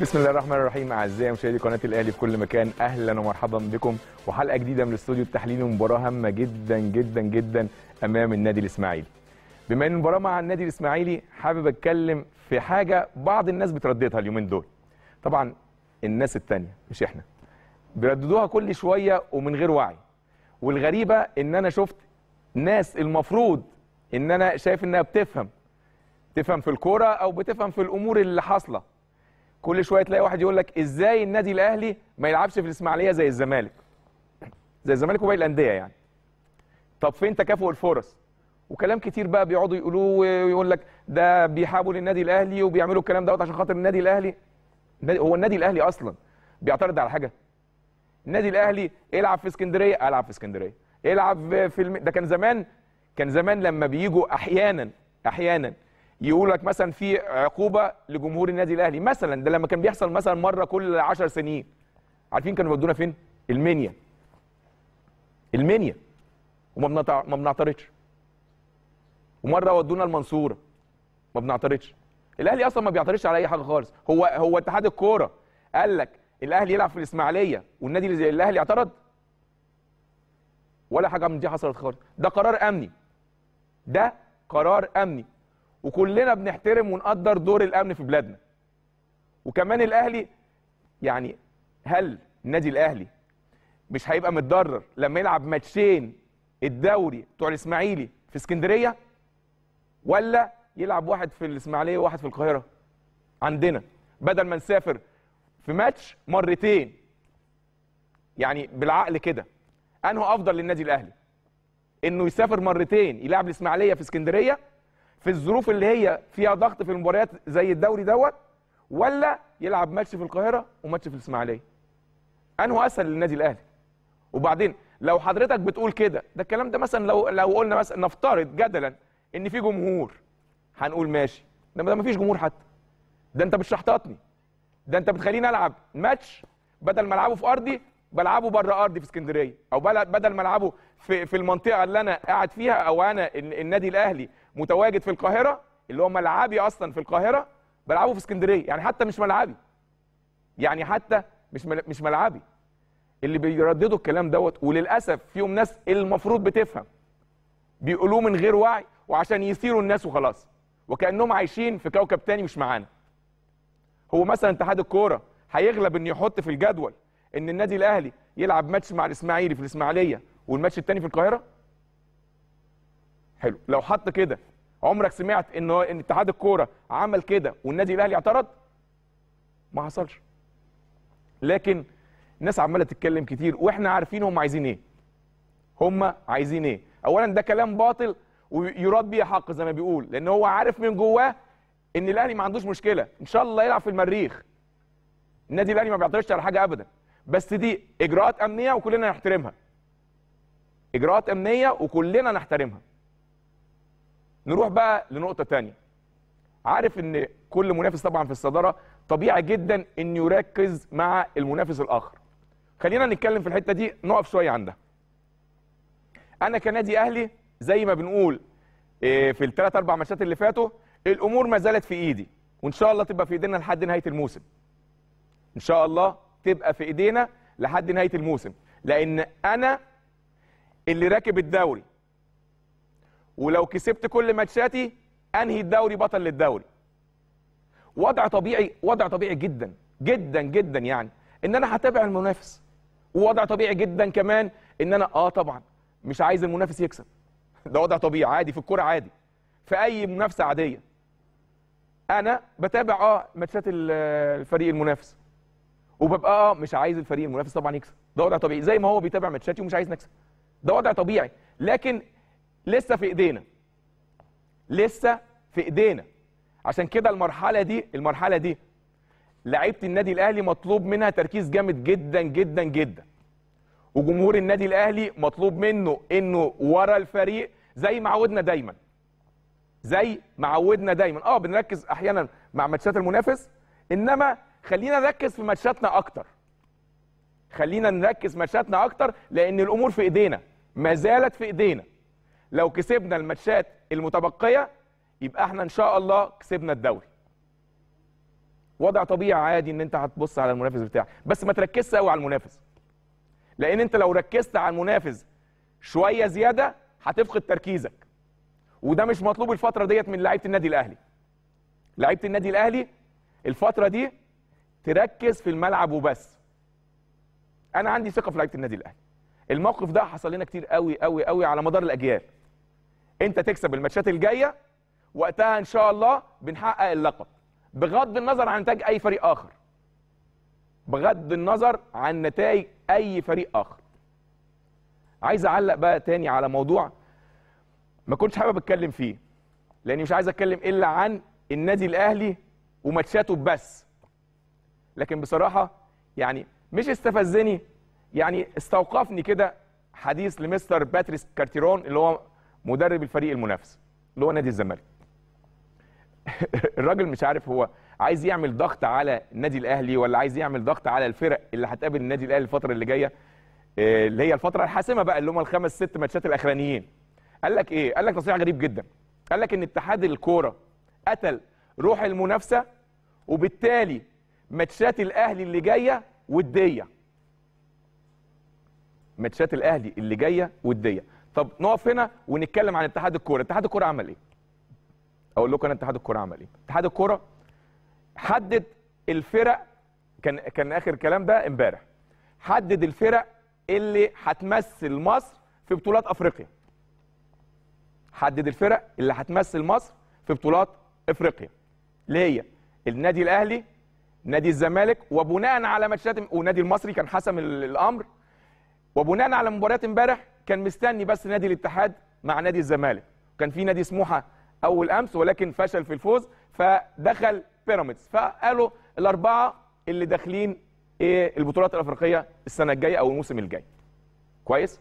بسم الله الرحمن الرحيم أعزائي مشاهدي قناة الأهلي في كل مكان أهلا ومرحبا بكم وحلقه جديدة من الاستوديو التحليلي مباراة هامة جدا جدا جدا أمام النادي الإسماعيلي. بما إن المباراة مع النادي الإسماعيلي حابب أتكلم في حاجة بعض الناس بترددها اليومين دول. طبعا الناس التانية مش إحنا. بيرددوها كل شوية ومن غير وعي. والغريبة إن أنا شفت ناس المفروض إن أنا شايف إنها بتفهم. تفهم في الكورة أو بتفهم في الأمور اللي حاصلة. كل شوية تلاقي واحد يقول لك إزاي النادي الأهلي ما يلعبش في الإسماعيلية زي الزمالك؟ زي الزمالك وباقي الأندية يعني. طب فين تكافؤ الفرص؟ وكلام كتير بقى بيقعدوا يقولوه ويقول لك ده بيحابوا للنادي الأهلي وبيعملوا الكلام دوت عشان خاطر النادي الأهلي. هو النادي الأهلي أصلا بيعترض على حاجة. النادي الأهلي العب في اسكندرية ألعب في اسكندرية. العب في الم... ده كان زمان كان زمان لما بيجوا أحيانا أحيانا يقول لك مثلا في عقوبة لجمهور النادي الأهلي. مثلا ده لما كان بيحصل مثلا مرة كل 10 سنين. عارفين كانوا بيودونا فين؟ المنيا المنيا وما بنطع... ما بنعترضش. ومرة ودونا المنصورة. ما بنعترضش. الأهلي أصلا ما بيعترضش على أي حاجة خالص. هو هو اتحاد الكورة. قال لك الأهلي يلعب في الإسماعيلية والنادي اللي الأهلي اعترض. ولا حاجة من دي حصلت خالص. ده قرار أمني. ده قرار أمني. وكلنا بنحترم ونقدر دور الأمن في بلادنا. وكمان الأهلي يعني هل النادي الأهلي مش هيبقى متضرر لما يلعب ماتشين الدوري بتوع الإسماعيلي في اسكندرية؟ ولا يلعب واحد في الإسماعيلية وواحد في القاهرة؟ عندنا. بدل ما نسافر في ماتش مرتين يعني بالعقل كده أنه أفضل للنادي الأهلي؟ إنه يسافر مرتين يلعب الإسماعيلية في اسكندرية في الظروف اللي هي فيها ضغط في المباريات زي الدوري دوت ولا يلعب ماتش في القاهرة وماتش في الإسماعيلية؟ أنه أسهل للنادي الأهلي. وبعدين لو حضرتك بتقول كده ده الكلام ده مثلا لو لو قلنا مثلا نفترض جدلا إن في جمهور هنقول ماشي ده مفيش جمهور حتى. ده أنت بتشحططني ده أنت بتخليني ألعب ماتش بدل ما ألعبه في أرضي بلعبه بره أرضي في اسكندرية أو بدل ما ألعبه في في المنطقة اللي أنا قاعد فيها أو أنا ال- النادي الأهلي متواجد في القاهرة اللي هو ملعبي أصلا في القاهرة بلعبه في اسكندرية يعني حتى مش ملعبي. يعني حتى مش مش ملعبي. اللي بيرددوا الكلام دوت وللأسف فيهم ناس المفروض بتفهم. بيقولوه من غير وعي وعشان يثيروا الناس وخلاص. وكأنهم عايشين في كوكب تاني مش معانا. هو مثلا اتحاد الكورة هيغلب ان يحط في الجدول إن النادي الأهلي يلعب ماتش مع الإسماعيلي في الإسماعيلية والماتش التاني في القاهرة؟ حلو. لو حط كده عمرك سمعت ان إن اتحاد الكورة عمل كده والنادي الأهلي اعترض؟ ما حصلش. لكن الناس عمالة تتكلم كتير وإحنا عارفين هم عايزين إيه. هم عايزين إيه. اولا ده كلام باطل ويراد بيه حق زي ما بيقول لأن هو عارف من جواه إن الأهلي ما عندوش مشكلة. إن شاء الله يلعب في المريخ. النادي الأهلي ما بيعترضش على حاجة ابدا. بس دي إجراءات أمنية وكلنا نحترمها. إجراءات أمنية وكلنا نحترمها. نروح بقى لنقطة تانية. عارف إن كل منافس طبعا في الصدارة طبيعي جدا إن يركز مع المنافس الآخر. خلينا نتكلم في الحتة دي نقف شوية عندها. أنا كنادي أهلي زي ما بنقول إيه، في الثلاث أربع ماتشات اللي فاتوا الأمور ما زالت في إيدي. وإن شاء الله تبقى في إيدينا لحد نهاية الموسم. إن شاء الله تبقى في إيدينا لحد نهاية الموسم. لأن أنا اللي راكب الدوري. ولو كسبت كل ماتشاتي أنهي الدوري بطل للدوري؟ وضع طبيعي وضع طبيعي جدا جدا جدا يعني. إن أنا هتابع المنافس ووضع طبيعي جدا كمان إن أنا آه طبعا مش عايز المنافس يكسب. ده وضع طبيعي عادي في الكورة عادي. في أي منافسة عادية. أنا بتابع آه ماتشات ال- الفريق المنافس. وببقى آه مش عايز الفريق المنافس طبعا يكسب. ده وضع طبيعي زي ما هو بيتابع ماتشاتي ومش عايز نكسب. ده وضع طبيعي. لكن لسه في إيدينا. لسه في إيدينا. عشان كده المرحلة دي المرحلة دي لعيبة النادي الأهلي مطلوب منها تركيز جامد جدا جدا جدا. وجمهور النادي الأهلي مطلوب منه إنه ورا الفريق زي ما عودنا دايما. زي ما عودنا دايما. آه بنركز أحيانا مع ماتشات المنافس. إنما خلينا نركز في ماتشاتنا أكتر. خلينا نركز ماتشاتنا أكتر لأن الأمور في إيدينا. ما زالت في إيدينا. لو كسبنا الماتشات المتبقية يبقى إحنا إن شاء الله كسبنا الدوري. وضع طبيعي عادي إن أنت هتبص على المنافس بتاعك. بس ما تركزش قوي على المنافس. لأن أنت لو ركزت على المنافس شوية زيادة هتفقد تركيزك. وده مش مطلوب الفترة ديت من لعيبة النادي الأهلي. لعيبة النادي الأهلي الفترة دي تركز في الملعب وبس. أنا عندي ثقة في لعيبة النادي الأهلي. الموقف ده حصل لنا كتير قوي قوي قوي على مدار الأجيال. انت تكسب الماتشات الجاية وقتها إن شاء الله بنحقق اللقب. بغض النظر عن نتائج أي فريق آخر. بغض النظر عن نتائج أي فريق آخر. عايز أعلق بقى تاني على موضوع ما كنتش حابب أتكلم فيه لأني مش عايز أتكلم إلا عن النادي الأهلي وماتشاته بس. لكن بصراحة يعني مش استفزني يعني استوقفني كده حديث لمستر باتريس كارتيرون اللي هو مدرب الفريق المنافس اللي هو نادي الزمالك. الراجل مش عارف هو عايز يعمل ضغط على النادي الأهلي ولا عايز يعمل ضغط على الفرق اللي هتقابل النادي الأهلي الفترة اللي جاية آه، اللي هي الفترة الحاسمة بقى اللي هم الخمس ست ماتشات الأخرانيين. قال لك إيه؟ قال لك تصريح غريب جدا. قال لك إن اتحاد الكورة قتل روح المنافسة وبالتالي ماتشات الأهلي اللي جاية ودية. ماتشات الأهلي اللي جاية ودية. طب نقف هنا ونتكلم عن اتحاد الكورة. اتحاد الكورة عمل إيه؟ أقول لكم أنا اتحاد الكورة عمل إيه. اتحاد الكورة حدد الفرق كان كان آخر كلام ده إمبارح. حدد الفرق اللي هتمثل مصر في بطولات أفريقيا. حدد الفرق اللي هتمثل مصر في بطولات أفريقيا. اللي هي النادي الأهلي نادي الزمالك وبناء على ماتشات ونادي المصري كان حسم ال- الأمر. وبناء على مباريات إمبارح كان مستني بس نادي الاتحاد مع نادي الزمالك. كان في نادي سموحة أول أمس ولكن فشل في الفوز فدخل بيراميدز. فقالوا الأربعة اللي داخلين إيه البطولات الأفريقية السنة الجاية أو الموسم الجاي. كويس؟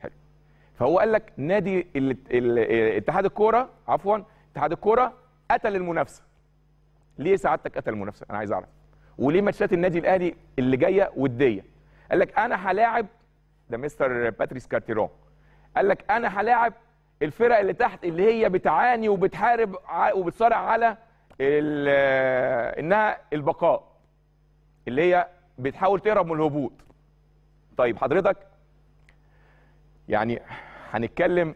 حلو. فهو قال لك نادي اتحاد الكورة عفوا اتحاد الكورة قتل المنافسة. ليه سعادتك قتل المنافسة؟ أنا عايز أعرف. وليه ماتشات النادي الأهلي اللي جاية ودية؟ قال لك أنا هلاعب ده مستر باتريس كارتيرون. قال لك أنا هلاعب الفرق اللي تحت اللي هي بتعاني وبتحارب وبتصارع على إنها البقاء اللي هي بتحاول تهرب من الهبوط. طيب حضرتك يعني هنتكلم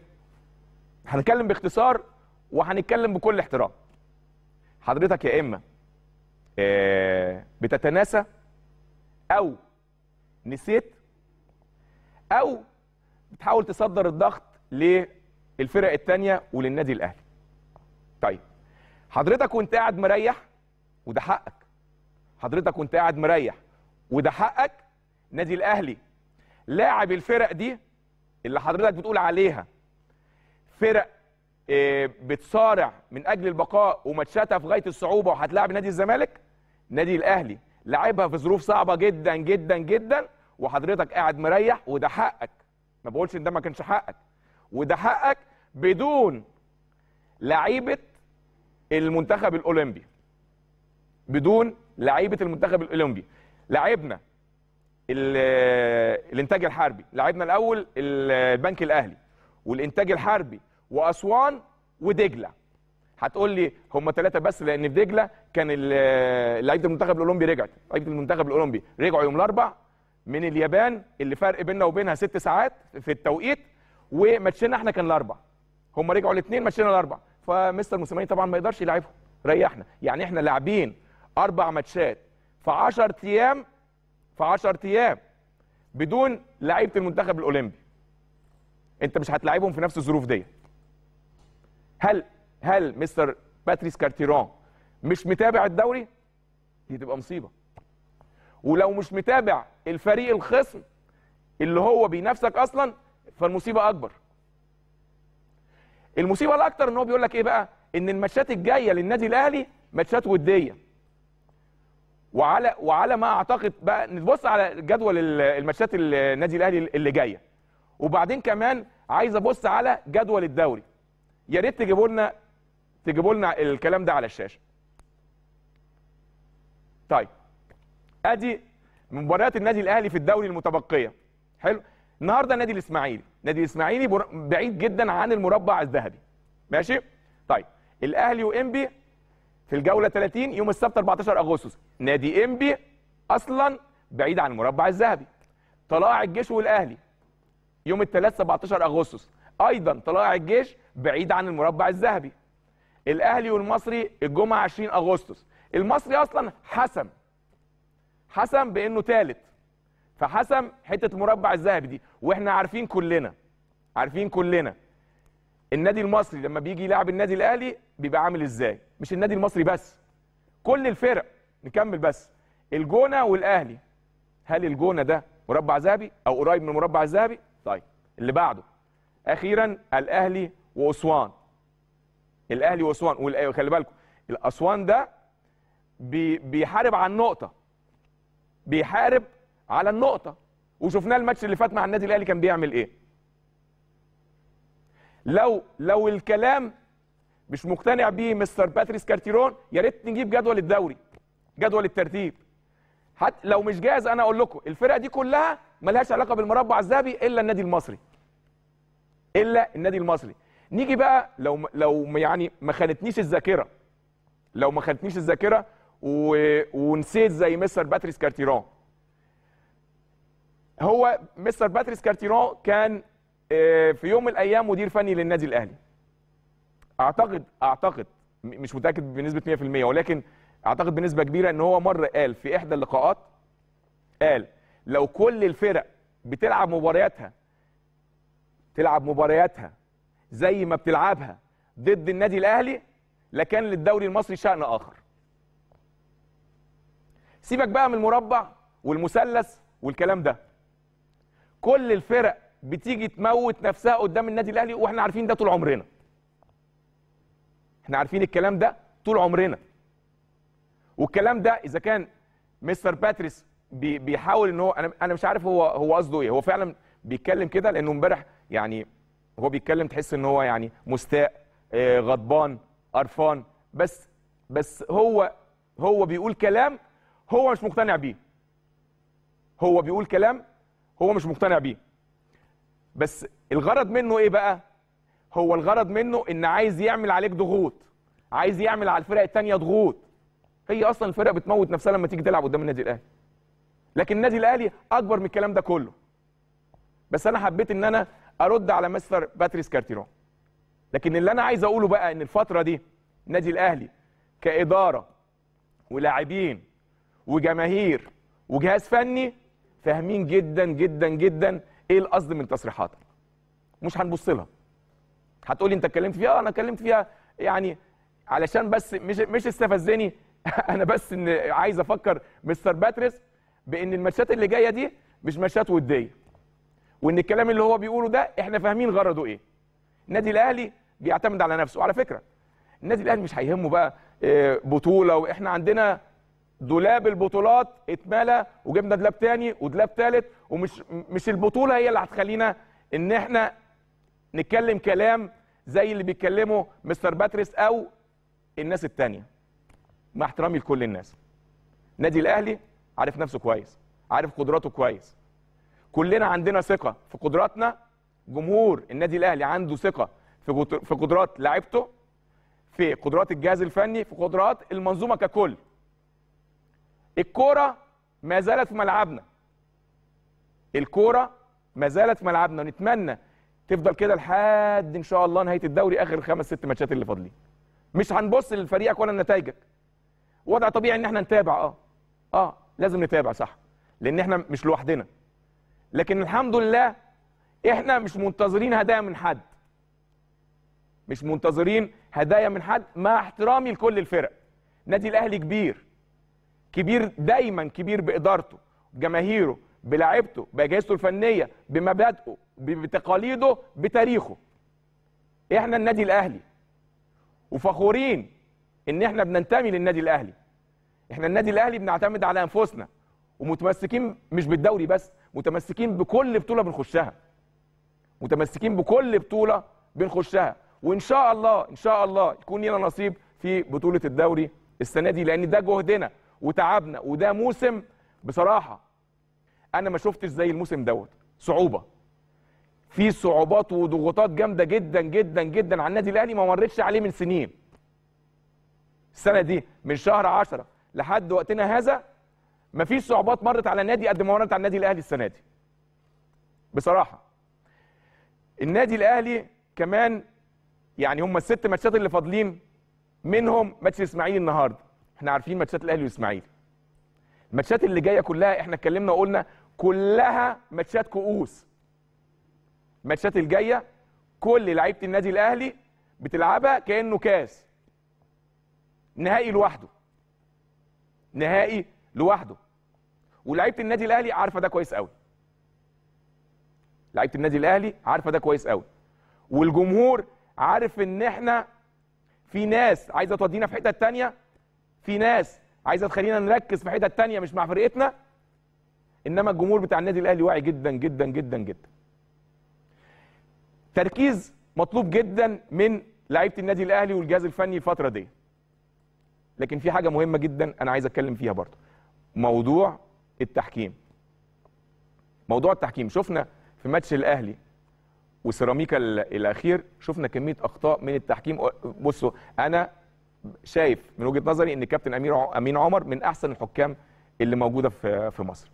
هنتكلم باختصار وهنتكلم بكل احترام. حضرتك يا إما آه، بتتناسى أو نسيت أو بتحاول تصدر الضغط للفرق التانية وللنادي الأهلي. طيب حضرتك وانت قاعد مريح وده حقك. حضرتك وانت قاعد مريح وده حقك. نادي الأهلي لاعب الفرق دي اللي حضرتك بتقول عليها. فرق آه، بتصارع من أجل البقاء وماتشاتها في غاية الصعوبة وهتلاعب نادي الزمالك. نادي الأهلي لعبها في ظروف صعبة جدا جدا جدا. وحضرتك قاعد مريح وده حقك. ما بقولش إن ده ما كانش حقك. وده حقك بدون لعيبة المنتخب الأولمبي. بدون لعيبة المنتخب الأولمبي. لعبنا ال- الإنتاج الحربي. لعبنا الأول ال- البنك الأهلي. والإنتاج الحربي وأسوان ودجلة. هتقول لي هم ثلاثة بس لأن في دجلة كان لعيبة المنتخب الأولمبي رجعت. لعيبة المنتخب الأولمبي رجعوا يوم الأربع من اليابان اللي فرق بيننا وبينها ست ساعات في التوقيت وماتشنا إحنا كان الأربع. هم رجعوا الاثنين ماتشنا الأربع. فمستر موسيماني طبعا ما يقدرش يلعبهم ريحنا. يعني إحنا لاعبين أربع ماتشات في 10 أيام في 10 أيام بدون لعيبة المنتخب الأولمبي. انت مش هتلاعبهم في نفس الظروف دي. هل هل مستر باتريس كارتيرون مش متابع الدوري؟ دي تبقى مصيبة. ولو مش متابع الفريق الخصم اللي هو بينافسك أصلا فالمصيبة أكبر. المصيبة الأكتر إن هو بيقول لك إيه بقى؟ إن الماتشات الجاية للنادي الأهلي ماتشات ودية. وعلى وعلى ما أعتقد بقى نبص على جدول ال- الماتشات النادي الأهلي اللي جاية. وبعدين كمان عايز أبص على جدول الدوري. يا ريت تجيبوا لنا تجيبوا لنا الكلام ده على الشاشة. طيب. ادي مباريات النادي الاهلي في الدوري المتبقيه. حلو. النهارده نادي الاسماعيلي. نادي الاسماعيلي بعيد جدا عن المربع الذهبي. ماشي؟ طيب. الاهلي وانبي في الجوله 30 يوم السبت 14 اغسطس. نادي انبي أصلا بعيد عن المربع الذهبي. طلائع الجيش والاهلي يوم الثلاث 17 اغسطس. أيضا طلائع الجيش بعيد عن المربع الذهبي. الاهلي والمصري الجمعة 20 اغسطس. المصري أصلا حسم حسم بانه ثالث فحسم حتة المربع الذهبي دي وإحنا عارفين كلنا عارفين كلنا النادي المصري لما بيجي يلعب النادي الأهلي بيبقى عامل إزاي؟ مش النادي المصري بس كل الفرق. نكمل بس. الجونة والأهلي هل الجونة ده مربع ذهبي أو قريب من المربع الذهبي طيب اللي بعده. أخيرا الأهلي وأسوان. الأهلي وأسوان والأ- خلي بالكم الأسوان ده بي بيحارب على النقطة. بيحارب على النقطة. وشفناه الماتش اللي فات مع النادي الأهلي كان بيعمل إيه. لو لو الكلام مش مقتنع بيه مستر باتريس كارتيرون يا ريت نجيب جدول الدوري جدول الترتيب. حتى لو مش جاهز أنا أقول لكم الفرق دي كلها ملهاش علاقة بالمربع الذهبي إلا النادي المصري. إلا النادي المصري. نيجي بقى لو لو يعني ما خانتنيش الذاكرة لو ما خانتنيش الذاكرة و... ونسيت زي مستر باتريس كارتيرون هو مستر باتريس كارتيرون كان آه، في يوم من الأيام مدير فني للنادي الأهلي. أعتقد أعتقد مش متأكد بنسبة 100% ولكن أعتقد بنسبة كبيرة إن هو مره قال في إحدى اللقاءات قال لو كل الفرق بتلعب مبارياتها تلعب مبارياتها زي ما بتلعبها ضد النادي الأهلي لكان للدوري المصري شأن آخر. سيبك بقى من المربع والمثلث والكلام ده. كل الفرق بتيجي تموت نفسها قدام النادي الأهلي وإحنا عارفين ده طول عمرنا. إحنا عارفين الكلام ده طول عمرنا. والكلام ده إذا كان مستر باتريس بي- بيحاول إن هو أنا أنا مش عارف هو هو قصده إيه. هو فعلا بيتكلم كده لأنه امبارح يعني هو بيتكلم تحس إن هو يعني مستاء آه، غضبان قرفان. بس بس هو هو بيقول كلام هو مش مقتنع بيه. هو بيقول كلام هو مش مقتنع بيه. بس الغرض منه إيه بقى؟ هو الغرض منه إن عايز يعمل عليك ضغوط عايز يعمل على الفرق التانية ضغوط. هي أصلا الفرق بتموت نفسها لما تيجي تلعب قدام النادي الأهلي. لكن النادي الأهلي أكبر من الكلام ده كله. بس أنا حبيت إن أنا أرد على مستر باتريس كارتيرون. لكن اللي أنا عايز أقوله بقى إن الفترة دي النادي الأهلي كإدارة ولاعبين وجماهير وجهاز فني فاهمين جدا جدا جدا إيه القصد من تصريحاتك. مش هنبص لها هتقولي أنت اتكلمت فيها؟ آه أنا اتكلمت فيها يعني علشان بس مش مش استفزني. أنا بس إن عايز أفكر مستر باتريس بإن الماتشات اللي جاية دي مش ماتشات ودية. وإن الكلام اللي هو بيقوله ده إحنا فاهمين غرضه إيه. النادي الأهلي بيعتمد على نفسه. وعلى فكرة النادي الأهلي مش هيهمه بقى آه، بطولة. وإحنا عندنا دولاب البطولات اتملى وجبنا دولاب تاني ودولاب تالت ومش مش البطولة هي اللي هتخلينا إن إحنا نتكلم كلام زي اللي بيتكلمه مستر باتريس أو الناس التانية. مع احترامي لكل الناس. النادي الأهلي عارف نفسه كويس عارف قدراته كويس. كلنا عندنا ثقة في قدراتنا. جمهور النادي الأهلي عنده ثقة في في قدرات لاعيبته في قدرات الجهاز الفني في قدرات المنظومة ككل. الكورة ما زالت في ملعبنا. الكورة ما زالت في ملعبنا. ونتمنى تفضل كده لحد إن شاء الله نهاية الدوري آخر خمس ست ماتشات اللي فاضلين. مش هنبص لفريقك ولا لنتائجك. وضع طبيعي إن إحنا نتابع آه. آه لازم نتابع صح. لأن إحنا مش لوحدنا. لكن الحمد لله إحنا مش منتظرين هدايا من حد. مش منتظرين هدايا من حد مع احترامي لكل الفرق. نادي الأهلي كبير. كبير دايما كبير بإدارته بجماهيره بلاعيبته بأجهزته الفنية بمبادئه بتقاليده بتاريخه. إحنا النادي الأهلي. وفخورين إن إحنا بننتمي للنادي الأهلي. إحنا النادي الأهلي بنعتمد على أنفسنا. ومتمسكين مش بالدوري بس متمسكين بكل بطولة بنخشها. متمسكين بكل بطولة بنخشها. وإن شاء الله إن شاء الله يكون لنا نصيب في بطولة الدوري السنة دي لأن ده جهدنا. وتعبنا وده موسم بصراحة أنا ما شفتش زي الموسم دوت. صعوبة. في صعوبات وضغوطات جامدة جدا جدا جدا على النادي الأهلي ما مرتش عليه من سنين. السنة دي من شهر 10 لحد وقتنا هذا مفيش صعوبات مرت على النادي قد ما مرت على النادي الأهلي السنة دي. بصراحة. النادي الأهلي كمان يعني هم الست ماتشات اللي فاضلين منهم ماتش الاسماعيلي النهارده. إحنا عارفين ماتشات الأهلي والاسماعيلي الماتشات اللي جاية كلها إحنا اتكلمنا وقلنا كلها ماتشات كؤوس. الماتشات الجاية كل لعيبة النادي الأهلي بتلعبها كأنه كاس. نهائي لوحده. نهائي لوحده. ولعيبة النادي الأهلي عارفة ده كويس قوي لعيبة النادي الأهلي عارفة ده كويس قوي والجمهور عارف إن إحنا في ناس عايزة تودينا في حتة تانية في ناس عايزة تخلينا نركز في حتة تانية مش مع فرقتنا إنما الجمهور بتاع النادي الأهلي واعي جدا جدا جدا جدا. تركيز مطلوب جدا من لعيبة النادي الأهلي والجهاز الفني الفترة دي. لكن في حاجة مهمة جدا أنا عايز أتكلم فيها برضه. موضوع التحكيم. موضوع التحكيم. شفنا في ماتش الأهلي وسيراميكا ال- الأخير شفنا كمية أخطاء من التحكيم. بصوا أنا شايف من وجهة نظري إن كابتن أمير أمين عمر من أحسن الحكام اللي موجودة في في مصر.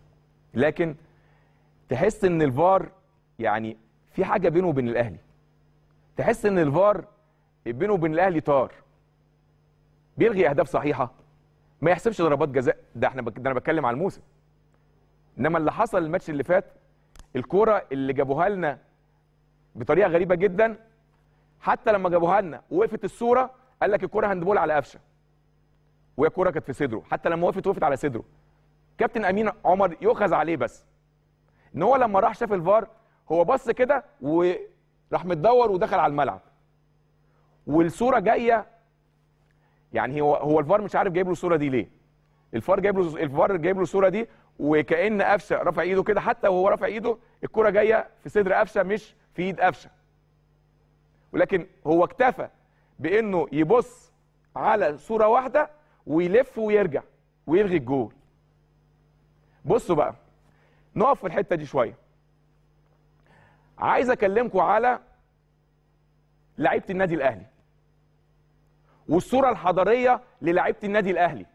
لكن تحس إن الفار يعني في حاجة بينه وبين الأهلي. تحس إن الفار بينه وبين الأهلي طار. بيلغي أهداف صحيحة. ما يحسبش ضربات جزاء. ده إحنا بك... ده أنا بتكلم على الموسم. إنما اللي حصل الماتش اللي فات الكورة اللي جابوها لنا بطريقة غريبة جدا حتى لما جابوها لنا ووقفت الصورة قال لك الكورة هاندبول على قفشة. وهي الكوره كانت في صدره. حتى لما وقفت وقفت على صدره. كابتن أمين عمر يؤخذ عليه بس. إن هو لما راح شاف الفار هو بص كده وراح متدور ودخل على الملعب. والصورة جاية. يعني هو هو الفار مش عارف جايب له الصورة دي ليه. الفار جايب له الفار جايب له الصورة دي وكأن قفشة رافع إيده كده. حتى وهو رافع إيده الكره جاية في صدر قفشة مش في إيد قفشة. ولكن هو اكتفى بإنه يبص على صورة واحدة ويلف ويرجع ويلغي الجول. بصوا بقى نقف في الحتة دي شوية. عايز أكلمكم على لعيبة النادي الأهلي والصورة الحضاريه للعيبة النادي الأهلي.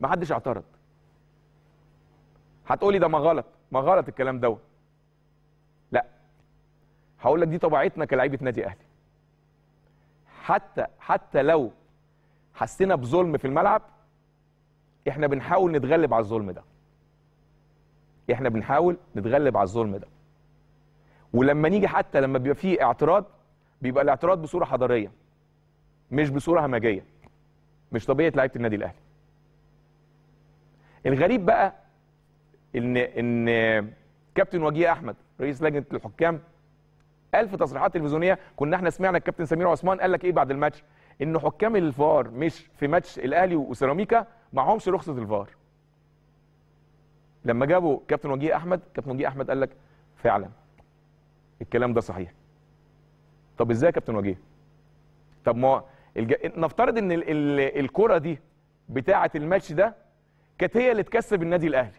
ما حدش اعترض. هتقولي ده ما غلط ما غلط الكلام دوت. لا هقول لك دي طبيعتنا كلاعيبه نادي أهلي. حتى حتى لو حسينا بظلم في الملعب إحنا بنحاول نتغلب على الظلم ده. إحنا بنحاول نتغلب على الظلم ده. ولما نيجي حتى لما بيبقى فيه اعتراض بيبقى الاعتراض بصورة حضارية مش بصورة همجية. مش طبيعة لعيبة النادي الأهلي. الغريب بقى إن إن كابتن وجيه أحمد رئيس لجنة الحكام قال في تصريحات تلفزيونية كنا إحنا سمعنا الكابتن سمير عثمان قال لك إيه بعد الماتش؟ إن حكام الفار مش في ماتش الأهلي وسيراميكا معهمش رخصة الفار. لما جابوا كابتن وجيه أحمد كابتن وجيه أحمد قال لك فعلا الكلام ده صحيح. طب إزاي يا كابتن وجيه؟ طب ما الج... نفترض إن ال... ال... الكرة دي بتاعة الماتش ده كانت هي اللي تكسب النادي الأهلي.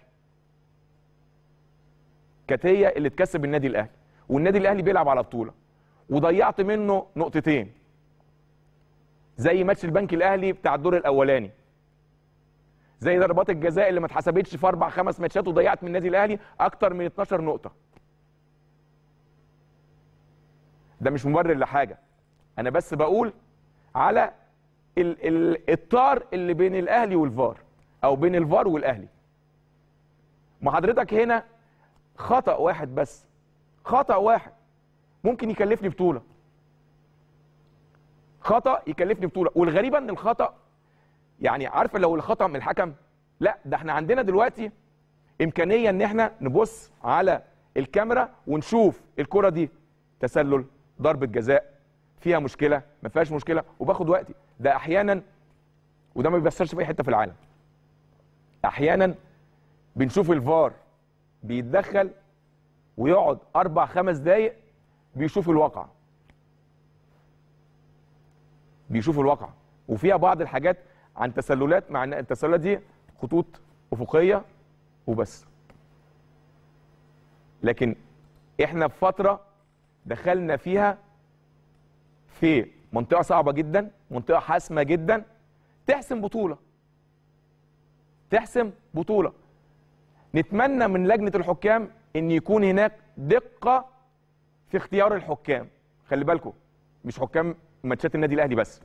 كانت هي اللي تكسب النادي الأهلي. والنادي الأهلي بيلعب على بطولة. وضيعت منه نقطتين. زي ماتش البنك الأهلي بتاع الدور الأولاني. زي ضربات الجزاء اللي ما اتحسبتش في أربع خمس ماتشات وضيعت من النادي الأهلي أكتر من 12 نقطة. ده مش مبرر لحاجة. أنا بس بقول على ال ال الطار اللي بين الأهلي والفار أو بين الفار والأهلي. ما حضرتك هنا خطأ واحد بس. خطأ واحد ممكن يكلفني بطولة. خطأ يكلفني بطولة. والغريبة إن الخطأ يعني عارفة لو الخطأ من الحكم؟ لا ده إحنا عندنا دلوقتي إمكانية إن إحنا نبص على الكاميرا ونشوف الكرة دي. تسلل ضربة جزاء فيها مشكلة ما فيهاش مشكلة وباخد وقتي. ده أحيانا وده ما بيحصلش في أي حتة في العالم. أحيانا بنشوف الفار بيتدخل ويقعد أربع خمس دقايق بيشوف الواقع. بيشوف الواقع. وفيها بعض الحاجات عن تسللات مع إن التسللات دي خطوط أفقية وبس. لكن إحنا في فترة دخلنا فيها في منطقة صعبة جدا منطقة حاسمة جدا. تحسم بطولة. تحسم بطولة. نتمنى من لجنة الحكام إن يكون هناك دقة في اختيار الحكام. خلي بالكم مش حكام ماتشات النادي الأهلي بس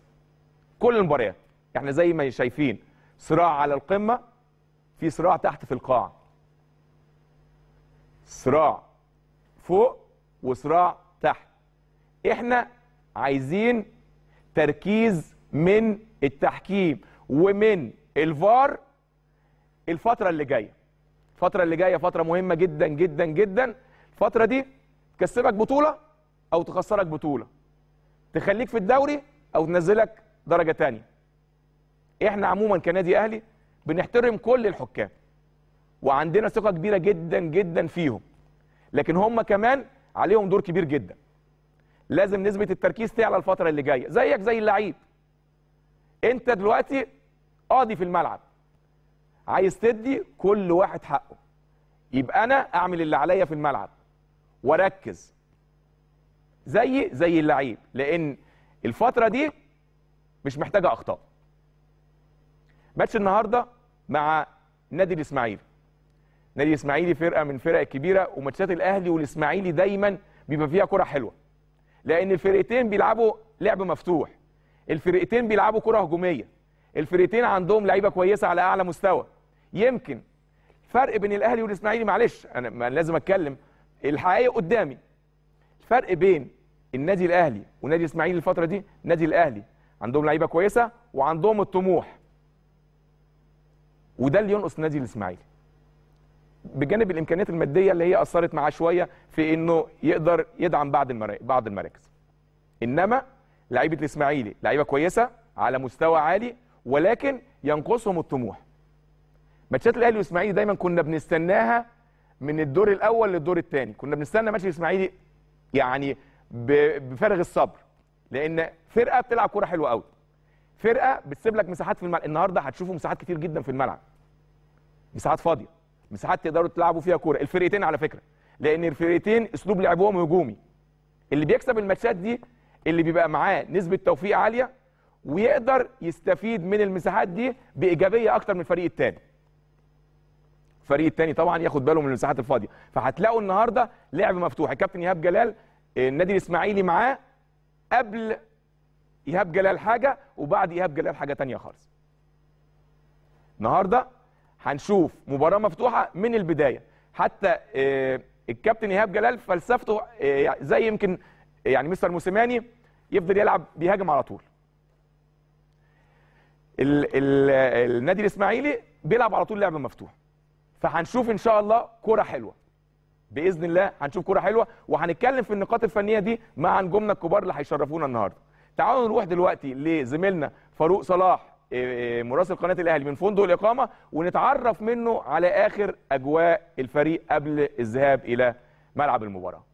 كل المباريات. إحنا زي ما شايفين صراع على القمة في صراع تحت في القاع. صراع فوق وصراع تحت. إحنا عايزين تركيز من التحكيم ومن الفار الفترة اللي جاية. الفترة اللي جاية فترة مهمة جدا جدا جدا. الفترة دي تكسبك بطولة أو تخسرك بطولة. تخليك في الدوري أو تنزلك درجة تانية. إحنا عموما كنادي أهلي بنحترم كل الحكام وعندنا ثقة كبيرة جدا جدا فيهم. لكن هم كمان عليهم دور كبير جدا. لازم نسبه التركيز تعلى الفترة اللي جاية. زيك زي اللعيب. أنت دلوقتي قاضي في الملعب. عايز تدي كل واحد حقه. يبقى أنا أعمل اللي عليا في الملعب وأركز زي زي اللعيب لأن الفترة دي مش محتاجة أخطاء. ماتش النهارده مع نادي الإسماعيلي. نادي الإسماعيلي فرقة من فرق الكبيره وماتشات الأهلي والإسماعيلي دايما بيبقى فيها كرة حلوة. لأن الفرقتين بيلعبوا لعب مفتوح. الفرقتين بيلعبوا كرة هجومية. الفرقتين عندهم لعيبة كويسة على أعلى مستوى. يمكن الفرق بين الأهلي والإسماعيلي معلش أنا ما لازم أتكلم الحقيقة قدامي. الفرق بين النادي الأهلي ونادي الاسماعيلي الفترة دي النادي الأهلي عندهم لعيبة كويسة وعندهم الطموح. وده اللي ينقص النادي الإسماعيلي. بجانب الإمكانيات المادية اللي هي أثرت معاه شوية في إنه يقدر يدعم بعض المراكز بعض المراكز. إنما لعيبة الإسماعيلي لعيبة كويسة على مستوى عالي ولكن ينقصهم الطموح. ماتشات الأهلي والإسماعيلي دايما كنا بنستناها من الدور الأول للدور الثاني. كنا بنستنى ماتش الإسماعيلي يعني بفارغ الصبر لأن فرقة بتلعب كورة حلوة قوي. فرقة بتسيب لك مساحات في الملعب. النهارده هتشوفوا مساحات كتير جدا في الملعب. مساحات فاضية مساحات تقدروا تلعبوا فيها كورة. الفرقتين على فكرة لأن الفرقتين أسلوب لعبهم هجومي. اللي بيكسب الماتشات دي اللي بيبقى معاه نسبة توفيق عالية ويقدر يستفيد من المساحات دي بإيجابية أكتر من الفريق الثاني الفريق الثاني طبعا ياخد باله من المساحات الفاضية. فهتلاقوا النهارده لعب مفتوح. الكابتن إيهاب جلال آه، النادي الإسماعيلي معاه قبل إيهاب جلال حاجة وبعد إيهاب جلال حاجة تانية خالص. النهارده هنشوف مباراة مفتوحة من البداية. حتى آه، الكابتن إيهاب جلال فلسفته آه، زي يمكن يعني مستر موسيماني يفضل يلعب بيهاجم على طول. ال ال النادي الإسماعيلي بيلعب على طول لعب مفتوح. فهنشوف إن شاء الله كرة حلوة. بإذن الله هنشوف كرة حلوة وهنتكلم في النقاط الفنية دي مع نجومنا الكبار اللي هيشرفونا النهارده. تعالوا نروح دلوقتي لزميلنا فاروق صلاح إيه، إيه، مراسل قناة الأهلي. من فندق الإقامة ونتعرف منه على آخر أجواء الفريق قبل الذهاب إلى ملعب المباراة.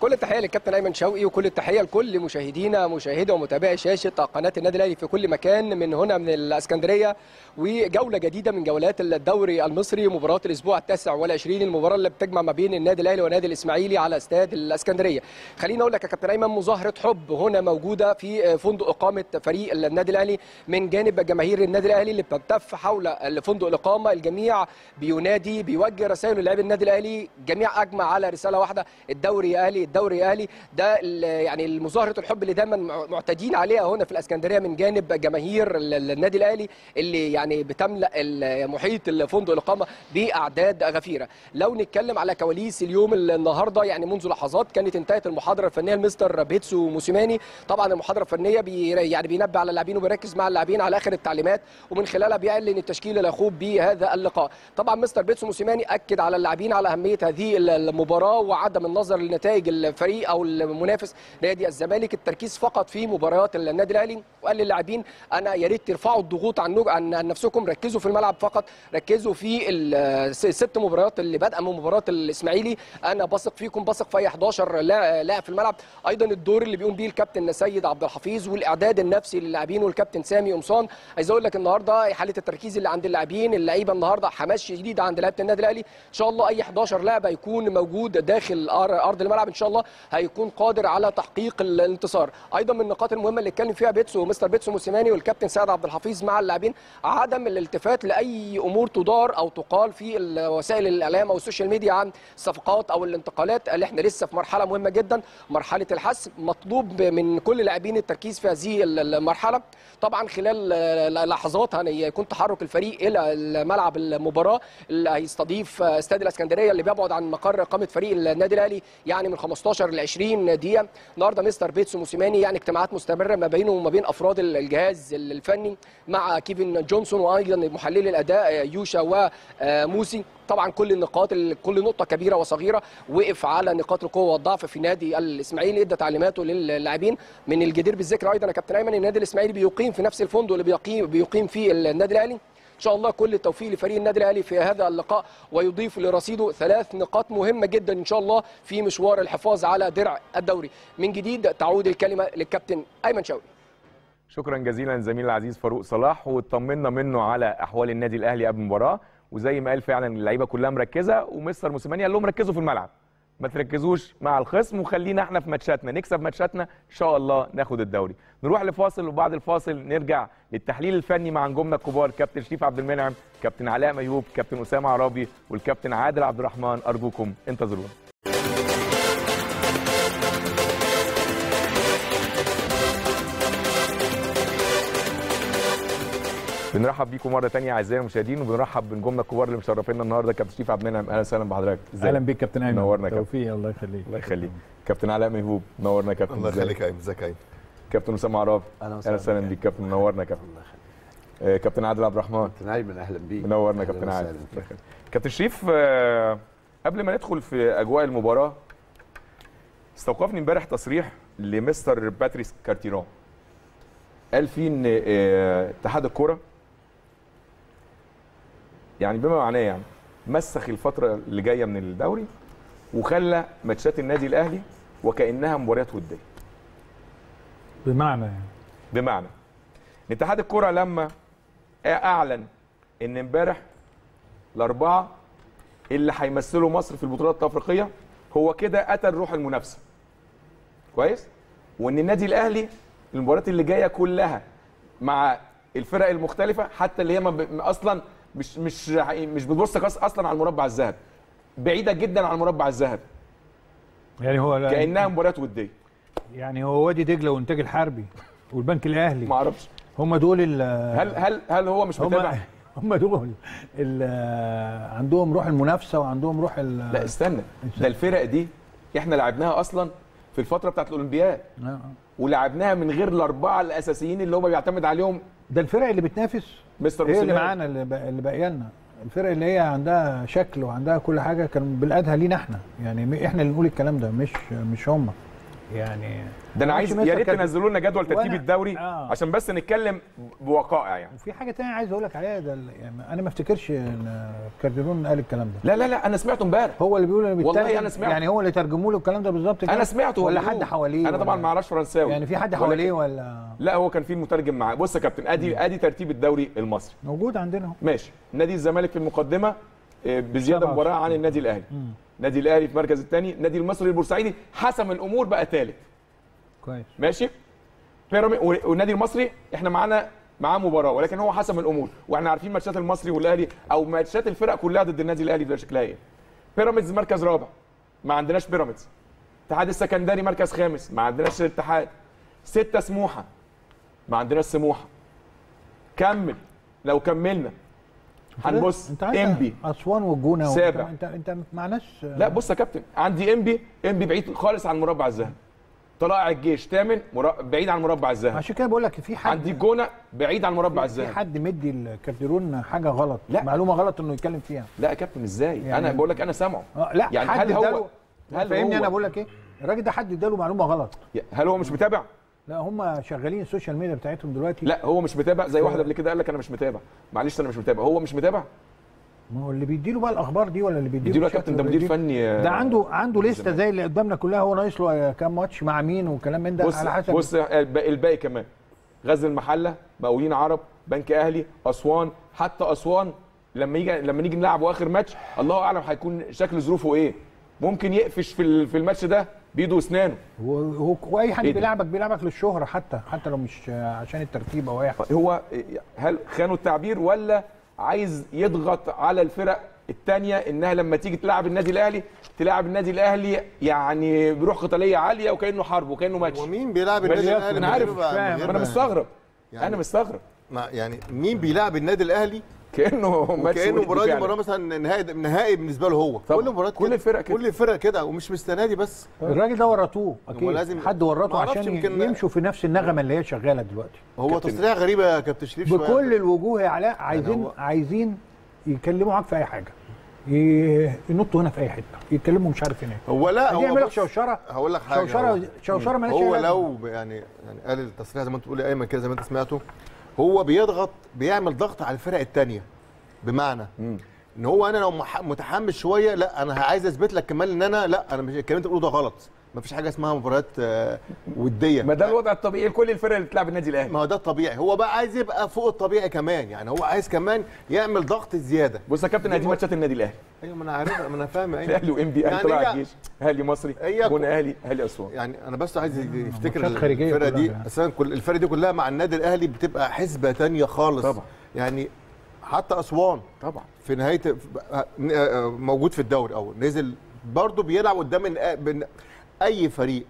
كل التحية للكابتن أيمن شوقي وكل التحية لكل مشاهدينا مشاهدي ومتابعي شاشة قناة النادي الأهلي في كل مكان من هنا من الإسكندرية وجولة جديدة من جولات الدوري المصري مباراة الأسبوع التاسع والعشرين المباراة اللي بتجمع ما بين النادي الأهلي والنادي الإسماعيلي على استاد الإسكندرية. خليني أقول لك يا كابتن أيمن مظاهرة حب هنا موجودة في فندق إقامة فريق النادي الأهلي من جانب جماهير النادي الأهلي اللي بتلتف حول فندق الإقامة. الجميع بينادي بيوجه رسائل للاعبي النادي الأهلي جميع أجمع على رسالة واحدة الدوري أهلي الدوري يا أهلي ده يعني مظاهره الحب اللي دايما مع- معتادين عليها هنا في الإسكندرية من جانب جماهير ال- ال- النادي الأهلي اللي يعني بتملأ محيط الفندق الإقامة بأعداد غفيرة. لو نتكلم على كواليس اليوم ال- النهارده يعني منذ لحظات كانت انتهت المحاضرة الفنية لمستر بيتسو موسيماني. طبعا المحاضرة الفنية بي يعني بينبه على اللاعبين وبيركز مع اللاعبين على آخر التعليمات ومن خلالها بيعلن التشكيل اللي هيخوض به هذا اللقاء. طبعا مستر بيتسو موسيماني أكد على اللاعبين على أهمية هذه ال- المباراة وعدم النظر لنتائج الفريق أو المنافس نادي الزمالك. التركيز فقط في مباريات النادي الأهلي. وقال للاعبين أنا يا ريت ترفعوا الضغوط عن عن نفسكم. ركزوا في الملعب فقط. ركزوا في الس- الست مباريات اللي بادئه من مباراة الإسماعيلي أنا بثق فيكم. بثق في اي 11 لا- لاعب في الملعب. أيضا الدور اللي بيقوم بيه الكابتن سيد عبد الحفيظ والإعداد النفسي للاعبين والكابتن سامي قمصان. عايز أقول لك النهارده حالة التركيز اللي عند اللاعبين اللعيبة النهارده حماس شديد عند لعيبة النادي الأهلي. إن شاء الله أي 11 لاعب هيكون موجود داخل أرض الملعب. إن شاء شاء الله هيكون قادر على تحقيق الانتصار. أيضا من النقاط المهمة اللي اتكلم فيها بيتسو مستر بيتسو موسيماني والكابتن سيد عبد الحفيظ مع اللاعبين عدم الالتفات لأي أمور تدار أو تقال في وسائل الإعلام أو ال social media عن الصفقات أو الانتقالات اللي إحنا لسه في مرحلة مهمة جدا مرحلة الحسم مطلوب من كل لاعبين التركيز في هذه المرحلة. طبعا خلال لحظات هيكون تحرك الفريق إلى ملعب المباراة اللي هيستضيف استاد الإسكندرية اللي بيبعد عن مقر اقامه فريق النادي الأهلي يعني من 15 ل 20 دقيقة. النهارده مستر بيتسو موسيماني يعني اجتماعات مستمرة ما بينه وما بين أفراد الجهاز الفني مع كيفن جونسون وأيضا محلل الأداء يوشا وموسي طبعا كل النقاط كل نقطة كبيرة وصغيرة وقف على نقاط القوة والضعف في نادي الإسماعيلي. إدى تعليماته للاعبين من الجدير بالذكر. أيضا يا كابتن أيمن النادي الإسماعيلي بيقيم في نفس الفندق اللي بيقيم بيقيم فيه النادي الأهلي. إن شاء الله كل التوفيق لفريق النادي الأهلي في هذا اللقاء ويضيف لرصيده ثلاث نقاط مهمة جدا إن شاء الله في مشوار الحفاظ على درع الدوري. من جديد تعود الكلمة للكابتن أيمن شوقي. شكرا جزيلا زميلي العزيز فاروق صلاح واطمنا منه على أحوال النادي الأهلي قبل المباراة. وزي ما قال فعلا اللعيبة كلها مركزة ومستر موسيماني قال لهم ركزوا في الملعب. ما تركزوش مع الخصم وخلينا إحنا في ماتشاتنا. نكسب ماتشاتنا إن شاء الله ناخد الدوري. نروح لفاصل وبعد الفاصل نرجع للتحليل الفني مع نجومنا الكبار. كابتن شريف عبد المنعم كابتن علاء ميوب كابتن أسامة عرابي والكابتن عادل عبد الرحمن أرجوكم انتظرونا. بنرحب بيكم مرة ثانية أعزائي المشاهدين وبنرحب بنجومنا الكبار اللي مشرفينا النهارده كابتن شريف عبد المنعم. أهلا وسهلا بحضرتك. أهلا بيك كابتن أيمن. نورنا كابتن. توفيق الله يخليك. الله يخليك. كابتن علاء ميهوب نورنا كابتن. الله يخليك يا أيمن. إزيك يا أيمن؟ كابتن أسامة عرابي أهلا أهلا وسهلا بيك. كابتن. منورنا كابتن. الله يخليك. آه، كابتن عادل عبد الرحمن. كابتن أيمن أهلا بيك. منورنا كابتن عادل. كابتن شريف آه، قبل ما ندخل في أجواء المباراة استوقفني امبارح تصريح ل مستر باتريس كارتيرون قال فيه إن آه، اتحاد الكورة يعني بما معناه يعني مسخ الفترة اللي جاية من الدوري وخلى ماتشات النادي الأهلي وكأنها مباريات ودية. بمعنى يعني. بمعنى اتحاد الكره لما أعلن إن امبارح الأربعة اللي هيمثلوا مصر في البطولات الأفريقية هو كده قتل روح المنافسة. كويس؟ وإن النادي الأهلي المباريات اللي جاية كلها مع الفرق المختلفة حتى اللي هي أصلا مش مش مش بتبص أصلا على المربع الذهبي بعيدة جدا عن المربع الذهبي يعني هو كأنها مباريات ودية. يعني هو وادي دجلة والانتاج الحربي والبنك الأهلي. ما أعرفش. هم دول ال هل هل هل هو مش متابع هم هم دول ال- عندهم روح المنافسة وعندهم روح ال- لا استنى. ده الفرق دي إحنا لعبناها أصلا في الفترة بتاعت الأولمبياد. آه. ولعبناها من غير الأربعة الأساسيين اللي هو بيعتمد عليهم ده الفرق اللي بتنافس. مستر هي اللي معانا اللي اللي باقيه لنا. الفرق اللي هي عندها شكل وعندها كل حاجة كان بالأدهى لينا إحنا. يعني إحنا اللي نقول الكلام ده مش مش هم. يعني ده أنا عايز يا ريت تنزلوا لنا جدول ترتيب الدوري آه. عشان بس نتكلم بوقائع يعني. وفي حاجة تانية عايز أقول لك عليها ده يعني أنا ما أفتكرش إن كارديرون قال الكلام ده. لا لا لا أنا سمعته امبارح. هو اللي بيقول اللي والله بيترجم- أنا سمعت. يعني هو اللي ترجموا له الكلام ده بالظبط أنا سمعته. ولا حد حواليه أنا طبعا ما أعرفش فرنساوي. يعني في حد حواليه ولا لا هو كان في المترجم معاه. بص يا كابتن ادي أدي ترتيب الدوري المصري. موجود عندنا ماشي. نادي الزمالك في المقدمة آه، بزيادة مباراة عن النادي الأهلي. نادي الأهلي في المركز الثاني نادي المصري البورسعيدي حسم الأمور بقى ثالث. كويس. ماشي؟ والنادي المصري إحنا معانا معاه مباراة ولكن هو حسم الأمور وإحنا عارفين ماتشات المصري والأهلي أو ماتشات الفرق كلها ضد النادي الأهلي بيبقى شكلها إيه بيراميدز مركز رابع ما عندناش بيراميدز. اتحاد السكندري مركز خامس ما عندناش الاتحاد. ستة سموحة ما عندناش سموحة. كمل لو كملنا. هنبص انبي أسوان والجونة سابع. انت انت معناش لا بص يا كابتن عندي انبي انبي بعيد خالص عن مربع الذهب. طلائع الجيش ثامن بعيد عن مربع الذهب. عشان كده بقول لك في حد عندي الجونه بعيد عن مربع في الذهب. حد مدي الكارديرون حاجة غلط؟ لا. معلومة غلط إنه يتكلم فيها. لا يا كابتن إزاي؟ يعني- أنا بقول لك أنا سامعه. آه، لا يعني حد هل هو هل فاهمني أنا بقول لك إيه؟ الراجل ده حد اداله معلومة غلط. هل هو مش متابع؟ لا هم شغالين السوشيال ميديا بتاعتهم دلوقتي. لا هو مش متابع. زي واحد قبل كده قال لك أنا مش متابع. معلش أنا مش متابع. هو مش متابع؟ ما هو اللي بيديله بقى الأخبار دي ولا اللي بيديله يديله يا الشكل كابتن ده مدير بيديله- فني آه، ده عنده عنده لستة. زي اللي قدامنا كلها. هو ناقص له كام ماتش مع مين وكلام من ده؟ بص على حسب بص الباقي كمان. غزل المحلة مقاولين عرب بنك أهلي أسوان. حتى أسوان لما يجي لما نيجي نلعبه آخر ماتش الله أعلم هيكون شكل ظروفه إيه. ممكن يقفش في في الماتش ده بايده واسنانه و- و- واي حد إيه؟ بيلعبك بيلعبك للشهرة حتى حتى لو مش عشان الترتيب أو أي حاجة. هو هل خانوا التعبير ولا عايز يضغط على الفرق الثانية إنها لما تيجي تلعب النادي الأهلي تلعب النادي الأهلي يعني بروح قتالية عالية وكأنه حرب وكأنه ماتش. ومين بيلعب النادي الأهلي؟ أنا من عارف، أنا مستغرب. يعني- أنا مستغرب. ما- يعني مين بيلعب النادي الأهلي كأنه ماتش دي فعلاً. مباراه مثلا نهائي نهائي بالنسبة له هو. كل مباراه كل الفرق كده. كل الفرق كده ومش السنة دي بس الراجل ده ورطوه أكيد لازم- حد ورطه عشان يمشوا في نفس النغمة اللي هي شغالة دلوقتي هو. تصريح غريبة يا كابتن شريف شوية. بكل الوجوه يا علاء عايزين هو- عايزين يكلموا معاك في أي حاجة ينطوا هنا في أي حتة يتكلموا مش عارف هناك هو لا هو يعمل لك شوشره هقول لك حاجة هو- شوشره شوشره مالهاش هو. لو يعني يعني قال التصريح زي ما أنت بتقول يا ايمن كده زي ما أنت سمعته هو بيضغط بيعمل ضغط على الفرق الثانية بمعنى إن هو أنا لو متحمس شوية لأ أنا عايز أثبت لك كمان إن أنا لأ أنا مش الكلام اللي أنت بتقوله ده غلط. مفيش حاجة اسمها مباريات آه، ودية. ما ده الوضع الطبيعي لكل الفرق اللي بتلعب النادي الأهلي. ما هو ده الطبيعي. هو بقى عايز يبقى فوق الطبيعي كمان. يعني هو عايز كمان يعمل ضغط زيادة. بص يا كابتن ادي ماتشات النادي الأهلي. أيوه ما أنا عارف ما أنا فاهم أيمن. الأهلي وإم بي أهلي يعني طلع الجيش أهلي مصري جون أهلي أهلي أسوان. يعني أنا بس عايز يفتكر ماتشات خارجية الفرقة دي. يعني. أساسا كل الفرقة دي كلها مع النادي الأهلي بتبقى حسبة تانية خالص. طبعا. يعني حتى أسوان طبعا. في نهاية موجود في الدوري أو نزل برضه بيلعب قدام أي فريق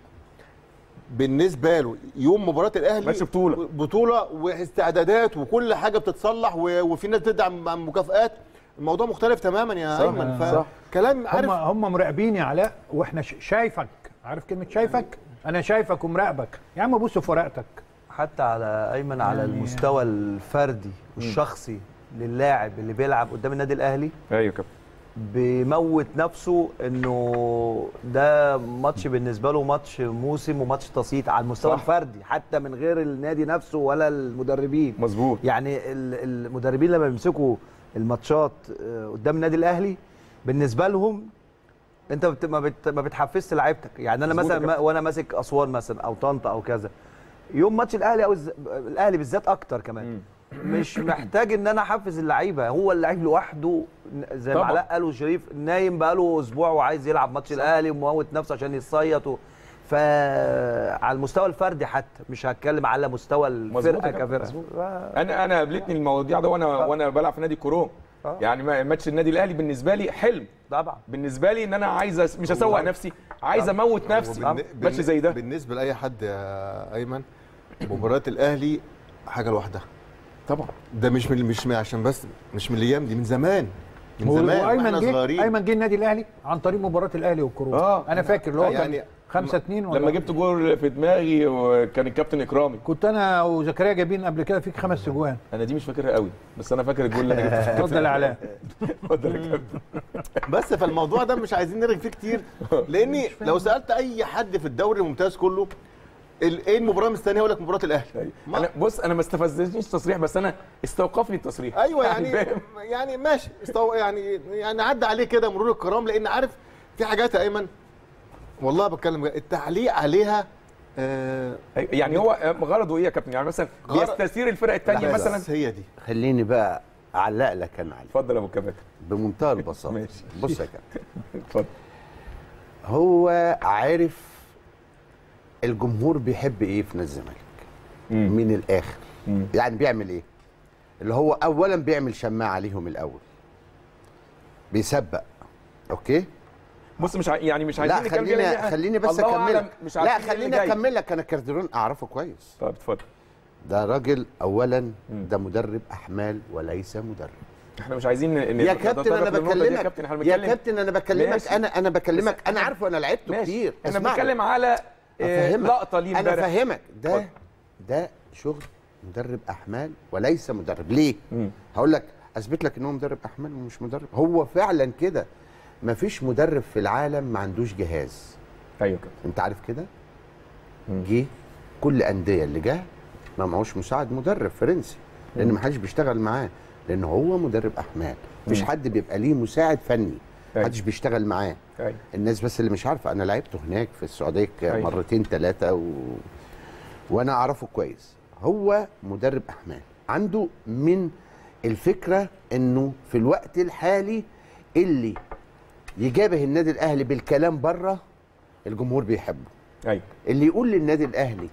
بالنسبة له يوم مباراة الأهلي ماتش بطولة. بطولة واستعدادات وكل حاجة بتتصلح وفي ناس بتدعم مع مكافآت الموضوع مختلف تماما يا صح، أيمن. صح. كلام هم عارف هم مراقبين يا علاء وإحنا شايفك. عارف كلمة شايفك؟ أنا شايفك ومراقبك. يا عم بص في ورقتك. حتى على أيمن على يعني- المستوى الفردي والشخصي للاعب اللي بيلعب قدام النادي الأهلي أيوه كابتن. بيموت نفسه إنه ده ماتش بالنسبة له ماتش موسم وماتش تصيت على المستوى صح. الفردي حتى من غير النادي نفسه ولا المدربين. مظبوط. يعني ال- المدربين لما بيمسكوا الماتشات آه، قدام النادي الأهلي بالنسبة لهم أنت بت ما, بت ما بتحفزش لعيبتك. يعني أنا مثلا ما وأنا ماسك أسوان مثلا أو طنطا أو كذا يوم ماتش الأهلي أو الز... الأهلي بالذات أكتر كمان. مش محتاج إن أنا أحفز اللعيبة. هو اللعيب لوحده زي ما طبعا. علاء قال وشريف نايم بقاله أسبوع وعايز يلعب ماتش الأهلي وموت نفسه عشان يصيط و... فعلى المستوى الفردي حتى مش هتكلم على مستوى الفرقة كفرقة. مظبوط. ف- أنا أنا قابلتني المواضيع ده وأنا وأنا بلعب في نادي كوروم. آه. يعني ما- ماتش النادي الأهلي بالنسبة لي حلم. طبعا. بالنسبة لي إن أنا عايز أس... مش اسوق نفسي عايز أموت نفسي. ماتش زي ده. بالنسبة لأي حد يا أيمن مباراة الأهلي حاجة لوحدها. طبعا. ده مش من مش من عشان بس مش من الأيام دي من زمان. من زمان. وإحنا جه صغيرين. أيمن جه النادي الأهلي عن طريق مباراة الأهلي والكروت آه. أنا فاكر اللي هو يعني يعني 5 2 ولا لما جبت جول في دماغي وكان الكابتن إكرامي. كنت أنا وزكريا جايبين قبل كده فيك خمس اجوان أنا دي مش فاكرها قوي بس أنا فاكر الجول اللي أنا جبته. اتفضل يا علاء. اتفضل يا كابتن. بس فالموضوع ده مش عايزين نرغي فيه كتير لأني لو سألت أي حد في الدوري الممتاز كله إيه المباراة مستنيه يقول لك مباراة الأهلي. ما- أنا بص أنا ما استفزنيش تصريح بس أنا استوقفني التصريح. أيوه يعني فاهم؟ يعني ماشي. استو يعني يعني عدى عليه كده مرور الكرام لأن عارف في حاجات يا أيمن والله بتكلم التعليق عليها آه يعني هو غرضه إيه يا كابتن؟ يعني مثلا غرض- بيستثير الفرق الثانية بس مثلا؟ هي دي. خليني بقى أعلق لك أنا عليه اتفضل يا أبو كباتن بمنتهى البساطة. ماشي. بص يا كابتن. اتفضل. هو عارف الجمهور بيحب إيه في نادي الزمالك. من الآخر. مم. يعني بيعمل إيه؟ اللي هو اولا بيعمل شماعة عليهم الأول. بيسبق. أوكي؟ بص مش ع... يعني مش عايزين لا خليني خليني بس أكملك. مش لا إيه خليني. اكمل لك أنا كارديرون أعرفه كويس. طب اتفضل. ده راجل اولا ده مدرب أحمال وليس مدرب. إحنا مش عايزين ن... يا كابتن أنا دي يا بكلمك. كابتن إحنا يا بنتكلم. كابتن أنا بكلمك. أنا أنا بكلمك. أنا عارفه أنا لعبته كتير. إحنا اسمعني. بنتكلم على آه، أفهمك. لقطة ليه أنا افهمك ده. ده شغل مدرب أحمال وليس مدرب. ليه. هقول لك أثبت لك إن هو مدرب أحمال ومش مدرب. هو فعلا كده. مفيش مدرب في العالم ما عندوش جهاز. أيوه كابتن أنت عارف كده؟ جه كل أندية اللي جه ما معهوش مساعد مدرب فرنسي لأن ما حدش بيشتغل معاه لأن هو مدرب أحمال. مفيش حد بيبقى ليه مساعد فني. محدش بيشتغل معاه. أيوه الناس بس اللي مش عارفة أنا لعبته هناك في السعودية. مرتين ثلاثة و... وأنا أعرفه كويس. هو مدرب احمال عنده من الفكرة إنه في الوقت الحالي اللي يجابه النادي الأهلي بالكلام بره الجمهور بيحبه. أيوه اللي يقول للنادي الأهلي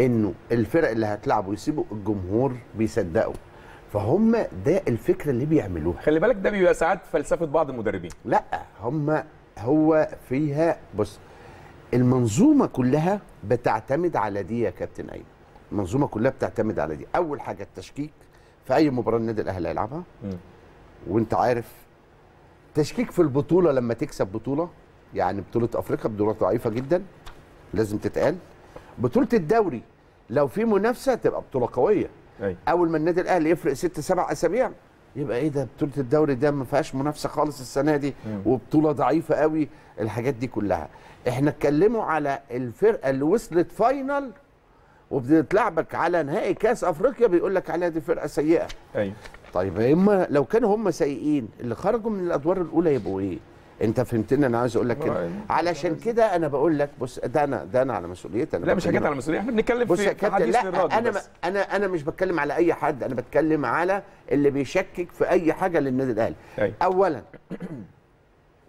إنه الفرق اللي هتلعبه يسيبوا الجمهور بيصدقوا فهم ده الفكرة اللي بيعملوها. خلي بالك ده بيبقى ساعات فلسفة بعض المدربين. لا هم هو فيها بص المنظومة كلها بتعتمد على دي يا كابتن أيمن. المنظومة كلها بتعتمد على دي. أول حاجة التشكيك في أي مباراة النادي الأهلي هيلعبها. وأنت عارف تشكيك في البطولة لما تكسب بطولة يعني بطولة أفريقيا بطولة ضعيفة جدا لازم تتقال. بطولة الدوري لو في منافسة تبقى بطولة قوية. أيوه أول ما النادي الأهلي يفرق ست سبع أسابيع يبقى إيه ده؟ بطولة الدوري ده ما فيهاش منافسة خالص السنة دي وبطولة ضعيفة قوي الحاجات دي كلها. إحنا اتكلموا على الفرقة اللي وصلت final وبتلعبك على نهائي كأس أفريقيا بيقول لك عليها دي فرقة سيئة. أيوه طيب هم لو كانوا هم سيئين اللي خرجوا من الأدوار الأولى يبقوا إيه؟ انت فهمتني أنا عايز أقول لك كده. علشان كده أنا بقول لك بص ده أنا ده أنا على مسؤوليتي أنا لا مش. حاجات على المسؤوليه إحنا بنتكلم بص في حديث لا أنا بس. أنا أنا مش بتكلم على اي حد أنا بتكلم على اللي بيشكك في اي حاجة للنادي الاهلي. اولا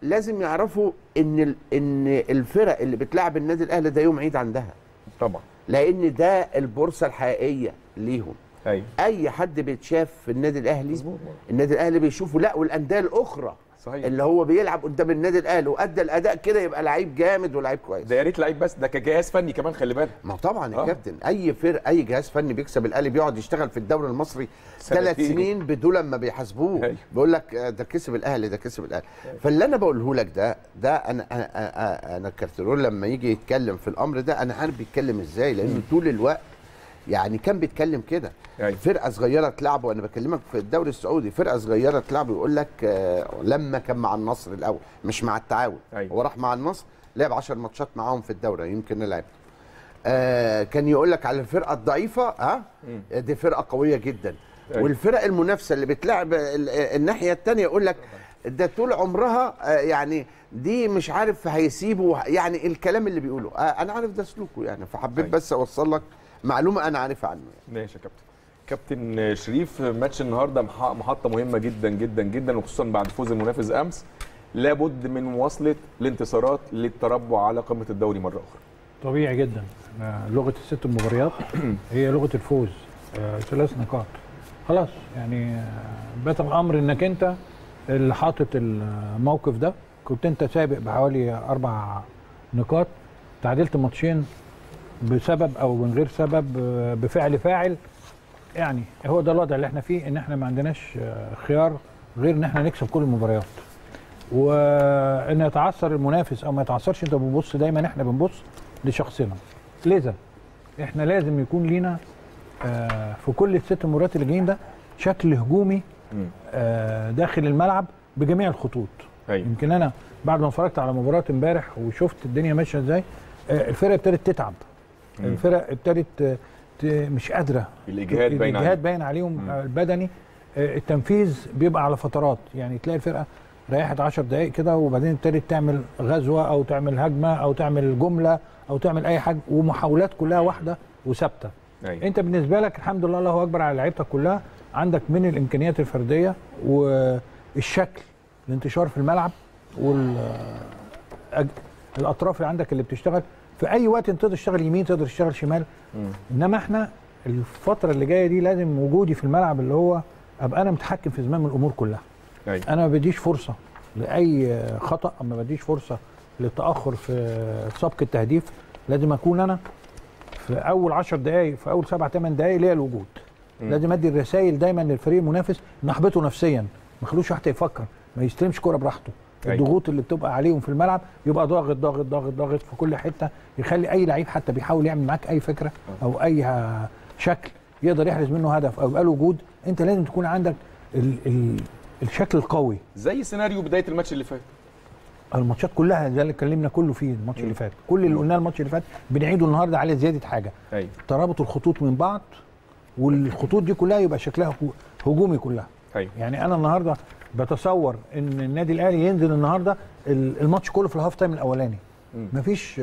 لازم يعرفوا إن إن الفرق اللي بتلعب النادي الأهلي ده يوم عيد عندها طبعا لأن ده البورصة الحقيقية ليهم أيوه أي حد بيتشاف في النادي الأهلي. النادي الأهلي بيشوفه لا والأندية الأخرى صحيح. اللي هو بيلعب قدام النادي الأهلي وأدى الأداء كده يبقى لعيب جامد ولعيب كويس ده يا ريت لعيب بس ده كجهاز فني كمان خلي بالك ما طبعا يا آه. كابتن أي فرق أي جهاز فني بيكسب الأهلي بيقعد يشتغل في الدوري المصري ثلاث. سنين بدون ما بيحاسبوه أيوة. بيقول لك آه، ده كسب الأهلي ده كسب الأهلي فاللي أنا بقوله لك ده ده أنا أنا أنا, أنا كارترون لما يجي يتكلم في الأمر ده أنا عارف بيتكلم إزاي لأنه طول الوقت يعني كان بيتكلم كده أيوة. فرقة صغيرة تلعب وأنا بكلمك في الدوري السعودي فرقة صغيرة تلعب يقول لك آه، لما كان مع النصر الأول مش مع التعاون أيوة. هو راح مع النصر لعب 10 ماتشات معاهم في الدوري يمكن لعبت آه كان يقول لك على الفرقة الضعيفة ها دي فرقة قوية جدا أيوة. والفرق المنافسة اللي بتلعب ال- الناحية الثانية يقول لك ده طول عمرها آه يعني دي مش عارف هيسيبوا يعني الكلام اللي بيقوله آه أنا عارف ده سلوكه يعني فحبيت أيوة. بس أوصل لك معلومة أنا عارفها عنه يعني. ماشي يا كابتن. كابتن شريف ماتش النهارده مح- محطة مهمة جدا جدا جدا وخصوصا بعد فوز المنافس أمس. لابد من مواصلة الانتصارات للتربع على قمة الدوري مرة أخرى. طبيعي جدا. آه، لغة الست مباريات هي لغة الفوز. آه، ثلاث نقاط. خلاص يعني آه، بات الأمر إنك أنت اللي حاطط الموقف ده. كنت أنت سابق بحوالي أربع نقاط. تعادلت ماتشين بسبب أو من غير سبب آه، بفعل فاعل يعني هو ده الوضع اللي إحنا فيه ان إحنا ما عندناش آه، خيار غير ان إحنا نكسب كل المباريات. وان يتعثر المنافس أو ما يتعثرش انت بتبص دايما إحنا بنبص لشخصنا. لذا إحنا لازم يكون لينا آه، في كل الست مباريات اللي جايين ده شكل هجومي داخل الملعب بجميع الخطوط. أيوه. يمكن أنا بعد ما اتفرجت على مباراة امبارح وشفت الدنيا ماشية إزاي الفرقة ابتدت تتعب. الفرق ابتدت مش قادرة. الإجهاد باين الإجهاد باين عليهم آه، البدني. آه، التنفيذ بيبقى على فترات. يعني تلاقي الفرقة ريحت 10 دقائق كده وبعدين ابتدت تعمل غزوة أو تعمل هجمة أو تعمل جملة أو تعمل أي حاجة ومحاولات كلها واحدة وثابتة. أيوه. أنت بالنسبة لك الحمد لله الله أكبر على لعيبتك كلها عندك من الإمكانيات الفردية والشكل الانتشار في الملعب وال الأطراف اللي عندك اللي بتشتغل. في أي وقت أنت تقدر تشتغل يمين تقدر تشتغل شمال. إنما إحنا الفترة اللي جاية دي لازم وجودي في الملعب اللي هو أبقى أنا متحكم في زمام الأمور كلها. أيوه أنا ما بديش فرصة لأي خطأ ما بديش فرصة للتاخر في سبق التهديف. لازم أكون أنا في أول 10 دقائق في أول 7 8 دقائق ليا الوجود. لازم أدي الرسائل دايما للفريق المنافس نحبطه نفسيا. ما خلوش حتى يفكر ما يستلمش كورة براحته. أيوة. الضغوط اللي بتبقى عليهم في الملعب يبقى ضاغط ضاغط ضاغط ضاغط في كل حتة يخلي أي لعيب حتى بيحاول يعمل معاك أي فكرة أو أي شكل يقدر يحرز منه هدف أو يبقى له وجود. أنت لازم تكون عندك ال ال الشكل القوي. زي سيناريو بداية الماتش اللي فات. الماتشات كلها زي اللي اتكلمنا كله فيه الماتش اللي فات. كل اللي قلناه الماتش اللي فات بنعيده النهارده على زيادة حاجة. أيوه. ترابط الخطوط من بعض والخطوط دي كلها يبقى شكلها هجومي كلها. أيوه. يعني أنا النهارده بتصور إن النادي الأهلي ينزل النهارده ال- الماتش كله في ال half time الأولاني. مفيش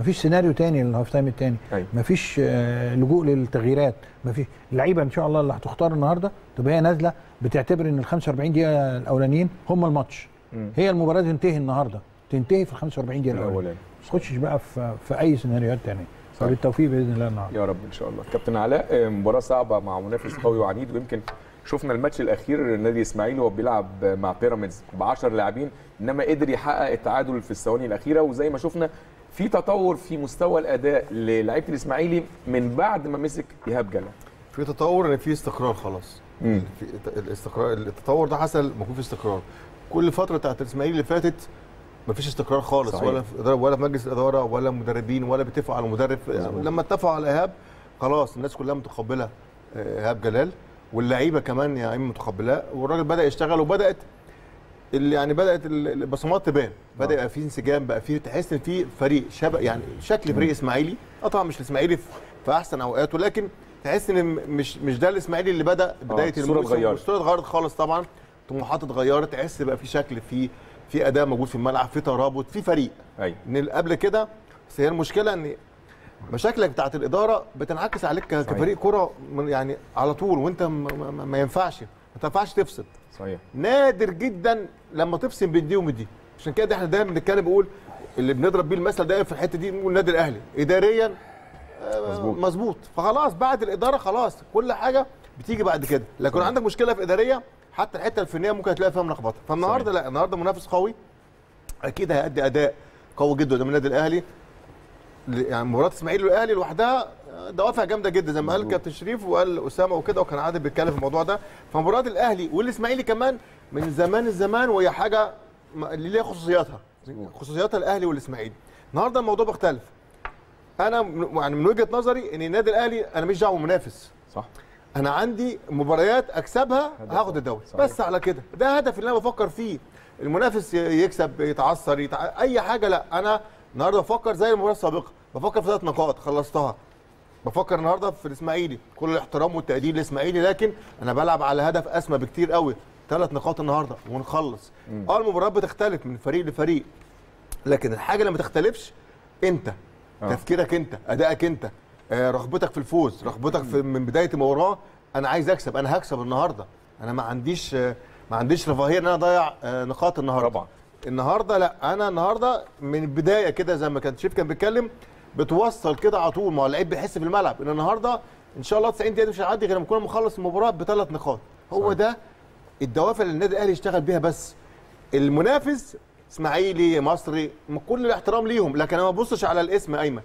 مفيش سيناريو تاني لل half time التاني. أيوة. مفيش آه، لجوء للتغييرات. مفيش. اللعيبة إن شاء الله اللي هتختار النهارده تبقى هي نازلة بتعتبر إن ال 45 دقيقة الأولانيين هم الماتش. مم. هي المباراة تنتهي النهارده. تنتهي في ال 45 دقيقة الأولانية. الأولاني. ما تخشش بقى في في أي سيناريوهات تانية. صحيح. فبالتوفيق بإذن الله النهارده. يا رب إن شاء الله. كابتن علاء آه، مباراة صعبة مع منافس قوي وعنيد ويمكن شفنا الماتش الأخير النادي الاسماعيلي وهو بيلعب مع بيراميدز ب 10 لاعبين إنما قدر يحقق التعادل في الثواني الأخيرة. وزي ما شفنا في تطور في مستوى الأداء للاعيبة الإسماعيلي من بعد ما مسك إيهاب جلال. في تطور إن في استقرار خلاص. مم. في الاستقرار التطور ده حصل ما في استقرار. كل فترة بتاعت الاسماعيلي اللي فاتت ما فيش استقرار خالص صحيح. ولا في ولا في مجلس الإدارة ولا مدربين ولا بيتفقوا على مدرب. لما اتفقوا على إيهاب خلاص الناس كلها متقبلة آه، إيهاب جلال. واللعيبة كمان يا عم متقبلاه والراجل بدأ يشتغل وبدأت اللي يعني بدأت ال- البصمات تبان. بدأ يبقى في انسجام بقى في تحس إن في فريق شبه يعني شكل فريق إسماعيلي. آه طبعا مش الإسماعيلي في أحسن أوقاته لكن تحس إن مش مش ده الإسماعيلي اللي بدأ بداية الصورة الموسم. والصورة اتغيرت خالص طبعا. طموحات اتغيرت تحس بقى في شكل في في أداء موجود في الملعب في ترابط في فريق. أيوه. قبل كده بس هي المشكلة إن مشاكلك بتاعت الإدارة بتنعكس عليك. كفريق كره يعني على طول وأنت ما ينفعش ما تنفعش تفصل. صحيح. نادر جدا لما تفصل بين دي ومن دي. عشان كده إحنا دايما بنتكلم بنقول اللي بنضرب بيه المثل دايما في الحتة دي بنقول النادي الأهلي. اداريا آه، مظبوط. مظبوط. فخلاص بعد الإدارة خلاص كل حاجة بتيجي بعد كده. لكن عندك مشكلة في إدارية حتى الحتة الفنية ممكن هتلاقي فيها ملخبطة. فالنهاردة لا النهارده منافس قوي أكيد هيأدي أداء قوي جدا قدام النادي الأهلي. يعني مباراه الاسماعيلي والأهلي لوحدها دوافع جامدة جدا زي ما قال كابتن شريف وقال أسامة وكده وكان عادل بيتكلم في الموضوع ده. فمباراه الأهلي والإسماعيلي كمان من زمان الزمان وهي حاجة اللي ليها خصوصياتها. خصوصياتها الأهلي والإسماعيلي. النهارده الموضوع بيختلف. أنا يعني من وجهة نظري إن النادي الأهلي أنا مش دعوة منافس. صح. أنا عندي مباريات أكسبها هاخد الدوري. بس على كده. ده هدف اللي أنا بفكر فيه. المنافس يكسب يتعثر يتع... أي حاجة لا. أنا النهارده بفكر زي المباراة السابقة. بفكر في ثلاث نقاط خلصتها. بفكر النهارده في الإسماعيلي كل الاحترام والتقدير للاسماعيلي لكن أنا بلعب على هدف أسمى بكتير قوي. ثلاث نقاط النهارده ونخلص. أه المباريات بتختلف من فريق لفريق لكن الحاجة اللي ما تختلفش أنت آه. تفكيرك أنت أدائك أنت آه، رغبتك في الفوز رغبتك في من بداية المباراه أنا عايز أكسب أنا هكسب النهارده. أنا ما عنديش آه، ما عنديش رفاهية إن أنا أضيع آه، نقاط النهارده. طبعا. النهارده لا أنا النهارده من البداية كده زي ما كان شيف كان بيتكلم بتوصل كده على طول. ما هو اللعيب بيحس في الملعب إن النهارده إن شاء الله 90 دقيقة مش هيعدي غير لما نكون مخلص المباراة بثلاث نقاط. هو صحيح. ده الدوافع اللي النادي الأهلي يشتغل بيها بس. المنافس إسماعيلي مصري كل الاحترام ليهم. لكن أنا ما ببصش على الاسم أيمن.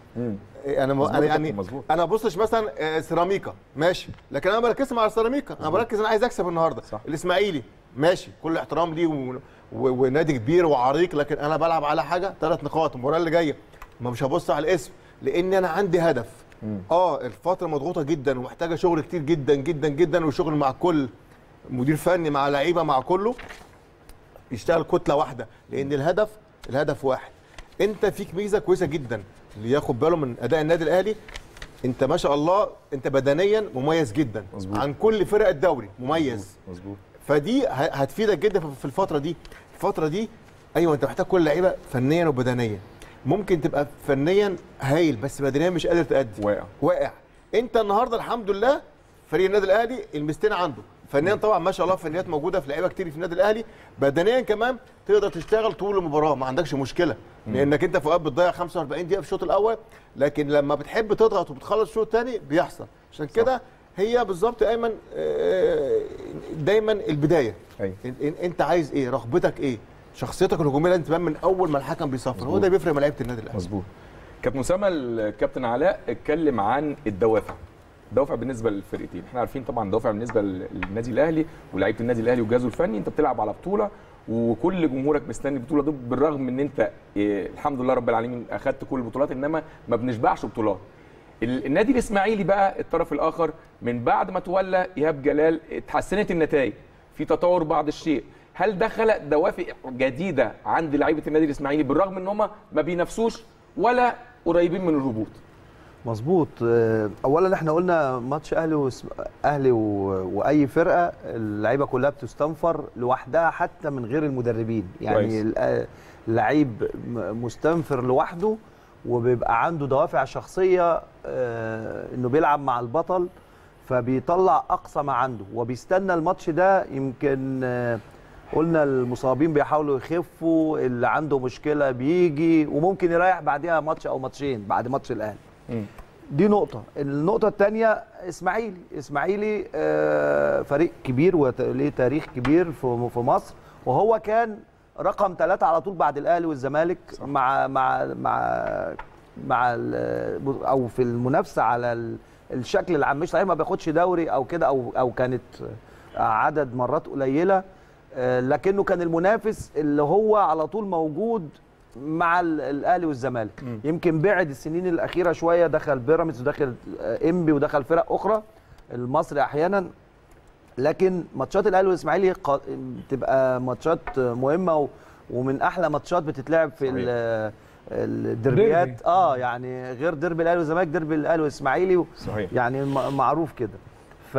إيه، أنا م- مظبوط أنا يعني مظبوط. أنا ما ببصش مثلا آه، سيراميكا. ماشي. لكن أنا بركز على سيراميكا. أنا بركز أنا عايز أكسب النهارده. صح. الإسماعيلي. ماشي. كل احترام ليه و... و... ونادي كبير وعريق. لكن أنا بلعب على حاجة ثلاث نقاط. المباراة اللي جاية. ما مش هبص على الاسم. لأن أنا عندي هدف. آه الفترة مضغوطة جدا ومحتاجة شغل كتير جدا جدا جدا وشغل مع كل مدير فني مع لعيبة مع كله يشتغل كتلة واحدة. لأن الهدف الهدف واحد. أنت فيك ميزة كويسة جدا اللي ياخد باله من أداء النادي الأهلي. أنت ما شاء الله أنت بدنيا مميز جدا. مظبوط. عن كل فرق الدوري مميز. مظبوط فدي هتفيدك جدا في في الفترة دي. الفترة دي أيوه أنت محتاج كل لعيبة فنيا وبدنيا. ممكن تبقى فنيا هايل بس بدنيا مش قادر تأدي. واقع. واقع. انت النهارده الحمد لله فريق النادي الأهلي المستين عنده. فنيا طبعا ما شاء الله فنيات موجودة في لعيبة كتير في النادي الأهلي. بدنيا كمان تقدر تشتغل طول المباراه ما عندكش مشكلة. لأنك انت في اوقات بتضيع 45 دقيقة في الشوط الأول لكن لما بتحب تضغط وبتخلص الشوط الثاني بيحصل. عشان كده هي بالظبط يا ايمن آه، دايما البداية. أيوة. إن- إن- انت عايز إيه؟ رغبتك إيه؟ شخصيتك الهجومية لازم تبان من أول ما الحكم بيصفر. هو ده بيفرق مع لعيبه النادي الأهلي. مظبوط. كابتن أسامة الكابتن علاء اتكلم عن الدوافع. دوافع بالنسبة للفرقتين. إحنا عارفين طبعا دوافع بالنسبة للنادي الأهلي ولاعيبة النادي الأهلي وجهازه الفني. أنت بتلعب على بطولة وكل جمهورك مستني البطوله دي بالرغم إن أنت إيه الحمد لله رب العالمين اخذت كل البطولات إنما ما بنشبعش بطولات. ال- النادي الإسماعيلي بقى الطرف الآخر من بعد ما تولى إيهاب جلال اتحسنت النتائج. في تطور بعض الشيء. هل ده خلق دوافع جديدة عند لعيبة النادي الإسماعيلي بالرغم إن هم ما بينافسوش ولا قريبين من الهبوط؟ مظبوط. آه، اولا إحنا قلنا ماتش أهلي. أهلي و... وأي فرقة اللعيبة كلها بتستنفر لوحدها حتى من غير المدربين. يعني اللعيب مستنفر لوحده وبيبقى عنده دوافع شخصية آه، إنه بيلعب مع البطل فبيطلع أقصى ما عنده. وبيستنى الماتش ده يمكن آه، قلنا المصابين بيحاولوا يخفوا اللي عنده مشكلة بيجي وممكن يريح بعديها ماتش أو ماتشين بعد ماتش الأهلي. دي نقطة، النقطة الثانية إسماعيلي، إسماعيلي آه، فريق كبير وليه تاريخ كبير في مصر. وهو كان رقم ثلاثة على طول بعد الأهلي والزمالك مع مع مع مع ال- أو في المنافسة على ال- الشكل العام. مش صحيح ما بياخدش دوري أو كده أو أو كانت عدد مرات قليلة. آه، لكنه كان المنافس اللي هو على طول موجود مع ال- الأهلي والزمالك. يمكن بعد السنين الأخيرة شوية دخل بيراميدز ودخل آه، إنبي ودخل فرق أخرى المصري أحيانا. لكن ماتشات الأهلي والإسماعيلي بتبقى ماتشات مهمة ومن أحلى ماتشات بتتلعب في الدربيات. آه يعني غير ديربي الأهلي والزمالك ديربي الأهلي والإسماعيلي يعني معروف كده. ف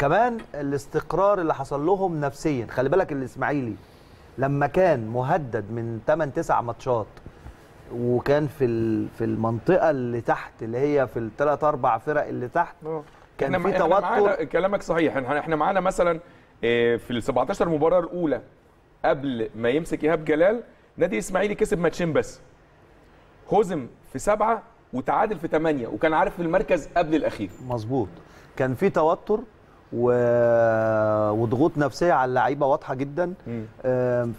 كمان الاستقرار اللي حصل لهم نفسيا. خلي بالك الإسماعيلي لما كان مهدد من 8 9 ماتشات وكان في في المنطقة اللي تحت اللي هي في الثلاث أربع فرق اللي تحت كان إحنا في توتر. كلامك صحيح. إحنا إحنا معانا مثلا آه، في ال 17 مباراة الأولى قبل ما يمسك إيهاب جلال نادي إسماعيلي كسب ماتشين بس. هزم في سبعة وتعادل في ثمانيه وكان عارف في المركز قبل الأخير. مظبوط. كان في توتر و... وضغوط نفسية على اللعيبة واضحة جدا.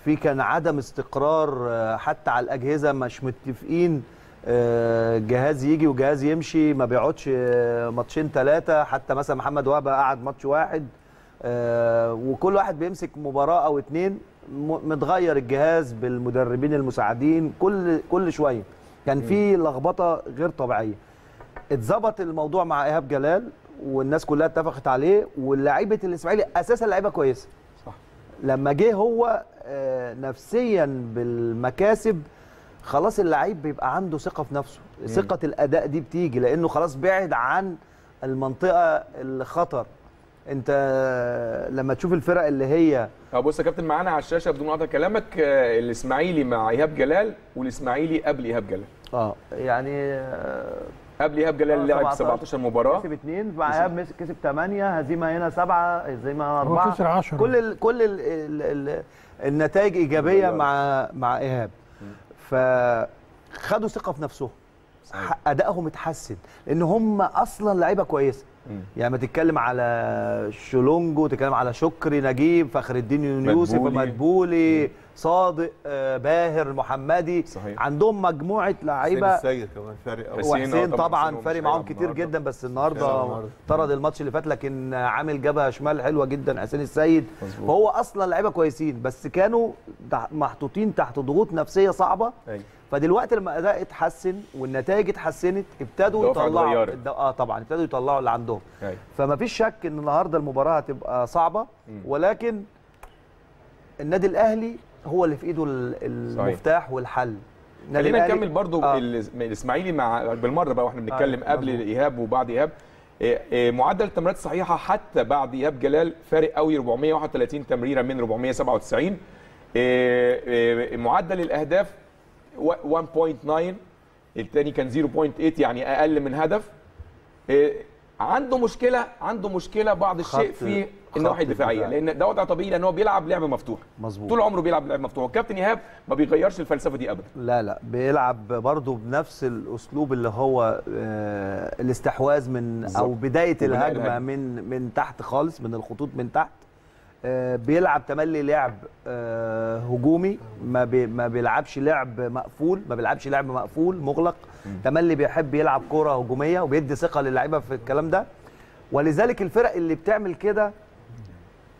في كان عدم استقرار آه، حتى على الأجهزة مش متفقين آه، جهاز يجي وجهاز يمشي ما بيقعدش آه، ماتشين ثلاثة حتى مثلا محمد وهبة قعد ماتش واحد وكل واحد بيمسك مباراة أو اتنين. متغير الجهاز بالمدربين المساعدين كل كل شوية. كان في لخبطة غير طبيعية. اتظبط الموضوع مع إيهاب جلال. والناس كلها اتفقت عليه واللعيبة الإسماعيلي أساسا لعيبة كويسة. صح. لما جه هو آه، نفسيا بالمكاسب خلاص اللعيب بيبقى عنده ثقة في نفسه. ثقة الأداء دي بتيجي لأنه خلاص بعد عن المنطقة الخطر. أنت لما تشوف الفرق اللي هي آه بص يا كابتن معانا على الشاشة بدون قطع كلامك آه، الإسماعيلي مع إيهاب جلال والإسماعيلي قبل إيهاب جلال. آه يعني آه، قبل ايهاب جلال لعب 17 17 مباراة. كسب اثنين مع ايهاب مسك- كسب ثمانيه هزيمة هنا سبعة هزيمة أربعة. خسر 10. كل ال كل ال ال ال النتائج إيجابية مع مع ايهاب فخدوا ثقة في نفسهم. أدائهم اتحسن. لأن هم أصلا لعيبة كويسة. يعني ما تتكلم على شولونجو تتكلم على شكري نجيب فخر الدين يوسف مدبولي. صادق آه، باهر محمدي صحيح. عندهم مجموعة لعيبة السيد كمان فارق حسين، آه، وحسين طبعاً حسين فارق معاهم كتير. جدا بس النهارده. طرد الماتش اللي فات لكن عامل جبهة شمال حلوة جدا حسين السيد مظبوط. فهو أصلا لعيبة كويسين بس كانوا محطوطين تحت ضغوط نفسية صعبة أيوة. فدلوقتي لما الاداء اتحسن والنتائج اتحسنت ابتدوا يطلعوا. الد- آه طبعا ابتدوا يطلعوا اللي عندهم أيوة. فما فيش شك إن النهارده المباراة هتبقى صعبة ولكن النادي الأهلي هو اللي في إيده ال- المفتاح والحل. خلينا نكمل برضو آه. ال- الإسماعيلي مع بالمرة بقى وإحنا بنتكلم آه، قبل. إيهاب وبعد إيهاب. إيه، إيه، معدل التمريرات الصحيحه حتى بعد إيهاب جلال فارق قوي 431 تمريرة من 497 إيه، معدل الأهداف و- 1.9 الثاني كان 0.8 يعني أقل من هدف. عنده مشكله عنده مشكلة بعض الشيء في النواحي الدفاعيه الدفاع. لأن دوت طبيعي لأن هو بيلعب لعب مفتوح مظبوط. طول عمره بيلعب لعب مفتوح والكابتن إيهاب ما بيغيرش الفلسفة دي ابدا لا لا بيلعب برضه بنفس الأسلوب اللي هو آه، الاستحواذ من بالظبط. أو بداية الهجمة الهجمة. من من تحت خالص من الخطوط من تحت آه، بيلعب تملي لعب آه، هجومي ما بي ما بيلعبش لعب مقفول ما بيلعبش لعب مقفول مغلق تملي بيحب يلعب كره هجومية وبيدي ثقة للعيبة في الكلام ده ولذلك الفرق اللي بتعمل كده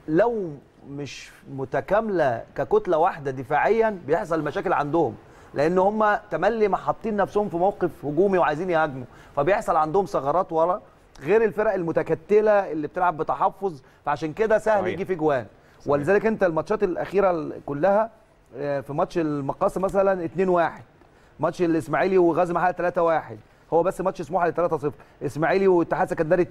لو مش متكاملة ككتلة واحدة دفاعيا بيحصل مشاكل عندهم. لأن هم تملي ما حاطين نفسهم في موقف هجومي وعايزين يهاجموا. فبيحصل عندهم ثغرات ورا غير الفرق المتكتلة اللي بتلعب بتحفظ. فعشان كده سهل. يجي في جوان. ولذلك أنت الماتشات الأخيرة ال- كلها آه، في ماتش المقاصه مثلا 2-1 ماتش الإسماعيلي وغازي محله 3-1 هو بس ماتش سموحه اللي 3-0 إسماعيلي والاتحاد السكندري 2-1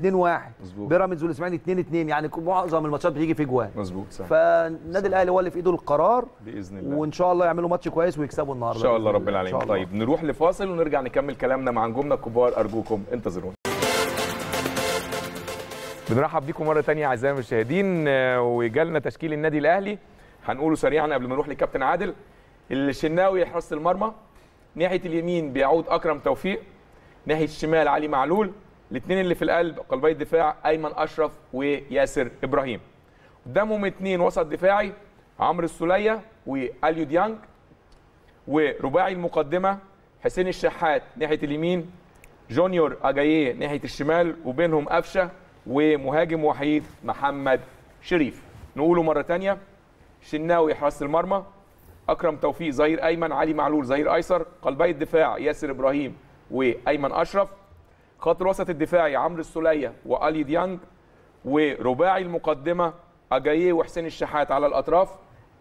مظبوط. بيراميدز والإسماعيلي 2-2 يعني كل- معظم الماتشات بتيجي في جوان. مظبوط صح. فالنادي الأهلي هو اللي في إيده القرار. بإذن الله. وإن شاء الله يعملوا ماتش كويس ويكسبوا النهارده. إن شاء الله رب العالمين. طيب نروح لفاصل ونرجع نكمل كلامنا مع نجومنا الكبار. أرجوكم انتظرونا. بنرحب بيكم مرة تانية أعزائي المشاهدين. آه، وجالنا تشكيل النادي الأهلي. هنقوله سريعا قبل ما نروح لكابتن عادل. الشناوي حراسة المرمى. ناحية اليمين بيعود أكرم توفيق. ناحية الشمال علي معلول الاثنين اللي في القلب قلبي الدفاع أيمن أشرف وياسر إبراهيم. قدامهم اثنين وسط دفاعي عمرو السولية واليو ديانج ورباعي المقدمة حسين الشحات ناحية اليمين جونيور أجاييه ناحية الشمال وبينهم قفشة ومهاجم وحيد محمد شريف. نقوله مرة تانية شناوي حراسة المرمى أكرم توفيق ظهير أيمن علي معلول ظهير أيسر قلبي الدفاع ياسر إبراهيم. وأيمن أشرف خط الوسط الدفاعي عمرو السولية وألي ديانج ورباعي المقدمة أجاييه وحسين الشحات على الأطراف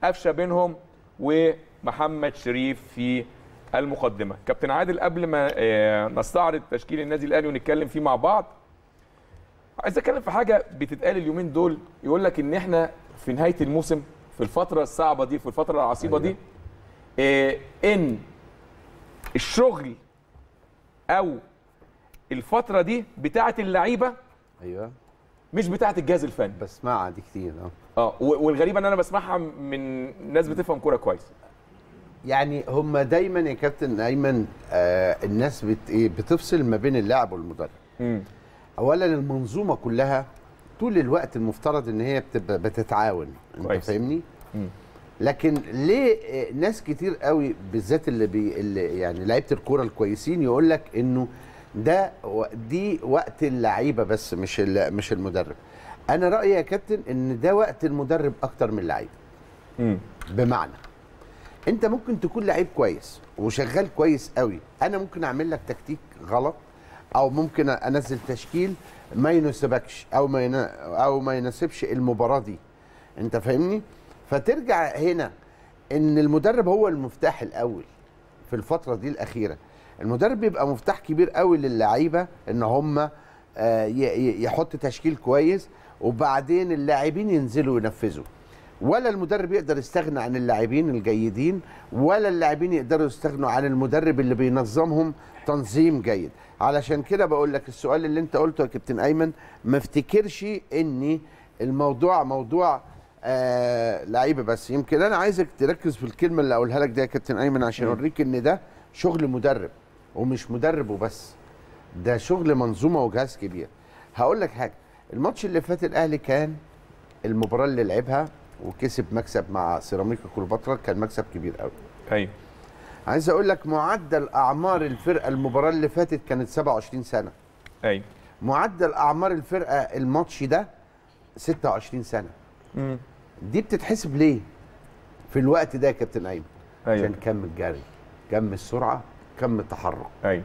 قفشة بينهم ومحمد شريف في المقدمة. كابتن عادل قبل ما آه، نستعرض تشكيل النادي الأهلي ونتكلم فيه مع بعض عايز أتكلم في حاجة بتتقال اليومين دول. يقول لك إن إحنا في نهاية الموسم في الفترة الصعبة دي في الفترة العصيبة دي آه، إن الشغل أو الفترة دي بتاعة اللعيبة أيوه. مش بتاعة الجهاز الفني. بسمعها دي كتير آه. آه والغريب إن أنا بسمعها من ناس بتفهم كورة كويس. يعني هم دايما يا كابتن ايمن آه الناس بت إيه بتفصل ما بين اللاعب والمدرب. اولا المنظومة كلها طول الوقت المفترض إن هي بتبقى بتتعاون. أنت. فاهمني. لكن ليه ناس كتير قوي بالذات اللي, بي اللي يعني لعيبة الكورة الكويسين يقول لك إنه ده دي وقت اللعيبة بس مش مش المدرب. أنا رأيي يا كابتن إن ده وقت المدرب أكتر من اللعيبة. بمعنى أنت ممكن تكون لعيب كويس وشغال كويس قوي. أنا ممكن أعمل لك تكتيك غلط أو ممكن أنزل تشكيل ما يناسبكش أو ما ينا أو ما يناسبش المباراة دي. أنت فاهمني؟ فترجع هنا إن المدرب هو المفتاح الأول في الفترة دي الأخيرة. المدرب بيبقى مفتاح كبير قوي للعيبة إن هم آه، يحط تشكيل كويس وبعدين اللاعبين ينزلوا ينفذوا. ولا المدرب يقدر يستغنى عن اللاعبين الجيدين ولا اللاعبين يقدروا يستغنوا عن المدرب اللي بينظمهم تنظيم جيد. علشان كده بقول لك السؤال اللي أنت قلته يا كابتن أيمن ما افتكرش ان الموضوع موضوع آه لعيبة بس. يمكن أنا عايزك تركز في الكلمة اللي أقولها لك دي يا كابتن أيمن عشان أوريك إن ده شغل مدرب ومش مدرب وبس. ده شغل منظومة وجهاز كبير. هقول لك حاجة. الماتش اللي فات الأهلي كان المباراة اللي لعبها وكسب مكسب مع سيراميكا كليوباترا كان مكسب كبير قوي أيوه. عايز أقول لك معدل أعمار الفرقة المباراة اللي فاتت كانت 27 سنة. أيوه. معدل أعمار الفرقة الماتش ده 26 سنة. امم دي بتتحسب ليه؟ في الوقت ده يا كابتن أيمن أيوه. عشان كم الجري كم السرعة كم التحرك. أيوه.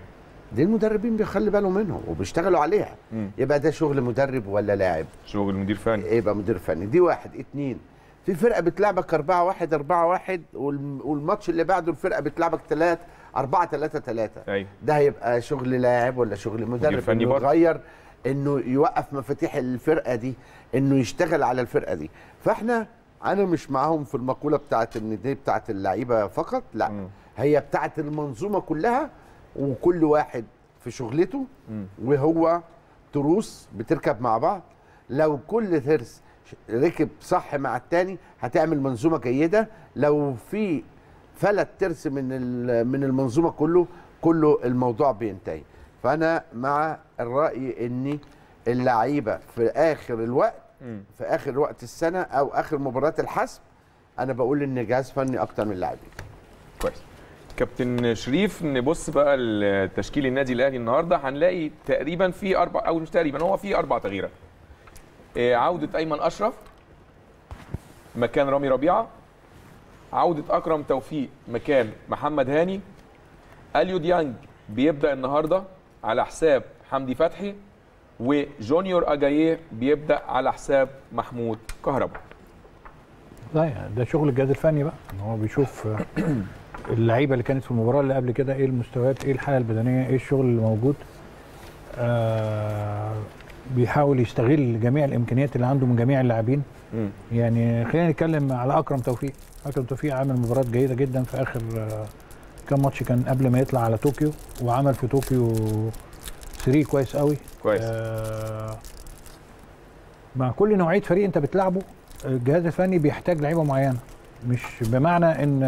دي المدربين بيخلي بالهم منهم وبيشتغلوا عليها. مم. يبقى ده شغل مدرب ولا لاعب؟ شغل مدير فني. يبقى مدير فني. دي واحد. اتنين في فرقة بتلعبك 4 1 4 1 والماتش اللي بعده الفرقة بتلعبك 3 4 3 3 أيوه. ده هيبقى شغل لاعب ولا شغل مدرب فني إنه برضه. يغير إنه يوقف مفاتيح الفرقة دي إنه يشتغل على الفرقة دي. فإحنا أنا مش معاهم في المقولة بتاعت إن دي بتاعت اللعيبة فقط لأ. مم. هي بتاعت المنظومة كلها وكل واحد في شغلته مم. وهو تروس بتركب مع بعض. لو كل ترس ركب صح مع التاني هتعمل منظومة جيدة. لو في فلت ترس من من المنظومة كله كله الموضوع بينتهي. فأنا مع الرأي ان اللعيبة في آخر الوقت. في آخر وقت السنة أو آخر مباراة الحسم أنا بقول إن جهاز فني أكتر من اللاعبين كويس. كابتن شريف نبص بقى لتشكيل النادي الأهلي النهارده. هنلاقي تقريبا في أربع أو مش تقريبا هو في أربع تغييرات. آه، عودة أيمن أشرف مكان رامي ربيعة. عودة أكرم توفيق مكان محمد هاني. أليو ديانج بيبدأ النهارده على حساب حمدي فتحي وجونيور أجاييه بيبدأ على حساب محمود كهربا. لا يعني ده شغل الجهاز الفني بقى. إن هو بيشوف آه، اللعيبة اللي كانت في المباراة اللي قبل كده إيه المستويات إيه الحالة البدنية إيه الشغل اللي موجود. آه بيحاول يستغل جميع الإمكانيات اللي عنده من جميع اللاعبين. يعني خلينا نتكلم على أكرم توفيق. أكرم توفيق عامل مباراة جيدة جدا في آخر آه، كام ماتش كان قبل ما يطلع على طوكيو وعمل في طوكيو 3 كويس قوي. كويس. آه مع كل نوعية فريق انت بتلعبه الجهاز الفني بيحتاج لعيبة معينة. مش بمعنى إن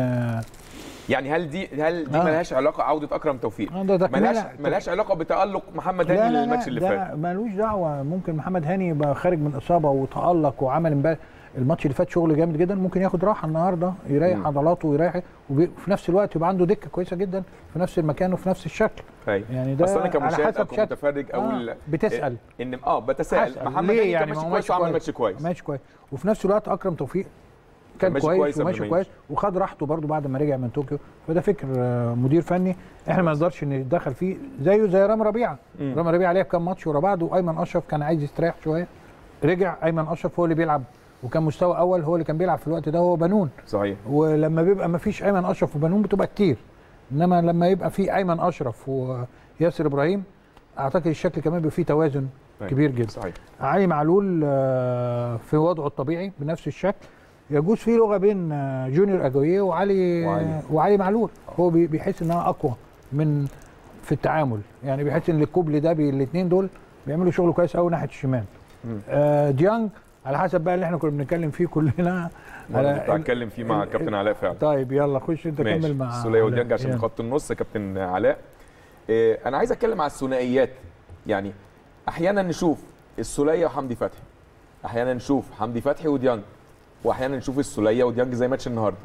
يعني هل دي هل دي آه. ملهاش علاقة عودة أكرم توفيق؟ آه، ده تكملة. ملهاش ملهاش علاقة بتألق محمد هاني الماتش اللي فات. ده ملوش دعوة. ممكن محمد هاني يبقى خارج من اصابه وتألق وعمل امبارح. الماتش اللي فات شغل جامد جدا ممكن ياخد راحة النهارده يريح مم. عضلاته ويريح وفي نفس الوقت يبقى عنده دكة كويسة جدا في نفس المكان وفي نفس الشكل. أيوة. يعني ده أصل أنا على كمشاهد أو حسب شكل. كمتفرج أو آه، ال- بتسأل. ان آه بتساءل هسأل. محمد ليه؟ يعني كان ما ماشي كويس وعمل ماتش كويس. ماشي كويس. وفي نفس الوقت أكرم توفيق كان كويس كويس وماشي ما كويس وخد راحته برده بعد ما رجع من طوكيو. فده فكر آه، مدير فني. إحنا ما نقدرش نتدخل فيه زيه زي رامي ربيعة. رامي ربيعة لعب كام ماتش ورا بعض وايمن أشرف كان عايز يستريح شوية. رجع أيمن أشرف هو اللي بيلعب وكان مستوى أول هو اللي كان بيلعب في الوقت ده هو بنون صحيح. ولما بيبقى ما فيش أيمن أشرف وبنون بتبقى كتير. إنما لما يبقى في أيمن أشرف وياسر إبراهيم أعتقد الشكل كمان بيبقى فيه توازن أيوة. كبير جدا. صحيح. علي معلول آه، في وضعه الطبيعي بنفس الشكل. يجوز في لغة بين آه، جونيور أجوية وعلي وعلي. وعلي معلول. هو بي- بيحس إنها أقوى من في التعامل. يعني بيحس إن الكوبل ده الاثنين دول بيعملوا شغل كويس قوي ناحية الشمال. آه ديانج على حسب بقى اللي إحنا كنا بنتكلم فيه كلنا. أنا على- هتكلم فيه مع كابتن علاء فعلا. طيب يلا خش انت ماشي. كمل مع سوليه. وديانج عشان. خط النص كابتن علاء. إيه أنا عايز أتكلم على الثنائيات. يعني أحيانا نشوف السوليه وحمدي فتحي. أحيانا نشوف حمدي فتحي وديانج. واحيانا نشوف السوليه وديانج زي ماتش النهارده.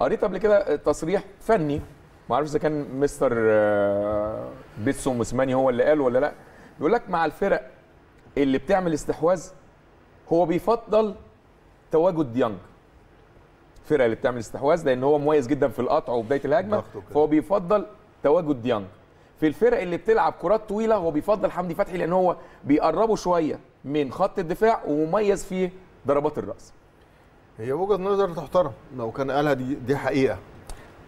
قريت قبل كده تصريح فني. ما أعرفش إذا كان مستر آه، بيتسو موسماني هو اللي قال ولا لأ. بيقول لك مع الفرق اللي بتعمل استحواذ هو بيفضل تواجد ديانج الفرقه اللي بتعمل استحواذ لأن هو مميز جدا في القطع وبداية الهجمة. فهو بيفضل تواجد ديانج. في الفرق اللي بتلعب كرات طويلة هو بيفضل حمدي فتحي لأن هو بيقربه شوية من خط الدفاع ومميز في ضربات الرأس. هي وجهة نظر تحترم لو كان قالها دي دي حقيقة.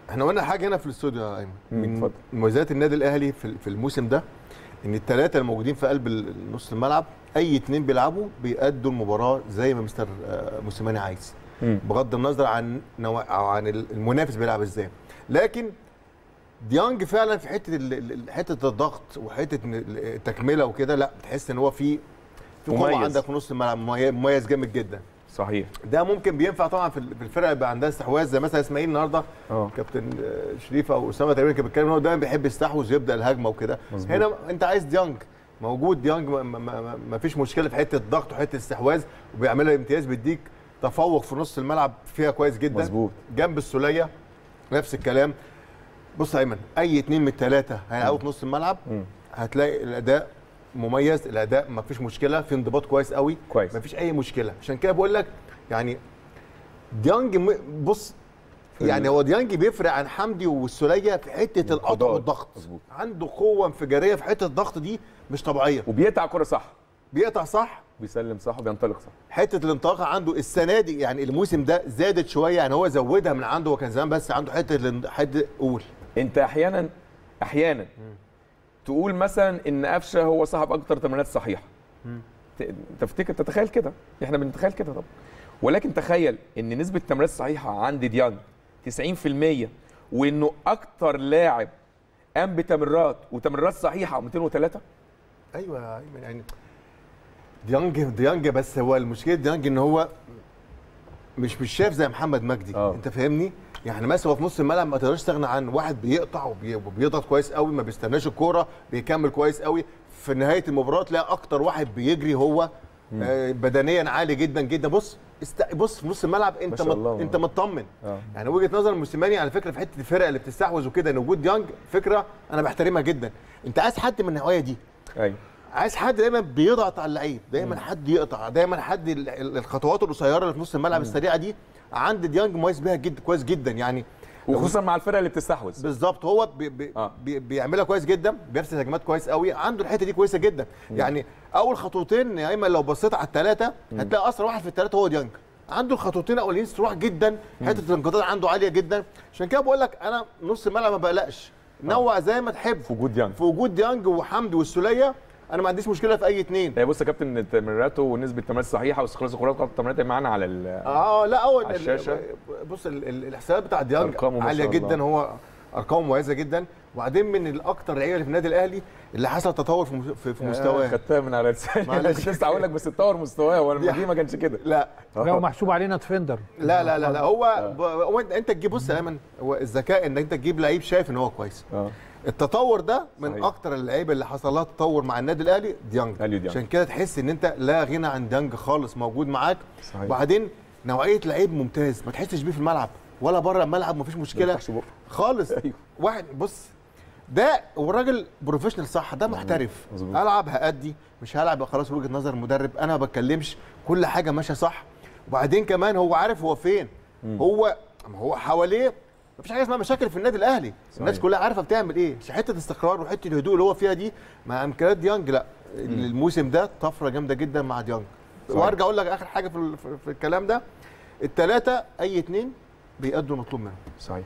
إحنا قلنا حاجة هنا في الاستوديو يا أيمن. من. مميزات النادي الأهلي في الموسم ده إن الثلاثه الموجودين في قلب نص الملعب أي اتنين بيلعبوا بيأدوا المباراة زي ما مستر آه، موسيماني عايز. بغض النظر عن نوع أو عن المنافس بيلعب إزاي. لكن ديانج فعلا في حتة حتة الضغط وحتة التكملة وكده لا بتحس إن هو في في قوة. عندك في نص الملعب مميز جامد جدا. صحيح. ده ممكن بينفع طبعا في ال- في الفرق اللي بقى عندها استحواذ زي مثلا إسماعيل النهارده آه. كابتن آه، شريف أو أسامة تقريبا كان بيتكلم إن هو دايما بيحب يستحوذ ويبدأ الهجمة وكده. هنا أنت عايز ديانج. موجود ديانج ما, ما, ما, ما فيش مشكلة في حتة الضغط وحتة الاستحواذ وبيعملها امتياز بيديك تفوق في نص الملعب فيها كويس جدا. مظبوط. جنب السولية نفس الكلام. بص يا أيمن أي اتنين من الثلاثه هيلعبوا في نص الملعب مم. هتلاقي الأداء مميز الأداء ما فيش مشكلة في انضباط كويس قوي. كويس. ما فيش أي مشكلة. عشان كده بقول لك يعني ديانج م- بص يعني هو ديانج بيفرق عن حمدي والسوليه في حتة القطع. والضغط. عنده قوة انفجارية في حتة الضغط دي مش طبيعية. وبيقطع كرة صح. بيقطع صح. بيسلم صح وبينطلق صح. حتة الانطلاق عنده السنة دي يعني الموسم ده زادت شوية يعني هو زودها من عنده هو كان زمان بس عنده حتة حتة قول أنت أحيانا أحيانا تقول مثلا إن قفشة هو صاحب أكتر تمريرات صحيحة. تفتكر تتخيل كده. إحنا بنتخيل كده طبعا. ولكن تخيل إن نسبة التمريرات الصحيحه عند ديانج 90% وإنه أكتر لاعب قام بتمريرات وتمريرات صحيحة 203 أيوه يا ايمن يعني ديانج ديانج بس هو المشكلة ديانج إن هو مش مش شايف زي محمد مجدي. آه. أنت فاهمني؟ يعني مثلا هو في نص الملعب ما تقدرش تستغنى عن واحد بيقطع وبي- وبيضغط كويس قوي ما بيستناش الكورة بيكمل كويس قوي. في نهاية المباراة تلاقي أكتر واحد بيجري هو آه بدنيا عالي جدا جدا. بص است... بص في نص الملعب أنت. مط... أنت مطمن. آه. يعني وجهة نظر موسيماني على فكرة في حتة الفرق اللي بتستحوذ وكده إن وجود ديانج فكرة أنا بحترمها جدا. أنت عايز حد من النوعيه دي؟ أيوه. عايز حد دايما بيضغط على اللعيب دايما حد يقطع دايما حد ال- ال- الخطوات القصيرة اللي في نص الملعب السريعة دي عند ديانج مميز بيها جدا كويس جدا يعني. وخصوصا مع الفرق اللي بتستحوذ. بالظبط هو بي بي آه. بي بيعملها كويس جدا بيرسل هجمات كويس قوي عنده الحتة دي كويسة جدا. يعني أول خطوتين يا أيمن لو بصيت على الثلاثه هتلاقي أسرع واحد في الثلاثه هو ديانج. عنده الخطوتين الأولين سرعه جدا حتة الانقضاض عنده عالية جدا. عشان كده بقول لك أنا نص الملعب ما بقلقش. نوع زي ما تحب. في وجود ديانج. في وجود ديانج وحمدي والسولية أنا ما عنديش مشكله في اي اثنين هي بص يا كابتن تمريراته ونسبة التمريرات الصحيحه واستخلاص الكرات التمريرات معانا على ال آه لا هو على الشاشة. بص ال- ال- الحسابات بتاع ديانج عالية الله. جدا هو ارقامه مميزة جدا. وبعدين من الأكتر لعيبه اللي في النادي الأهلي اللي حصل تطور في في, مستواه. خدتها من على لساني. معلش. لسه هقول لك بس اتطور مستواه. هو دي ما كانش كده. لا. لو محسوب علينا defender لا لا لا, لا. هو ب- هو انت تجيب بص يا أيمن هو الذكاء إن أنت تجيب لعيب شايف إن هو كويس. أه. التطور ده من صحيح. أكتر اللعيبة اللي حصل لها تطور مع النادي الأهلي ديانج. عشان كده تحس إن أنت لا غنى عن ديانج خالص موجود معاك صحيح. وبعدين نوعية لعيب ممتاز ما تحسش بيه في الملعب ولا بره الملعب مفيش مشكلة. خالص أيوه. واحد بص ده والراجل بروفيشنال صح ده محترف. العب هأدي مش هلعب خلاص وجهة نظر المدرب أنا ما بتكلمش كل حاجة ماشية صح وبعدين كمان هو عارف هو فين هو هو حواليه مفيش حاجة اسمها مشاكل في النادي الأهلي. الناس كلها عارفة بتعمل إيه. مش حتة استقرار وحتة الهدوء اللي هو فيها دي. مع إمكانيات ديانج لأ. الموسم ده طفرة جامدة جدا مع ديانج. صحيح. وأرجع أقول لك آخر حاجة في, ال- في, في الكلام ده. الثلاثه أي اتنين بيأدوا المطلوب منهم. صحيح.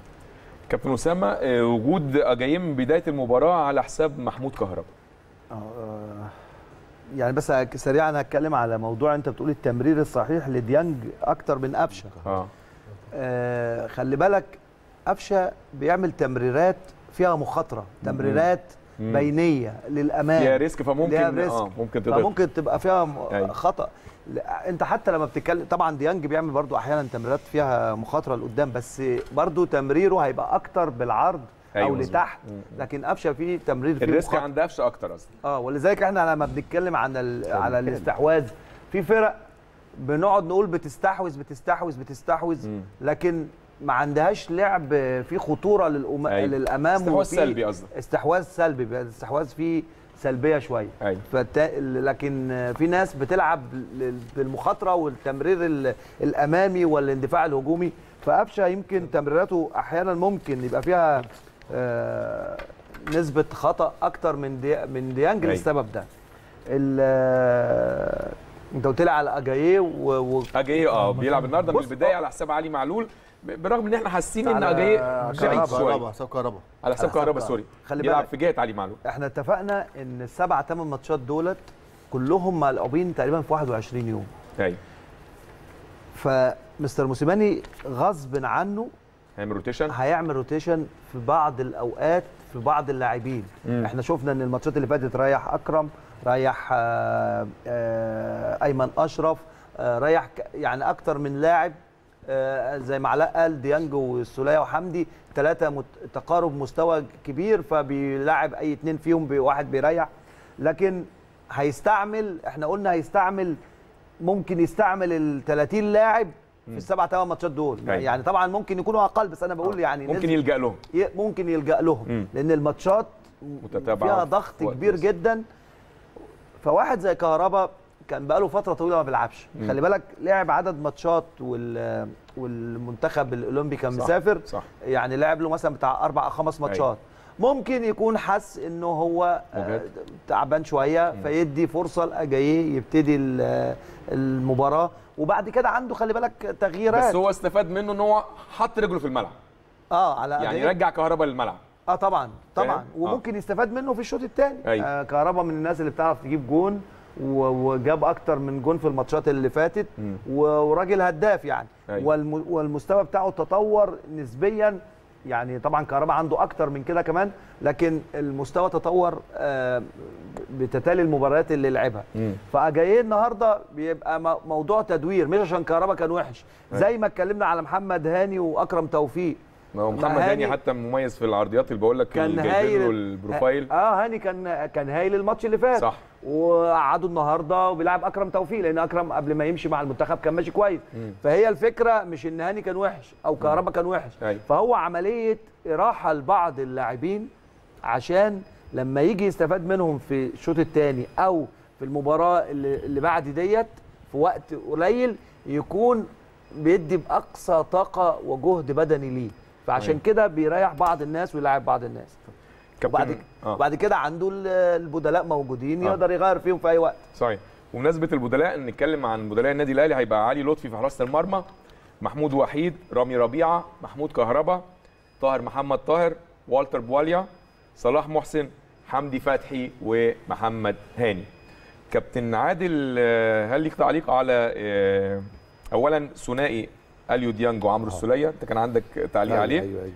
كابتن أسامة آه، وجود اجايين من بداية المباراة على حساب محمود كهربا. آه، يعني بس سريعا هتكلم على موضوع أنت بتقول التمرير الصحيح لديانج أكتر من قفشه آه. آه خلي بالك قفشة بيعمل تمريرات فيها مخاطرة تمريرات. بينية للأمام فيها risk فممكن risk. آه ممكن تضر فممكن تبقى فيها. خطأ أنت حتى لما بتتكلم طبعا ديانج بيعمل برضو أحيانا تمريرات فيها مخاطرة لقدام بس برضو تمريره هيبقى أكتر بالعرض أيوة أو. لتحت. لكن قفشة فيه تمرير فيه ال risk. عند قفشة أكتر أصلا آه ولذلك إحنا لما بنتكلم عن ال- على الاستحواذ في فرق بنقعد نقول بتستحوذ بتستحوذ بتستحوذ. لكن ما عندهاش لعب فيه خطورة للأم... أيوة. للأمام استحواذ سلبي قصدك. استحواذ سلبي بقى الاستحواذ فيه سلبية شوية أيوه فت... لكن في ناس بتلعب بالمخاطرة والتمرير ال... الأمامي والاندفاع الهجومي فقفشه يمكن تمريراته أحيانا ممكن يبقى فيها آه... نسبة خطأ أكتر من دي... من ديانج أيوة. للسبب ده ال... آه، أنت قلت لي على أجاييه و... و... أجاييه آه بيلعب النهارده من البداية آه. على حساب علي معلول برغم إن إحنا حاسين ان على كهربا. بعيد شوية كهربا حساب كهربا على حساب على كهربا. sorry خلي بيلعب. في جهة علي معلول إحنا اتفقنا إن السبع ثمان ماتشات دولت كلهم ملعوبين تقريبا في 21 يوم أيوه ف مستر موسيماني غصب عنه هيعمل rotation هيعمل rotation في بعض الأوقات في بعض اللاعبين. إحنا شفنا إن الماتشات اللي فاتت ريح أكرم ريح آه، آه، أيمن أشرف آه، ريح يعني أكتر من لاعب زي ما علاء قال ديانج والسوليه وحمدي ثلاثة مت- تقارب مستوى كبير فبيلاعب أي اتنين فيهم بي- واحد بيريح. لكن هيستعمل إحنا قلنا هيستعمل ممكن يستعمل ال 30 لاعب في السبع ثمان ماتشات دول. أيوة. يعني طبعا ممكن يكونوا أقل بس أنا بقول يعني ممكن يلجأ لهم. ممكن يلجأ لهم. مم. لأن الماتشات متتابعة فيها في ضغط كبير بس. جدا. فواحد زي كهربا كان بقاله فترة طويلة ما بيلعبش. خلي بالك لعب عدد ماتشات وال والمنتخب الأولمبي كان صح، مسافر. صح. يعني لعب له مثلا بتاع أربع أو خمس ماتشات. ممكن يكون حس إنه هو آه،. تعبان شوية فيدي فرصة لاجاييه يبتدي ال- المباراة. وبعد كده عنده خلي بالك تغييرات. بس هو استفاد منه إن هو حط رجله في الملعب. آه على يعني. رجع كهربا للملعب. آه طبعا طبعا؟ وممكن يستفاد منه في الشوط الثاني أيوة. آه كهربا من الناس اللي بتعرف تجيب جون. وجاب أكتر من جون في الماتشات اللي فاتت. وراجل هداف يعني. أيوة. والم والمستوى بتاعه تطور نسبيا. يعني طبعا كهربا عنده أكتر من كده كمان لكن المستوى تطور آه بتتالي المباريات اللي لعبها. مم. فاجاييه النهارده بيبقى موضوع تدوير مش عشان كهربا كان وحش. أيوة. زي ما اتكلمنا على محمد هاني وأكرم توفيق. ما هو محمد هاني هاني- حتى مميز في العرضيات اللي بقول لك كان هايل ال profile. آه هاني كان كان هايل الماتش اللي فات. صح. وقعدوا النهارده وبيلعب اكرم توفيق لأن اكرم قبل ما يمشي مع المنتخب كان ماشي كويس. فهي الفكرة مش إن هاني كان وحش أو كهربا كان وحش. أيوة. فهو عملية راحه لبعض اللاعبين عشان لما يجي يستفاد منهم في الشوط الثاني أو في المباراة اللي, اللي بعد ديت في وقت قليل يكون بيدي بأقصى طاقة وجهد بدني ليه. فعشان أيوة. كده بيريح بعض الناس ويلاعب بعض الناس. وبعد آه. وبعد كده عنده ال- البدلاء موجودين آه. يقدر يغير فيهم في أي وقت صحيح وبمناسبه البدلاء نتكلم عن بدلاء النادي الأهلي هيبقى علي لطفي في حراسة المرمى محمود وحيد رامي ربيعة محمود كهربا طاهر محمد طاهر والتر بواليا صلاح محسن حمدي فتحي ومحمد هاني كابتن عادل آه، هل ليك تعليق على آه، اولا ثنائي اليو ديانج وعمرو السوليه أنت كان عندك تعليق أيوة عليه أيوة أيوة.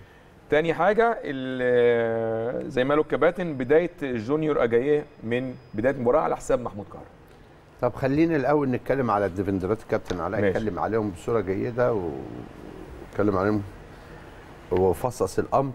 تاني حاجة ال- زي ما قالوا الكباتن بداية جونيور أجاييه من بداية المباراه على حساب محمود كهربا. طب خلينا الأول نتكلم على الديفندرات الكابتن علاء ماشي. يتكلم عليهم بصورة جيدة ويتكلم عليهم وفصص الأمر.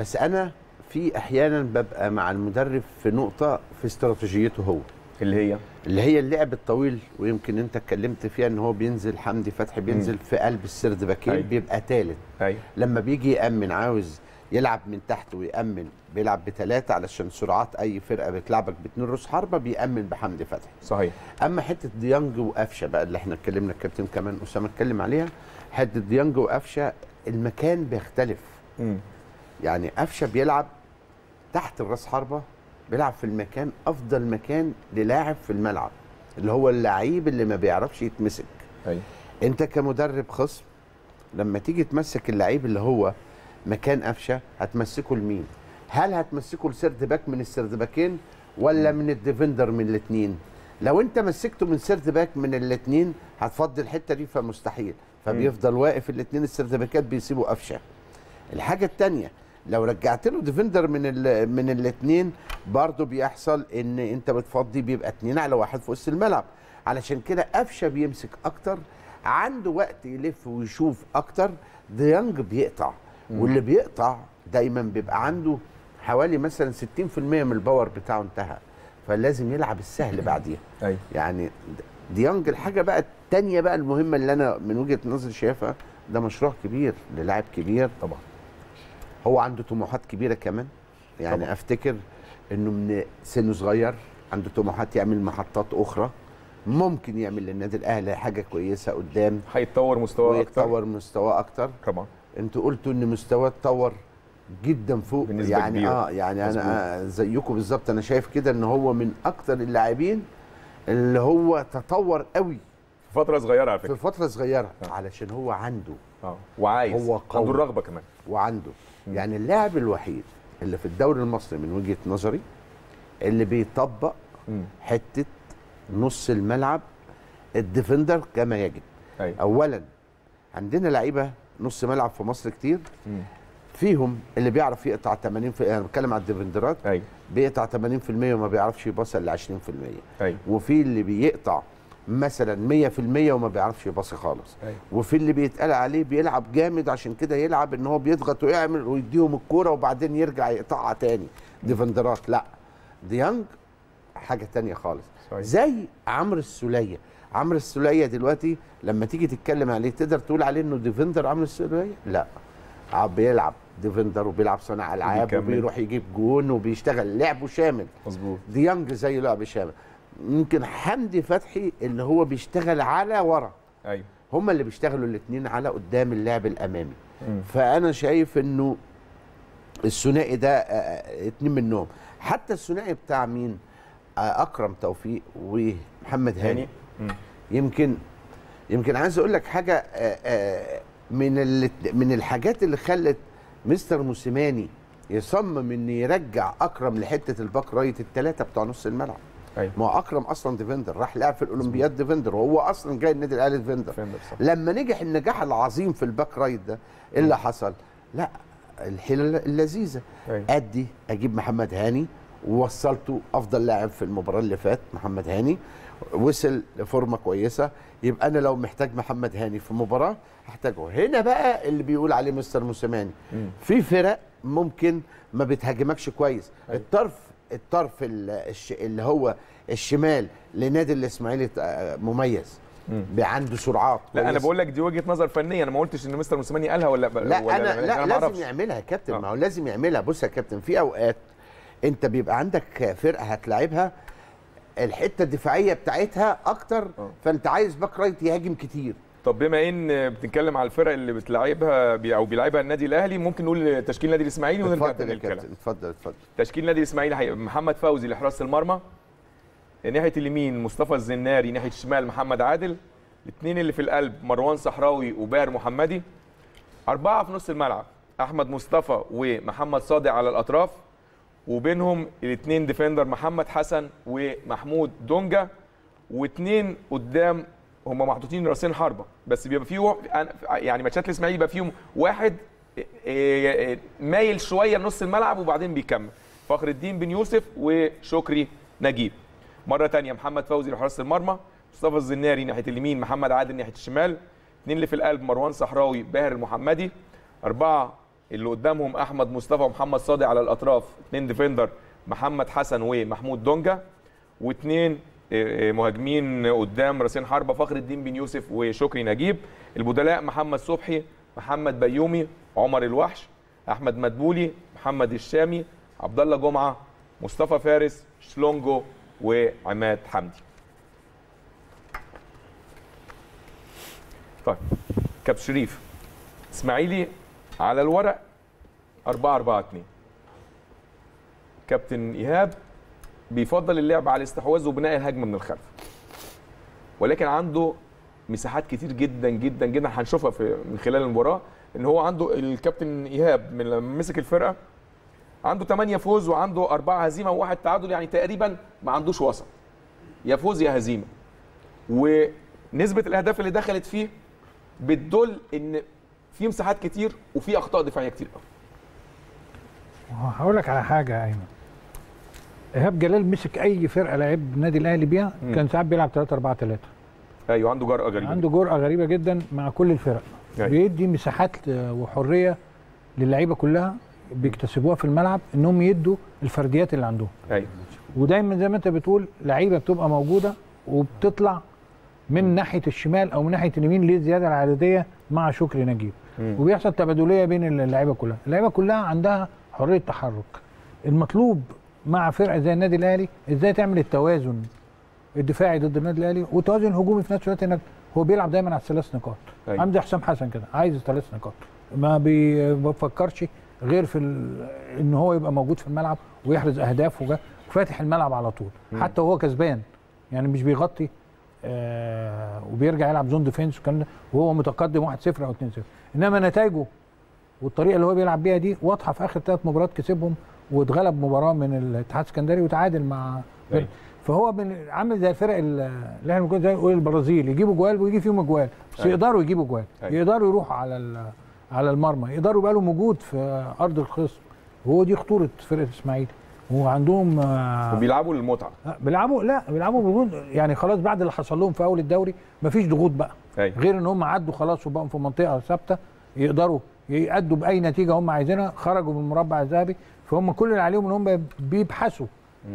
بس أنا في أحيانا ببقى مع المدرب في نقطة في استراتيجيته هو. اللي هي؟ اللي هي اللعب الطويل ويمكن انت اتكلمت فيها ان هو بينزل حمدي فتحي بينزل في قلب السرد باكين أيوة. بيبقى ثالث أيوه. لما بيجي يأمن عاوز يلعب من تحت ويأمن بيلعب بثلاثة علشان سرعات أي فرقة بتلعبك باتنين رؤوس حربة بيأمن بحمدي فتحي. صحيح. أما حتة ديانج وقفشة بقى اللي إحنا اتكلمنا الكابتن كمان أسامة اتكلم عليها حتة ديانج وقفشة المكان بيختلف. مم. يعني قفشة بيلعب تحت الراس حربة بيلعب في المكان أفضل مكان للاعب في الملعب اللي هو اللعيب اللي ما بيعرفش يتمسك أيوه أنت كمدرب خصم لما تيجي تمسك اللعيب اللي هو مكان قفشة هتمسكه لمين؟ هل هتمسكه ل third back من ال third باكين ولا من ال defender من الاثنين؟ لو أنت مسكته من third back من الاثنين هتفضي الحتة دي فمستحيل فبيفضل واقف الاثنين ال third باكات بيسيبوا قفشة. الحاجة الثانية لو رجعت له defender من ال من الاثنين برضه بيحصل إن أنت بتفضي بيبقى اثنين على واحد في وسط الملعب. علشان كده قفشة بيمسك أكتر عنده وقت يلف ويشوف أكتر. ديانج بيقطع واللي بيقطع دايما بيبقى عنده حوالي مثلا 60% من الباور بتاعه انتهى. فلازم يلعب السهل بعديها. أيوه. يعني ديانج الحاجة بقى الثانية بقى المهمة اللي أنا من وجهة نظري شايفها ده مشروع كبير للاعب كبير. طبعا. هو عنده طموحات كبيرة كمان. يعني طبعا. أفتكر إنه من سنه صغير عنده طموحات يعمل محطات أخرى. ممكن يعمل للنادي الأهلي حاجة كويسة قدام. هيتطور مستواه أكتر؟ ويتطور مستواه أكتر. طبعا. أنتوا قلتوا إن مستواه اتطور جدا فوق. بنسبة يعني كبيرة. آه يعني مظبوط. أنا زيكم بالظبط. أنا شايف كده إن هو من أكتر اللاعبين اللي هو تطور قوي. في فترة صغيرة على في فكره فترة صغيرة علشان هو عنده. آه. وعايز. هو قوي. عنده الرغبة كمان. وعنده. يعني اللاعب الوحيد اللي في الدوري المصري من وجهة نظري اللي بيطبق. حتة نص الملعب ال defender كما يجب. أيوه. اولا عندنا لعيبة نص ملعب في مصر كتير. فيهم اللي بيعرف يقطع 80 في أنا بتكلم على الديفندرات. أيوه. بيقطع 80% وما بيعرفش يباصي إلا 20% أيوه. وفي اللي بيقطع مثلا 100% وما بيعرفش يباصي خالص. أيوة. وفي اللي بيتقال عليه بيلعب جامد عشان كده يلعب إن هو بيضغط ويعمل ويديهم الكورة وبعدين يرجع يقطعها تاني. ديفندرات لا. ديانج حاجة تانية خالص. صحيح. زي عمرو السولية. عمرو السولية دلوقتي لما تيجي تتكلم عليه تقدر تقول عليه إنه defender عمرو السولية؟ لا. بيلعب ديفندر وبيلعب صانع ألعاب. وبيروح يجيب جون وبيشتغل. لعبه شامل. مظبوط. ديانج زي لعب شامل. يمكن حمدي فتحي اللي هو بيشتغل على ورا. أيوه. هما اللي بيشتغلوا الاثنين على قدام اللعب الأمامي. مم. فأنا شايف إنه الثنائي ده آه، آه، اتنين منهم. حتى الثنائي بتاع مين؟ آه، أكرم توفيق ومحمد هاني. مم. يمكن يمكن عايز أقول لك حاجة آه، آه، من من الحاجات اللي خلت مستر موسيماني يصمم ان يرجع أكرم لحتة ال back right الثلاثه بتوع نص الملعب. أيوه. ما هو أكرم أصلا defender راح لعب في الأولمبياد defender وهو أصلا جاي النادي الأهلي defender. لما نجح النجاح العظيم في ال back right ده إيه اللي حصل؟ لا الحيلة اللذيذة. أيوة. أدي أجيب محمد هاني ووصلته أفضل لاعب في المباراة اللي فات محمد هاني. وصل لفورمة كويسة. يبقى أنا لو محتاج محمد هاني في مباراة هحتاجه. هنا بقى اللي بيقول عليه مستر موسيماني. في فرق ممكن ما بتهاجمكش كويس. الطرف الطرف اللي هو الشمال لنادي الإسماعيلي آه، مميز عنده سرعات لا أنا. بقول لك دي وجهة نظر فنية أنا ما قلتش إن مستر موسيماني قالها ولا لا ولا أنا لا ما لازم. يعملها يا كابتن آه. ما هو لازم يعملها بص يا كابتن في أوقات أنت بيبقى عندك فرقة هتلاعبها الحتة الدفاعية بتاعتها أكتر آه. فأنت عايز back right يهاجم كتير طب بما إن بنتكلم على الفرق اللي بتلعبها بي- أو بيلعبها النادي الأهلي ممكن نقول تشكيل النادي الإسماعيلي ونرجع تاني كابتن اتفضل اتفضل. تشكيل النادي الإسماعيلي محمد فوزي لحراسه المرمى ناحية اليمين مصطفى الزناري ناحية الشمال محمد عادل الاثنين اللي في القلب مروان صحراوي وباهر محمدي. أربعة في نص الملعب أحمد مصطفى ومحمد صادق على الأطراف وبينهم الاثنين defender محمد حسن ومحمود دونجا واثنين قدام هم محطوطين راسين حربه بس بيبقى فيه يعني ماتشات الإسماعيلي بيبقى فيهم واحد آه، مايل شوية لنص الملعب وبعدين بيكمل. فخر الدين بن يوسف وشكري نجيب. مرة تانية محمد فوزي لحراسة المرمى مصطفى الزناري ناحية اليمين محمد عادل ناحية الشمال اثنين اللي في القلب مروان صحراوي باهر المحمدي أربعة اللي قدامهم أحمد مصطفى ومحمد صادق على الأطراف اثنين ديفندر محمد حسن ومحمود دونجا واثنين مهاجمين قدام راسين حربة فخر الدين بن يوسف وشكري نجيب. البدلاء محمد صبحي محمد بيومي عمر الوحش أحمد مدبولي محمد الشامي عبد الله جمعة مصطفى فارس شلونجو وعماد حمدي. طيب كابتن شريف إسماعيلي على الورق 4 4 2 كابتن إيهاب بيفضل اللعب على الاستحواذ وبناء الهجمة من الخلف. ولكن عنده مساحات كتير جدا جدا جدا هنشوفها في من خلال المباراة. إن هو عنده الكابتن إيهاب من لما مسك الفرقة عنده 8 فوز وعنده 4 هزيمة وواحد تعادل يعني تقريبا ما عندوش وسط. يا فوز يا هزيمة. ونسبة الأهداف اللي دخلت فيه بتدل إن في مساحات كتير وفي أخطاء دفاعية كتير قوي هقول لك على حاجة يا أيمن. إيهاب جلال مسك أي فرقة لعب النادي الأهلي بيها كان ساعات بيلعب 3 4 3 أيوه عنده جرأة غريبة. عنده جرأة غريبة جدا مع كل الفرق. أيوة. بيدي مساحات وحرية للعيبة كلها بيكتسبوها في الملعب إنهم يدوا الفرديات اللي عندهم. أيوه. ودايما زي ما أنت بتقول لعيبة بتبقى موجودة وبتطلع من ناحية الشمال أو من ناحية اليمين للزيادة العددية مع شكري نجيب. مم. وبيحصل تبادلية بين اللعيبة كلها. اللعيبة كلها عندها حرية تحرك. المطلوب مع فرقة زي النادي الأهلي إزاي تعمل التوازن الدفاعي ضد النادي الأهلي؟ والتوازن الهجومي في نفس الوقت إنك هو بيلعب دايما على الثلاث نقاط. أيوة. عامل زي حسام حسن كده عايز ثلاث نقاط. ما بي- ما بيفكرش غير في إن هو يبقى موجود في الملعب ويحرز اهداف وجا- وفاتح الملعب على طول. حتى وهو كسبان يعني مش بيغطي آه وبيرجع يلعب zone defence ده وهو متقدم 1-0 أو 2-0 إنما نتائجه والطريقة اللي هو بيلعب بيها دي واضحة في آخر ثلاث مباريات كسبهم واتغلب مباراه من الاتحاد السكندري وتعادل مع أيوة. فهو من عامل زي الفرق ال- اللي إحنا بنقول زي نقول البرازيل يجيبوا جوال ويجي فيهم جوال. بس أيوة. يقدروا يجيبوا جوال. أيوة. يقدروا يروحوا على على المرمى. يقدروا يبقى لهم وجود في أرض الخصم. وهو دي خطورة فرقة إسماعيل. وعندهم آه، وبيلعبوا للمتعة. لا، بيلعبوا لا بيلعبوا بوجود يعني خلاص بعد اللي حصل لهم في أول الدوري مفيش ضغوط بقى. أيوه. غير إن هم عدوا خلاص وبقوا في منطقة ثابتة. يقدروا يأدوا بأي نتيجة هم عايزينها. خرجوا من المربع الذهبي فهم كل اللي عليهم إن هم بيبحثوا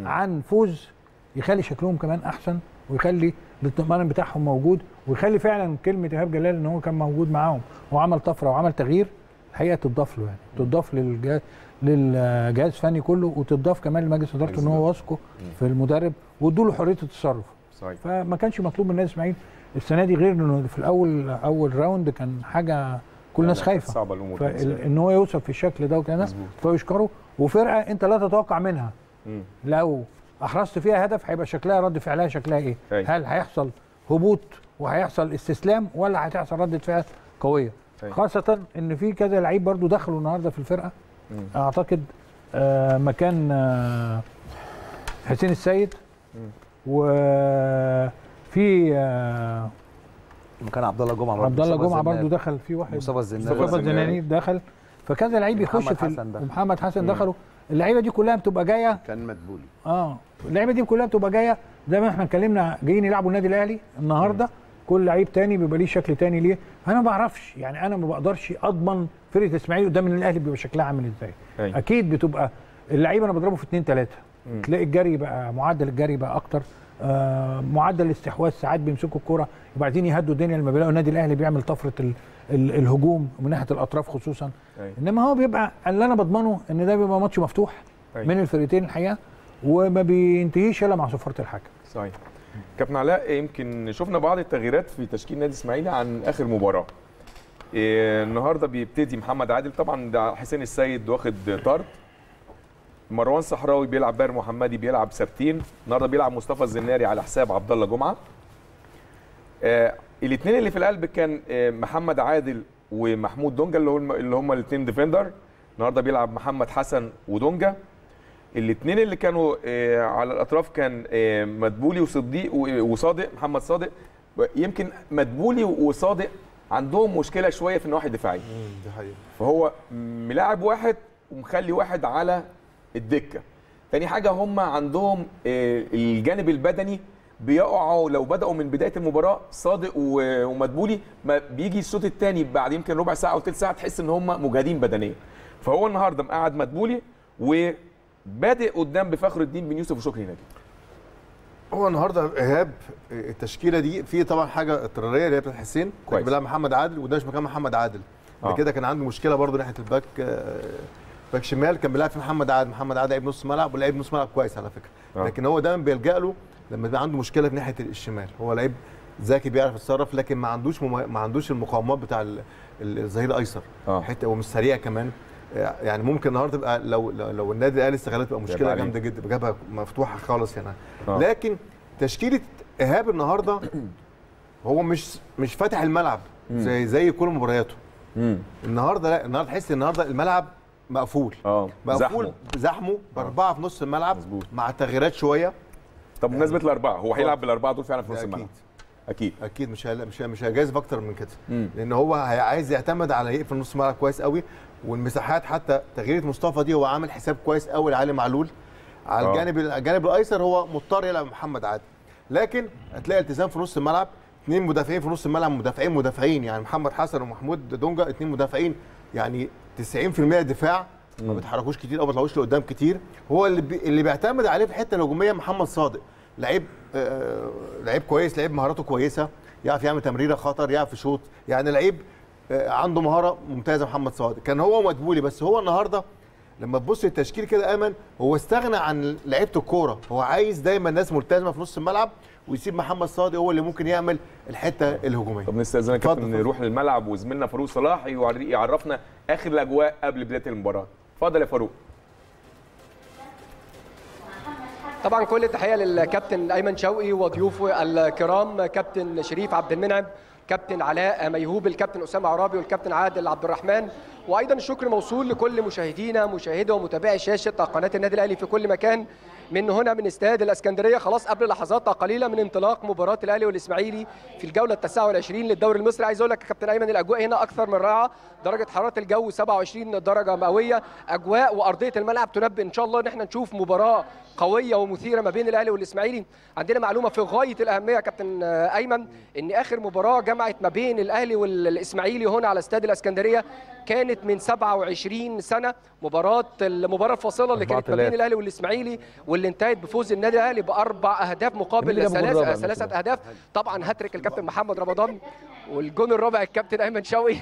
عن فوز يخلي شكلهم كمان أحسن ويخلي الاطمئنان بتاعهم موجود ويخلي فعلا كلمة إيهاب جلال إن هو كان موجود معاهم وعمل طفرة وعمل تغيير. الحقيقة تضاف له يعني تضاف للجهاز للجهاز الفني كله وتضاف كمان لمجلس ادارته إن هو واثقه في المدرب وادوا له حرية التصرف. صحيح. فما كانش مطلوب من النادي إسماعيل السنة دي غير إنه في الأول أول راوند كان حاجة كل الناس خايفة صعبة الأمور. فإن هو يوصل في الشكل ده وكده. فيشكره وفرقة أنت لا تتوقع منها مم. لو أحرزت فيها هدف هيبقى شكلها رد فعلها شكلها إيه؟ أيوة. هل هيحصل هبوط وهيحصل استسلام ولا هتحصل ردة فعل قوية؟ أيوة. خاصة إن في كذا لعيب برضو دخلوا النهارده في الفرقة مم. أعتقد آه مكان آه حسين السيد وفي آه مكان عبد الله جمعة برضه. عبد الله جمعة. برضو دخل في واحد. مصطفى الزناري مصطفى. الزناني. دخل. فكذا لعيب يخش في ال- حسن دخل. محمد حسن دخلوا. اللعيبة دي كلها بتبقى جاية. كان مدبولي. آه. اللعيبة دي كلها بتبقى جاية. زي ما إحنا اتكلمنا جايين يلعبوا النادي الأهلي النهارده. كل لعيب تاني بيبقى ليه شكل تاني ليه. أنا ما بعرفش. يعني أنا ما بقدرش أضمن فرقة إسماعيل قدام الأهلي بيبقى شكلها عامل إزاي. أكيد بتبقى اللعيبة أنا بضربه في اتنين تلاتة. تلاقي الجري بقى معدل الجري بقى أكتر. آه معدل الاستحواذ ساعات بيمسكوا الكورة. وبعدين يهدوا الدنيا لما بيلاقوا النادي الأهلي بيعمل طفرة ال ال الهجوم من ناحية الأطراف خصوصا. أيوة. إنما هو بيبقى اللي أنا بضمنه إن ده بيبقى ماتش مفتوح أيوة. من الفرقتين الحقيقة وما بينتهيش إلا مع صفارة الحكم. صحيح. كابتن علاء يمكن شفنا بعض التغييرات في تشكيل نادي إسماعيلي عن آخر مباراة. إيه النهارده بيبتدي محمد عادل طبعا ده حسين السيد واخد طرد. مروان صحراوي بيلعب باهر محمدي بيلعب ثابتين النهارده بيلعب مصطفى الزناري على حساب عبد الله جمعة. الاثنين اللي في القلب كان آه محمد عادل ومحمود دونجا اللي هم اللي هم الاثنين ديفندر النهارده بيلعب محمد حسن ودونجا. الاثنين اللي كانوا آه، على الأطراف كان آه، مدبولي وصديق وصادق محمد صادق. يمكن مدبولي وصادق عندهم مشكلة شوية في النواحي الدفاعيه دي حقيقة. فهو ملاعب واحد ومخلي واحد على الدكة. تاني حاجة هم عندهم آه، الجانب البدني بيقعوا لو بدأوا من بداية المباراة صادق ومدبولي ما بيجي الشوط الثاني بعد يمكن ربع ساعة أو ثلث ساعة تحس إن هم مجهدين بدنيا فهو النهارده مقعد مدبولي وبادئ قدام بفخر الدين بن يوسف وشكري ناجي هو النهارده ايهاب التشكيلة دي في طبعا حاجة اضطرارية اللي هي بتاعت حسين كويس. بيلعب محمد عادل وده مش مكان محمد عادل آه. كده كان عنده مشكلة برضه ناحية ال back آه، back شمال كان بيلعب في محمد عادل محمد عادل لعيب نص ملعب ولعيب نص ملعب كويس على فكرة. آه. لكن هو دايما بيلجأ له لما يبقى عنده مشكلة في ناحية الشمال هو لعيب ذكي بيعرف يتصرف لكن ما عندوش مم... ما عندوش المقاومات بتاع ال- ال- الظهير الأيسر. آه. حتة ومش سريع كمان. آه، يعني ممكن النهارده تبقى لو لو, النادي الأهلي استغلت تبقى مشكلة. جامدة جدا جبهة مفتوحة خالص يعني آه. لكن تشكيلة إيهاب النهارده هو مش مش فاتح الملعب زي زي كل مبارياته. النهارده لا النهارده تحس النهارده الملعب مقفول. آه. مقفول زحمه. زحمه. بأربعة في نص الملعب مظبوط. مع تغييرات شوية. طب بمناسبة الأربعة هو هيلعب بالأربعة دول فعلا في نص الملعب. أكيد. أكيد مش هيلا- مش مش هيجازف أكتر من كده. مم. لأن هو عايز يعتمد على يقفل نص الملعب كويس قوي والمساحات حتى تغيير مصطفى دي هو عامل حساب كويس قوي لعلي معلول. على آه. الجانب الجانب الأيسر هو مضطر يلعب محمد عادل. لكن هتلاقي التزام في نص الملعب اثنين مدافعين في نص الملعب مدافعين مدافعين يعني محمد حسن ومحمود دونجا اثنين مدافعين يعني 90% دفاع ما بيتحركوش كتير أو ما بيطلعوش لقدام كتير. هو اللي بي اللي بيعتمد عليه في الحته الهجومية محمد صادق. لعيب آه لعيب كويس لعيب مهاراته كويسة يعرف يعمل تمريرة خطر يعرف يشوط. يعني لعيب آه عنده مهارة ممتازة محمد صادق. كان هو مدبولي بس هو النهارده لما تبص التشكيل كده ايمن هو استغنى عن لعيبة الكورة. هو عايز دايما ناس ملتزمة في نص الملعب ويسيب محمد صادق هو اللي ممكن يعمل الحتة الهجومية. طب نستاذنك كابتن. نروح للملعب وزميلنا فاروق صلاح يعرفنا آخر الأجواء قبل بداية المباراة. اتفضل يا فاروق. طبعا كل التحية للكابتن أيمن شوقي وضيوفه الكرام كابتن شريف عبد المنعم كابتن علاء ميهوب الكابتن أسامة عرابي والكابتن عادل عبد الرحمن. وأيضا الشكر موصول لكل مشاهدينا مشاهدي ومتابعي شاشة قناة النادي الأهلي في كل مكان. من هنا من استاد الإسكندرية خلاص قبل لحظات قليلة من انطلاق مباراة الأهلي والإسماعيلي في الجولة التاسعة والعشرين للدوري المصري. عايز أقول لك يا كابتن أيمن الأجواء هنا أكثر من رائعة. درجة حرارة الجو 27 درجة مئوية. أجواء وأرضية الملعب تنبئ إن شاء الله إن إحنا نشوف مباراة قوية ومثيرة ما بين الأهلي والإسماعيلي. عندنا معلومة في غاية الأهمية يا كابتن أيمن إن آخر مباراة جمعت ما بين الأهلي والإسماعيلي هنا على استاد الإسكندرية كانت من 27 سنة. مباراة المباراه الفاصله اللي كانت ما بين 4-3. الأهلي والإسماعيلي واللي انتهت بفوز النادي الأهلي بأربع أهداف مقابل ثلاثة مثلاً؟ أهداف. طبعا هاتريك الكابتن محمد رمضان والجون الرابع الكابتن أيمن شوقي.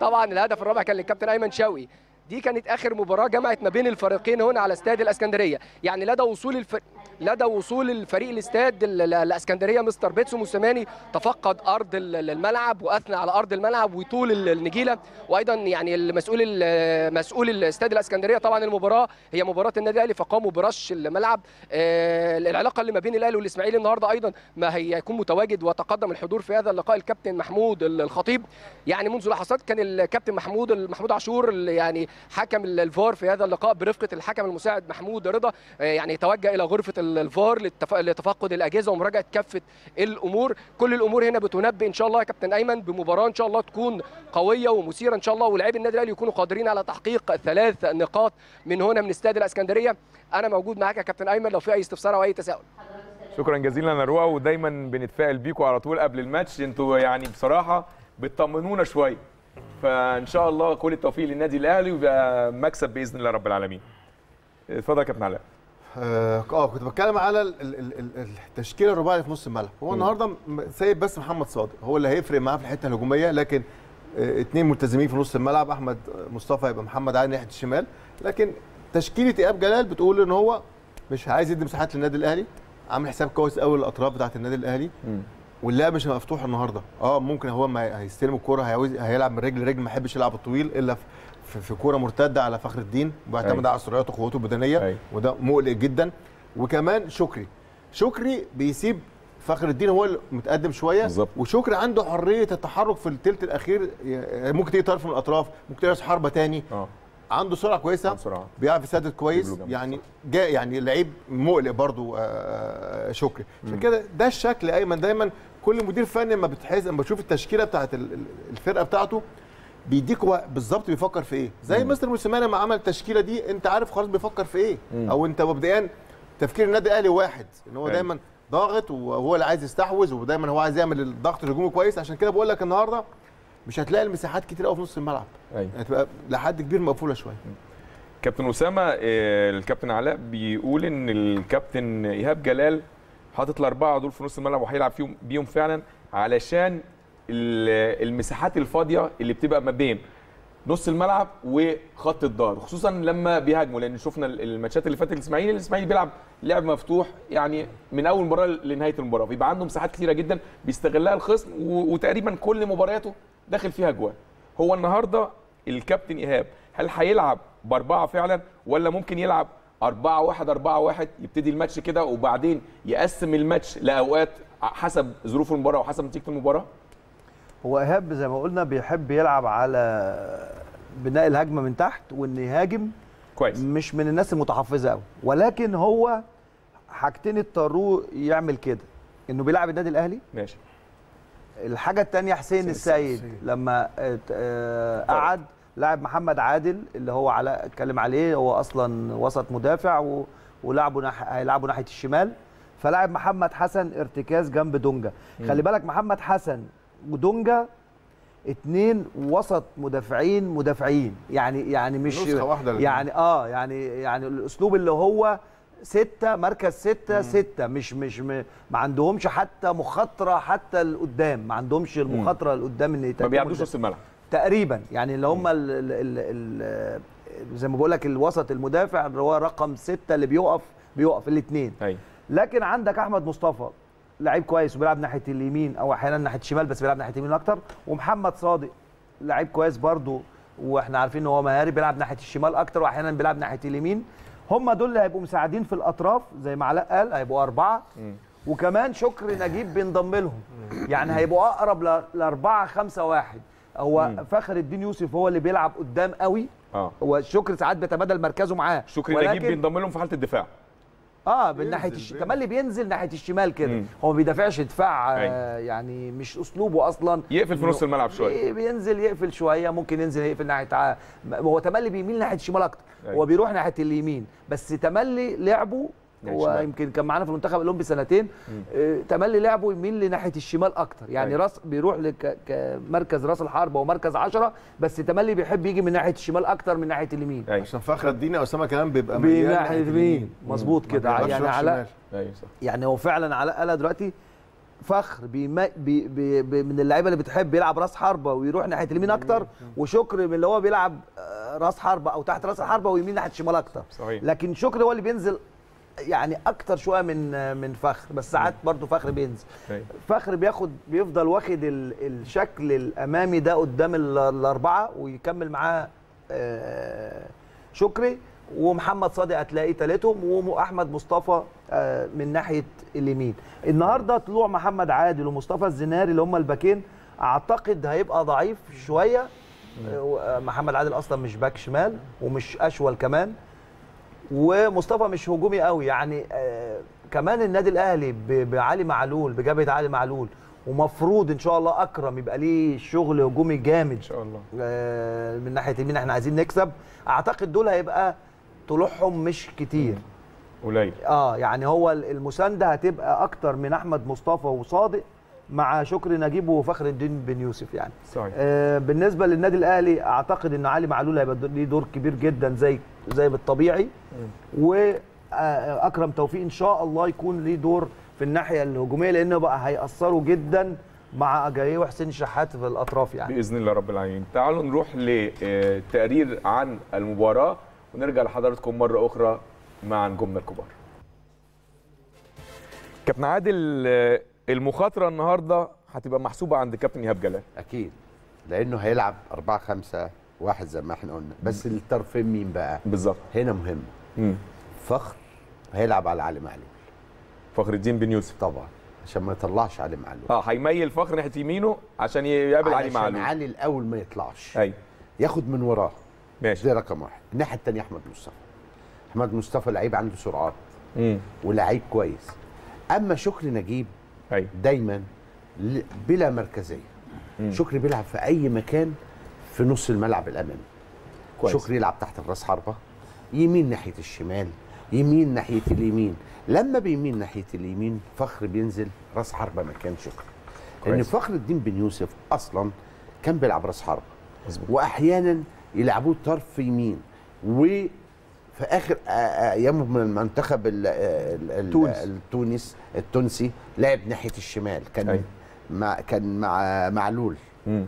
طبعا الهدف الرابع كان للكابتن أيمن شوقي. دي كانت آخر مباراة جمعت ما بين الفريقين هنا على استاد الإسكندرية. يعني لدى وصول الف... لدى وصول الفريق الاستاد ال- ال- الاسكندرية مستر بيتسو موسيماني تفقد أرض ال- الملعب وأثنى على أرض الملعب وطول ال- النجيلة. وأيضا يعني المسؤول ال- مسؤول الاستاد الاسكندرية طبعا المباراة هي مباراة النادي الأهلي فقاموا برش الملعب. آه، العلاقة اللي ما بين الأهلي والإسماعيلي النهارده أيضا ما هيكون متواجد وتقدم الحضور في هذا اللقاء الكابتن محمود ال- الخطيب. يعني منذ لحظات كان الكابتن محمود محمود عاشور يعني حكم ال- الفار في هذا اللقاء برفقة الحكم المساعد محمود رضا. آه، يعني توجه إلى غرفة الفار لتفقد الأجهزة ومراجعة كافة الأمور. كل الأمور هنا بتنبئ إن شاء الله يا كابتن أيمن بمباراة إن شاء الله تكون قوية ومثيرة إن شاء الله ولاعبي النادي الأهلي يكونوا قادرين على تحقيق ثلاث نقاط من هنا من استاد الإسكندرية. أنا موجود معاك يا كابتن أيمن لو في أي استفسار أو أي تساؤل. شكرا جزيلا يا رؤى ودايما بنتفائل بيكم على طول قبل الماتش. أنتوا يعني بصراحة بتطمنونا شوية. فإن شاء الله كل التوفيق للنادي الأهلي ويبقى مكسب بإذن الله رب العالمين. اتفضل يا كابتن علاء. آه آه، كنت بتكلم على ال- ال- ال- ال- التشكيلة الرباعي في نص الملعب. هو النهارده سايب بس محمد صادق. هو اللي هيفرق معاه في الحتة الهجومية لكن آه، اتنين ملتزمين في نص الملعب أحمد مصطفى يبقى محمد علي ناحيه الشمال. لكن تشكيلة إياب جلال بتقول إن هو مش عايز يدي مساحات للنادي الأهلي عامل حساب كويس قوي للأطراف بتاعة النادي الأهلي. واللعب مش مفتوح النهارده. آه ممكن هو ما هيستلم الكورة هيلعب من رجل لرجل ما يحبش يلعب الطويل إلا في في, في كورة مرتدة على فخر الدين وبيعتمد أيوة. على سرعته وقوته البدنية أيوة. وده مقلق جدا وكمان شكري شكري بيسيب فخر الدين هو اللي متقدم شوية بالظبط. وشكري عنده حرية التحرك في الثلث الأخير ممكن تيجي طرف من الأطراف ممكن تيجي حربة تاني آه عنده سرعة كويسة. بيعرف يسدد كويس. يعني جاء يعني لعيب مقلق برضو آه، شكري عشان كده ده الشكل أيمن دايما كل مدير فني لما بتحس لما بتشوف التشكيلة ال- الفرقة بتاعته بيديك هو بالظبط بيفكر في إيه. زي مستر موسيماني لما عمل التشكيلة دي أنت عارف خلاص بيفكر في إيه. أو أنت مبدئيا تفكير النادي الأهلي واحد إن هو أيوة. دايما ضاغط وهو اللي عايز يستحوذ ودايما هو عايز يعمل الضغط الهجومي كويس. عشان كده بقول لك النهارده مش هتلاقي المساحات كتير قوي في نص الملعب. أيوه. هتبقى لحد كبير مقفولة شوية. كابتن أسامة آه، الكابتن علاء بيقول إن الكابتن إيهاب جلال حاطط الأربعة دول في نص الملعب وهيلعب فيهم بيهم فعلا علشان المساحات الفاضية اللي بتبقى ما بين نص الملعب وخط الظهر خصوصا لما بيهاجموا لأن شفنا الماتشات اللي فاتت الإسماعيلي الإسماعيلي بيلعب لعب مفتوح يعني من أول مباراة لنهاية المباراة بيبقى عنده مساحات كتيرة جدا بيستغلها الخصم وتقريبا كل مبارياته داخل فيها جوان. هو النهارده الكابتن إيهاب هل هيلعب بأربعة فعلا ولا ممكن يلعب أربعة واحد أربعة واحد يبتدي الماتش كده وبعدين يقسم الماتش لأوقات حسب ظروف المباراة وحسب نتيجة المباراة؟ هو إيهاب زي ما قلنا بيحب يلعب على بناء الهجمة من تحت وإن يهاجم كويس. مش من الناس المتحفظة قوي ولكن هو حاجتين اضطروه يعمل كده إنه بيلعب النادي الأهلي. ماشي. الحاجة الثانية حسين السيد لما ات- آه، قعد لاعب محمد عادل اللي هو علاء اتكلم عليه هو أصلا وسط مدافع و- ولعبه ناح... هيلعبوا ناحية الشمال. فلاعب محمد حسن ارتكاز جنب دونجا. خلي بالك محمد حسن ودونجا اتنين وسط مدافعين مدافعين. يعني يعني مش الاتنين. يعني آه يعني يعني الأسلوب اللي هو ستة مركز ستة ستة. مش مش ما عندهمش حتى مخاطرة حتى لقدام. ما عندهمش المخاطرة لقدام إن ما بيعدوش. نص الملعب. تقريبا. يعني اللي هم ال ال ال ال زي ما بقول لك الوسط المدافع اللي هو رقم ستة اللي بيقف بيقف الاثنين أيوة. لكن عندك أحمد مصطفى. لعيب كويس وبيلعب ناحية اليمين أو أحيانا ناحية الشمال بس بيلعب ناحية اليمين أكتر. ومحمد صادق لعيب كويس برضو وإحنا عارفين إن هو مهاري بيلعب ناحية الشمال أكتر وأحيانا بيلعب ناحية اليمين. هم دول اللي هيبقوا مساعدين في الأطراف زي ما علاء قال هيبقوا أربعة. وكمان شكري نجيب بينضم لهم. يعني هيبقوا أقرب ل- لأربعة خمسة واحد. هو فخر الدين يوسف هو اللي بيلعب قدام قوي. آه. هو شكري ساعات بيتبادل مركزه معاه. شكري نجيب بينضم لهم في حالة الدفاع. آه من ناحية الش... بينزل. تملي بينزل ناحية الشمال كده مم. هو ما بيدافعش دفاع. آه يعني مش أسلوبه أصلا يقفل في نص الملعب شوية بي- بينزل يقفل شوية ممكن ينزل يقفل ناحية. هو تملي بيميل ناحية الشمال أكتر. هو بيروح ناحية اليمين بس تملي لعبه هو الشمال. يمكن كان معانا في المنتخب الاولمبي سنتين آه تملي لعبه يميل لناحية الشمال أكتر. يعني أيوة. راس بيروح لك... كمركز راس الحربة ومركز عشرة بس تملي بيحب يجي من ناحية الشمال أكتر من ناحية اليمين. أيوه. عشان فخر الدين يا اسامه كمان بيبقى من ناحية اليمين. مظبوط كده. يعني. أيوه صح. يعني هو فعلا علاء قالها دلوقتي فخر بيما بي بي بي من اللعيبة اللي بتحب يلعب راس حربة ويروح ناحية اليمين أكتر وشكري من اللي هو بيلعب آه، راس حربة أو تحت راس الحربة ويميل ناحية الشمال أكتر. صحيح. لكن شكري هو اللي بينزل يعني أكتر شوية من من فخر بس ساعات برضو فخر بينزل. أيوة. فخر بياخد بيفضل واخد ال- الشكل الأمامي ده قدام ال- الأربعة ويكمل معاه آه، شكري. ومحمد صادق هتلاقيه تالتهم وأحمد مصطفى آه، من ناحية اليمين. النهارده طلوع محمد عادل ومصطفى الزناري اللي هم الباكين أعتقد هيبقى ضعيف شوية. آه، محمد عادل أصلا مش باك شمال ومش أشول كمان. ومصطفى مش هجومي قوي. يعني آه كمان النادي الأهلي بعلي معلول بجبهة علي معلول ومفروض إن شاء الله أكرم يبقى ليه شغل هجومي جامد. إن شاء الله. آه من ناحية اليمين إحنا عايزين نكسب. أعتقد دول هيبقى طلوعهم مش كتير. قليل. آه يعني هو المساندة هتبقى أكتر من أحمد مصطفى وصادق. مع شكري نجيب وفخر الدين بن يوسف يعني. صحيح آه، بالنسبة للنادي الأهلي أعتقد إن علي معلول هيبقى ليه دور كبير جدا زي زي بالطبيعي. واكرم توفيق إن شاء الله يكون ليه دور في الناحية الهجومية لأنه بقى هيأثروا جدا مع اجاييه وحسين شحات في الأطراف يعني. بإذن الله رب العالمين. تعالوا نروح لتقرير عن المباراة ونرجع لحضراتكم مرة أخرى مع نجومنا الكبار. كابتن عادل آه، المخاطرة النهارده هتبقى محسوبة عند كابتن إيهاب جلال. أكيد. لأنه هيلعب 4 5 1 زي ما إحنا قلنا. بس الطرفين مين بقى؟ بالظبط. هنا مهم. مم. فخر هيلعب على علي معلول فخر الدين بن يوسف. طبعا. عشان ما يطلعش علي معلول آه هيميل فخر ناحية يمينه عشان يقابل علي معلول علي الأول ما يطلعش. أيوه. ياخد من وراه. ماشي. ده رقم واحد. الناحية الثانية أحمد مصطفى. أحمد مصطفى لعيب عنده سرعات. امم ولعيب كويس. أما شكري نجيب أيوه. دايما بلا مركزية. شكري بيلعب في أي مكان في نص الملعب الأمامي. كويس. شكري يلعب تحت الراس حربة. يمين ناحية الشمال. يميل ناحية اليمين. لما بيميل ناحية اليمين فخر بينزل راس حربة مكان شكري. لأن. فخر الدين بن يوسف أصلا كان بيلعب راس حربة. واحيانا يلعبوه طرف يمين. وفي آخر ايامه من المنتخب ال- ال- ال- تونس. التونس التونسي لعب ناحية الشمال كان أيوة. مع كان مع معلول مم.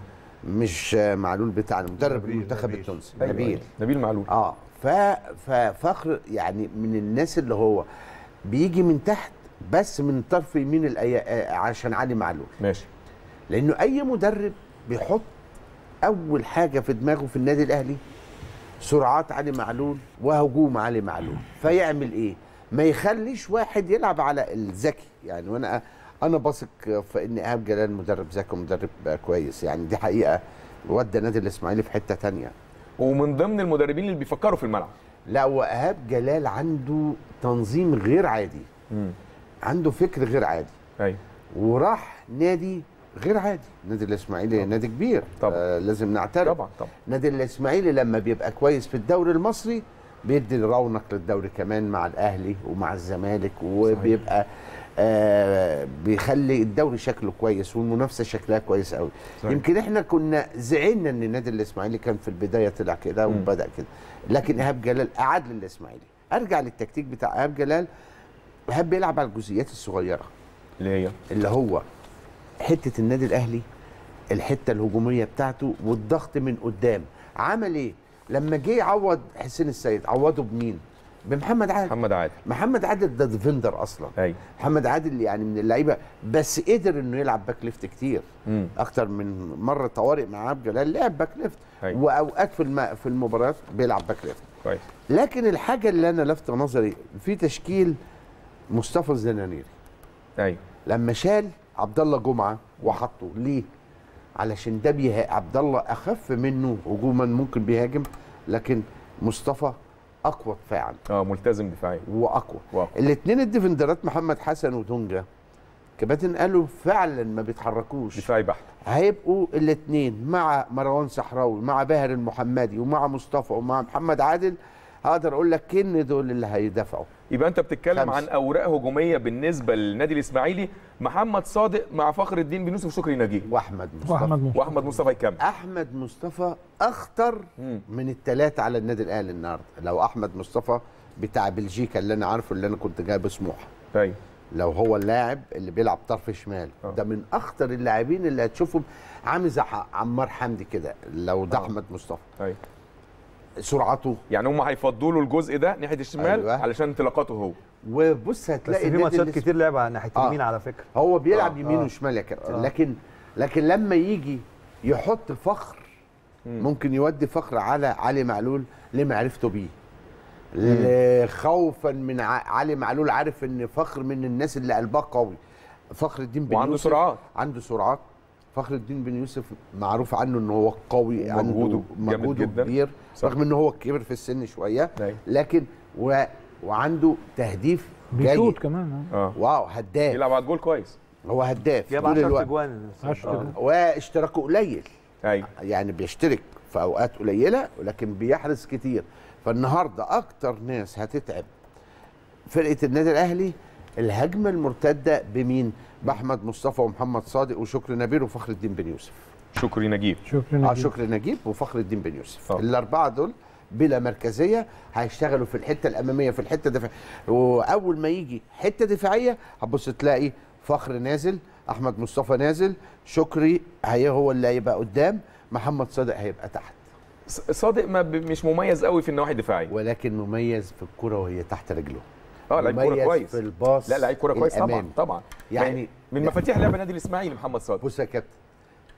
مش معلول بتاع المدرب نبيل، المنتخب نبيل. التونسي أيوة، نبيل أيوة. نبيل معلول آه ففخر يعني من الناس اللي هو بيجي من تحت بس من طرف يمين الأي... عشان علي معلول ماشي لأنه أي مدرب بيحط أول حاجة في دماغه في النادي الأهلي سرعات علي معلول وهجوم علي معلول. فيعمل إيه؟ ما يخليش واحد يلعب على الذكي. يعني وأنا أنا بثق في إن إيهاب جلال مدرب ذكي ومدرب كويس. يعني دي حقيقة. ودى نادي الإسماعيلي في حتة تانية. ومن ضمن المدربين اللي بيفكروا في الملعب. لا وايهاب جلال عنده تنظيم غير عادي. مم. عنده فكر غير عادي. أيوه. وراح نادي غير عادي. نادي الإسماعيلي نادي كبير. طبعا. آه لازم نعترف. طبعا طبعا. نادي الإسماعيلي لما بيبقى كويس في الدوري المصري بيدي رونق للدوري كمان مع الأهلي ومع الزمالك وبيبقى آه بيخلي الدوري شكله كويس والمنافسة شكلها كويس قوي صحيح. يمكن إحنا كنا زعلنا إن النادي الإسماعيلي كان في البداية طلع كده. وبدأ كده. لكن إيهاب جلال أعاد للإسماعيلي. أرجع للتكتيك بتاع إيهاب جلال. إيهاب بيلعب على الجزئيات الصغيرة. اللي هي؟ اللي هو حتة النادي الأهلي الحتة الهجومية بتاعته والضغط من قدام. عمل إيه؟ لما جه يعوض حسين السيد عوضه بمين؟ بمحمد عادل. محمد عادل. محمد عادل ده ديفندر أصلا. أيوه محمد عادل يعني من اللعيبة بس قدر إنه يلعب back left كتير. مم. أكتر من مرة طوارئ مع عبد جلال لعب back left. وأوقات في الم... في المباريات بيلعب back left كويس. لكن الحاجة اللي أنا لفت نظري في تشكيل مصطفى الزنانيري. أيوه لما شال عبد الله جمعة وحطه. ليه؟ علشان ده بيه... عبد الله أخف منه هجوما ممكن بيهاجم لكن مصطفى أقوى دفاعا. آه ملتزم دفاعيا. وأقوى. وأقوى. الاثنين الديفندرات محمد حسن ودونجا كباتن قالوا فعلا ما بيتحركوش. دفاعي بحت. هيبقوا الاثنين مع مروان صحراوي مع باهر المحمدي ومع مصطفى ومع محمد عادل هقدر أقول لك كن دول اللي هيدافعوا. يبقى انت بتتكلم خمسة. عن اوراق هجوميه بالنسبة للنادي الاسماعيلي. محمد صادق مع فخر الدين بن يوسف. وشكري نجيب. واحمد مصطفى. واحمد مصطفى. واحمد مصطفى يكمل. احمد مصطفى اخطر مم. من الثلاثه على النادي الاهلي النهارده. لو احمد مصطفى بتاع بلجيكا اللي أنا عارفه اللي أنا كنت جايبه سموحة. أيوه لو هو اللاعب اللي بيلعب طرف شمال. آه. ده من اخطر اللاعبين اللي هتشوفهم. عامل زي عمار حمدي كده. لو ده آه. احمد مصطفى. أيوه سرعته يعني هم هيفضلوا له الجزء ده ناحية الشمال أيوة. علشان انطلاقاته هو وبص بس هتلاقي في النادي ماتشات كتير لعب على ناحية آه. اليمين على فكرة هو بيلعب آه. يمين آه. وشمال يا كابتن آه. لكن لكن لما يجي يحط فخر مم. ممكن يودي فخر على علي معلول لمعرفته بيه خوفا من علي معلول عارف إن فخر من الناس اللي قلبها قوي فخر الدين بن وعنده يوسف سرعات عنده سرعات فخر الدين بن يوسف معروف عنه إن هو قوي ومجهوده عنده جامد مجهوده جدا. كبير. رغم إن هو كبر في السن شوية أيوة. لكن و... وعنده تهديف بيشوط جيد. كمان آه. واو هداف. يلعب على الجول كويس. هو هداف جاب طول 10 الوقت. اجوان عشرة. واشتراكه قليل. أيوه يعني بيشترك في أوقات قليلة ولكن بيحرز كتير. فالنهاردة أكتر ناس هتتعب فرقة النادي الأهلي الهجمة المرتدة بمين؟ بأحمد مصطفى ومحمد صادق وشكري نبيل وفخر الدين بن يوسف. شكري نجيب شكرا آه لك. شكري نجيب وفخر الدين بن يوسف. آه. الأربعة دول بلا مركزية هيشتغلوا في الحتة الأمامية في الحتة الدفاعية وأول ما يجي حتة دفاعية هتبص تلاقي فخر نازل أحمد مصطفى نازل شكري هي هو اللي هيبقى قدام محمد صادق هيبقى تحت صادق ما. مش مميز قوي في النواحي الدفاعية ولكن مميز في الكرة وهي تحت رجله آه لعيب كورة كويس في الباص لا لعيب كورة كويس طبعا. طبعا يعني من مفاتيح لعب النادي الإسماعيلي محمد صادق بص يا كابتن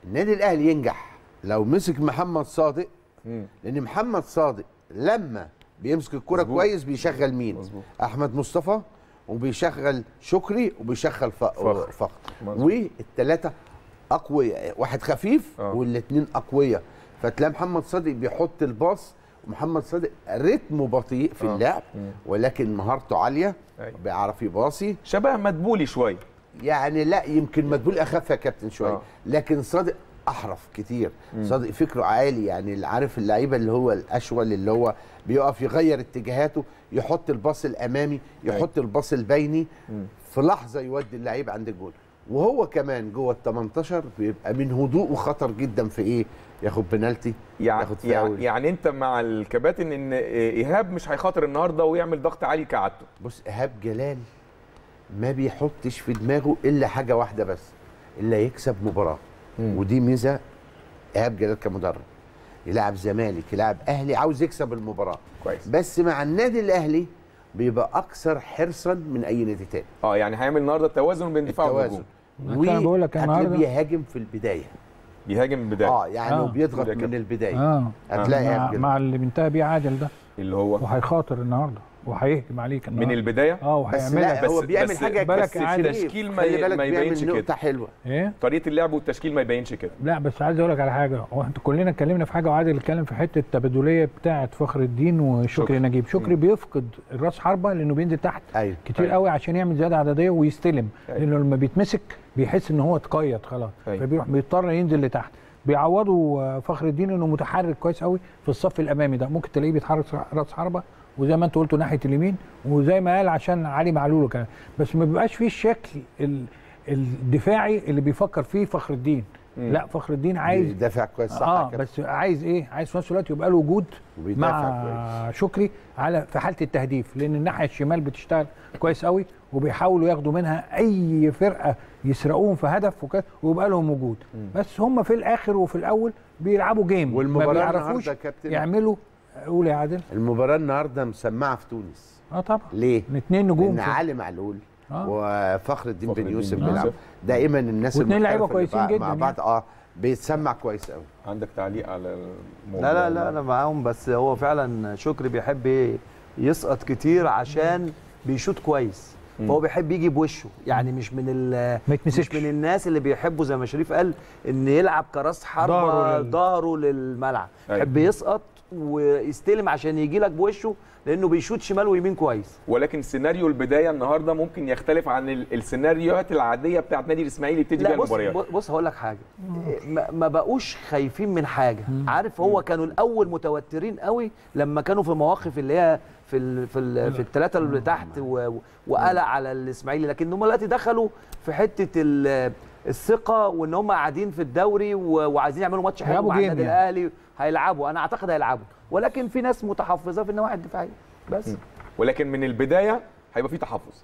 النادي الأهلي ينجح لو مسك محمد صادق. لأن محمد صادق لما بيمسك الكرة. كويس بيشغل مين مظبوط. أحمد مصطفى وبيشغل شكري وبيشغل فخر. فخر. والثلاثه أقوياء واحد خفيف آه. والاثنين أقوياء فتلاقي محمد صادق بيحط الباص ومحمد صادق رتمه بطيء في آه. اللعب. ولكن مهارته عالية أيوة. بيعرف يباصي شبه مدبولي شوية يعني لا يمكن مدبول أخف يا كابتن شوية آه. لكن صادق أحرف كتير صادق فكره عالي يعني عارف اللعيبة اللي هو الأشول اللي هو بيقف يغير اتجاهاته يحط الباص الأمامي يحط الباص البيني في لحظة يودي اللعيب عند الجول وهو كمان جوه ال 18 بيبقى من هدوء وخطر جدا في إيه؟ ياخد بنالتي يعني ياخد يعني, فاول يعني أنت مع الكباتن إن إيهاب مش هيخاطر النهارده ويعمل ضغط عالي كعادته. بص إيهاب جلال ما بيحطش في دماغه إلا حاجة واحدة بس إلا يكسب مباراة. ودي ميزة إيهاب جلال كمدرب. يلعب زمالك يلعب أهلي عاوز يكسب المباراة. كويس. بس مع النادي الأهلي بيبقى أكثر حرصا من أي نادي تاني. آه يعني هيعمل النهارده توازن بين دفاع وهجوم. أنا بقول لك النهاردة- بيهاجم في البداية. بيهاجم من البداية. آه يعني آه. وبيضغط. من البداية. آه. هتلاقي مع, جلال. مع اللي بينتهي بيه عادل ده. اللي هو؟ وهيخاطر النهارده وهيهجم عليك من النهارده. البداية؟ آه بس وهيعملها لا هو بس- بيعمل بس حاجة بالك بس عادل. التشكيل ما ما يبينش نقطة كده. حلوة. إيه؟ طريقة اللعب والتشكيل ما يبينش كده. لا بس عايز أقول لك على حاجة. هو أنت كلنا اتكلمنا في حاجة وعادل اتكلم في حتة التبادلية بتاعة فخر الدين وشكري شكري. نجيب. شكري بيفقد الراس حربة لأنه بينزل تحت أيوه. كتير أيوة. قوي عشان يعمل زيادة عددية ويستلم. أيوة. لأنه لما بيتمسك بيحس إن هو اتقيد خلاص. أيوة. فبيروح بيضطر ينزل لتحت. بيعوضوا فخر الدين إنه متحرك كويس قوي في الصف الأمامي ده. ممكن تلاقيه بيتحرك رأس حربة وزي ما أنت قلتوا ناحية اليمين وزي ما قال عشان علي معلول كمان بس ما بيبقاش فيه الشكل ال- الدفاعي اللي بيفكر فيه فخر الدين. لا فخر الدين عايز يدافع كويس صح آه كده. بس عايز إيه؟ عايز في نفس الوقت يبقى له وجود مع شكري على في حالة التهديف لأن الناحية الشمال بتشتغل كويس قوي وبيحاولوا ياخدوا منها أي فرقة يسرقوهم في هدف وكده ويبقى لهم وجود. بس هم في الآخر وفي الأول بيلعبوا جيم والمباراة ما بيعرفوش؟ يعملوا. قول يا عادل. المباراة النهارده مسمعة في تونس. آه طبعا. ليه؟ الاثنين نجوم لأن في- علي معلول آه. وفخر الدين بن يوسف يوسف. دائما الناس المحترفة اللي كويسين مع- جدا مع بعض آه بيتسمع كويس قوي عندك تعليق على الموضوع لا لا لا أنا معاهم بس هو فعلا شكري بيحب؟ يسقط كتير عشان بيشوط كويس فهو بيحب يجي بوشه يعني مش من ال. مش من الناس اللي بيحبوا زي ما شريف قال إن يلعب كراس حربة ظهره للملعب أيوة. يحب يسقط ويستلم عشان يجي لك بوشه لأنه بيشوط شمال ويمين كويس. ولكن سيناريو البداية النهارده ممكن يختلف عن ال- السيناريوهات العادية بتاعت نادي الإسماعيلي لا بيها بص المباريات. بص هقول لك حاجة. ما, بقوش خايفين من حاجة. عارف هو كانوا الأول متوترين قوي لما كانوا في مواقف اللي هي في ال في ال في الثلاثه اللي تحت وقلق على الإسماعيلي. لكن هم دلوقتي دخلوا في حتة ال- الثقة وإن هم قاعدين في الدوري وعايزين يعملوا ماتش حلو مع النادي يعني. الأهلي هيلعبوا. أنا أعتقد هيلعبوا. ولكن في ناس متحفظة في النواحي الدفاعية. بس. ولكن من البداية هيبقى في تحفظ.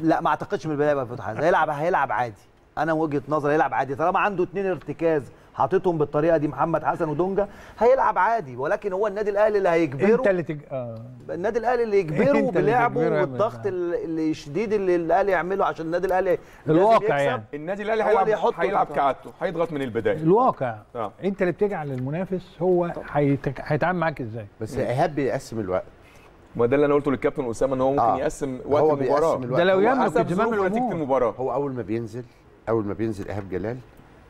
لا ما أعتقدش من البداية بقى فتح هيلعب هيلعب عادي. أنا وجهة نظري هيلعب عادي. طالما عنده اتنين ارتكاز حاططهم بالطريقة دي محمد حسن ودونجا هيلعب عادي ولكن هو النادي الأهلي اللي هيجبره انت اللي تج... آه. النادي الأهلي اللي يجبره بلعبه والضغط اللي الشديد اللي الأهلي يعمله عشان النادي الأهلي الواقع يكسب. يعني. النادي الأهلي هيلعب هيلعب. كعادته هيضغط من البداية الواقع آه. انت اللي بتجعل المنافس هو هيتك... هيتعامل معاك إزاي بس ايهاب بيقسم الوقت ما ده اللي أنا قلته للكابتن أسامة إن هو ممكن آه. يقسم وقت هو المباراه ده لو هو يملك الأمور المباراة هو أول ما بينزل أول ما بينزل إيهاب جلال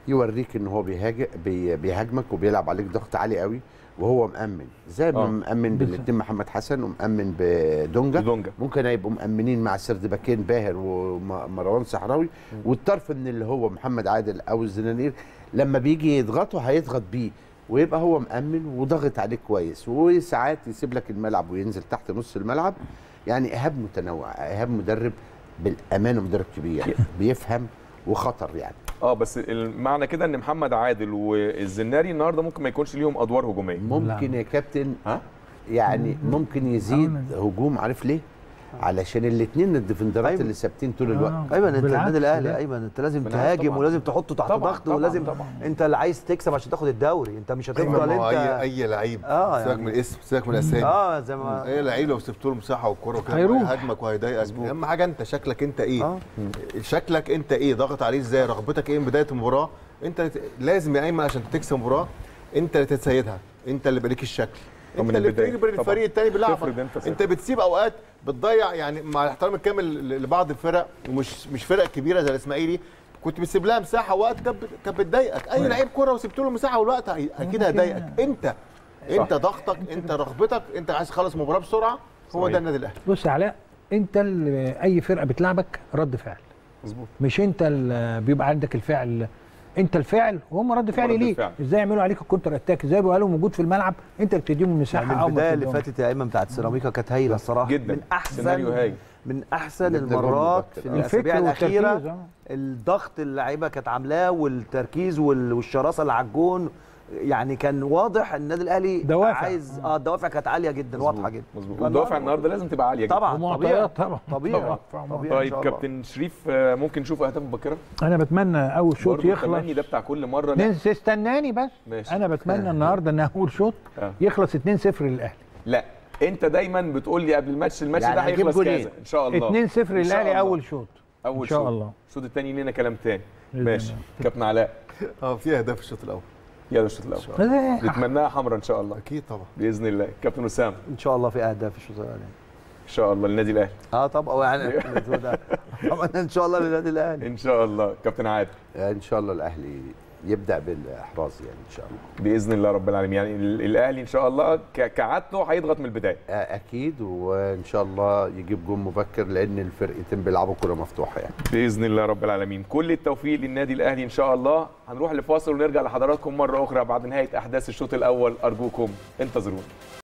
يوريك إن هو بيهاجم بي بيهاجمك وبيلعب عليك ضغط عالي قوي وهو مأمن. زي ما آه. مأمن بالاثنين محمد حسن ومأمن بدونجا. بدونجا. ممكن هيبقوا مأمنين مع سردباكين باهر ومروان صحراوي. والطرف من اللي هو محمد عادل أو الزنانير لما بيجي يضغطه هيضغط بيه ويبقى هو مأمن وضغط عليك كويس. وساعات يسيب لك الملعب وينزل تحت نص الملعب. يعني إيهاب متنوع إيهاب مدرب بالامانه مدرب كبير. بيفهم وخطر يعني. آه بس المعنى كده ان محمد عادل والزناري النهارده ممكن ما يكونش ليهم ادوار هجوميه. ممكن يا كابتن ها؟ يعني ممكن يزيد هجوم عارف ليه؟ علشان الاثنين الديفندرات أيوة. اللي ثابتين طول الوقت أيوه أنت بالعكس النادي الأهلي ده. أيوه أنت لازم تهاجم طبعاً. ولازم تحطه تحت طبعاً، ضغط طبعاً، ولازم طبعاً. أنت اللي عايز تكسب عشان تاخد الدوري أنت مش هتفضل ما هو اي أنت أي لعيب آه، سيبك يعني. من الاسم سيبك من الاسامي آه زي ما أي لعيب لو سبت له مساحة والكوره هيروح. هيهاجمك وهيضايقك أهم حاجة أنت شكلك أنت إيه آه. شكلك أنت إيه ضغط عليه إزاي رغبتك إيه من بداية المباراة أنت لازم يا ايمن عشان تكسب مباراة أنت اللي تتسيدها أنت اللي بقى ليك الشكل أنت اللي. بتجبر. الفريق التاني بيلعبك أنت أنت بتسيب أوقات بتضيع يعني مع الاحترام الكامل لبعض الفرق ومش مش فرق كبيرة زي الإسماعيلي. كنت بتسيب لها مساحة وقت كانت بت- كانت بتضايقك. أي لعيب كورة وسبت له مساحة والوقت أكيد هيضايقك. أنت أنت ضغطك أنت رغبتك أنت عايز تخلص مباراة بسرعة هو. ده النادي الأهلي. بص يا علاء أنت اللي أي فرقة بتلعبك رد فعل. مظبوط. مش أنت اللي بيبقى عندك الفعل انت الفعل وهم رد فعل ليك الفعل. إزاي يعملوا عليك ال counter attack إزاي بيبقى لهم وجود في الملعب انت اللي بتديهم المساحة يعني البداية اللي. فاتت يا إيمن بتاعت سيراميكا كانت هايلة الصراحة جدا. من سيناريو احسن. من أحسن المرات. في آه. الاسابيع الأخيرة آه. الضغط اللعيبة كانت عاملاه والتركيز وال- والشراسة اللي على الجون يعني كان واضح إن النادي الأهلي دوافع. عايز آه الدوافع كانت عالية جدا واضحة جدا. مظبوط. والدوافع النهارده لازم تبقى عالية جدا. طبعا طبيعي. ومعطيات طبعا. طبيعي. طبعا. طبيعي طيب. كابتن شريف آه، ممكن نشوف أهداف مبكرة؟ أنا بتمنى أول شوط يخلص. التمني ده بتاع كل مرة. لا ننسى استناني بس. ماشي. أنا بتمنى النهارده إن أول شوط آه. يخلص 2-0 للأهلي. لا أنت دايما بتقول لي قبل الماتش الماتش يعني ده هيخلص. كذا. إن شاء الله. 2-0 إن شاء للأهلي. أول شوط. أول إن شاء شوط. الله. الشوط الثاني لينا كلام تاني. بإذن ماشي. كابتن علاء. آه في أهداف الشوط الأول. يلا الشوط الأول نتمناها حمراء إن شاء الله. أكيد طبعا. بإذن الله. كابتن اسامه إن شاء الله في أهداف في الشوط الأولاني. إن شاء الله للنادي الأهلي. آه طبعا. يعني طبعا إن شاء الله للنادي الأهلي. إن شاء الله. كابتن عادل. إن شاء الله الأهلي يبدأ بالإحراز يعني إن شاء الله. بإذن الله رب العالمين. يعني ال- الأهلي إن شاء الله كعادته هيضغط من البداية. أكيد وإن شاء الله يجيب جون مبكر لأن الفرقتين بيلعبوا كرة مفتوحة يعني. بإذن الله رب العالمين. كل التوفيق للنادي الأهلي إن شاء الله. هنروح لفاصل ونرجع لحضراتكم مرة أخرى بعد نهاية أحداث الشوط الأول. أرجوكم انتظرونا.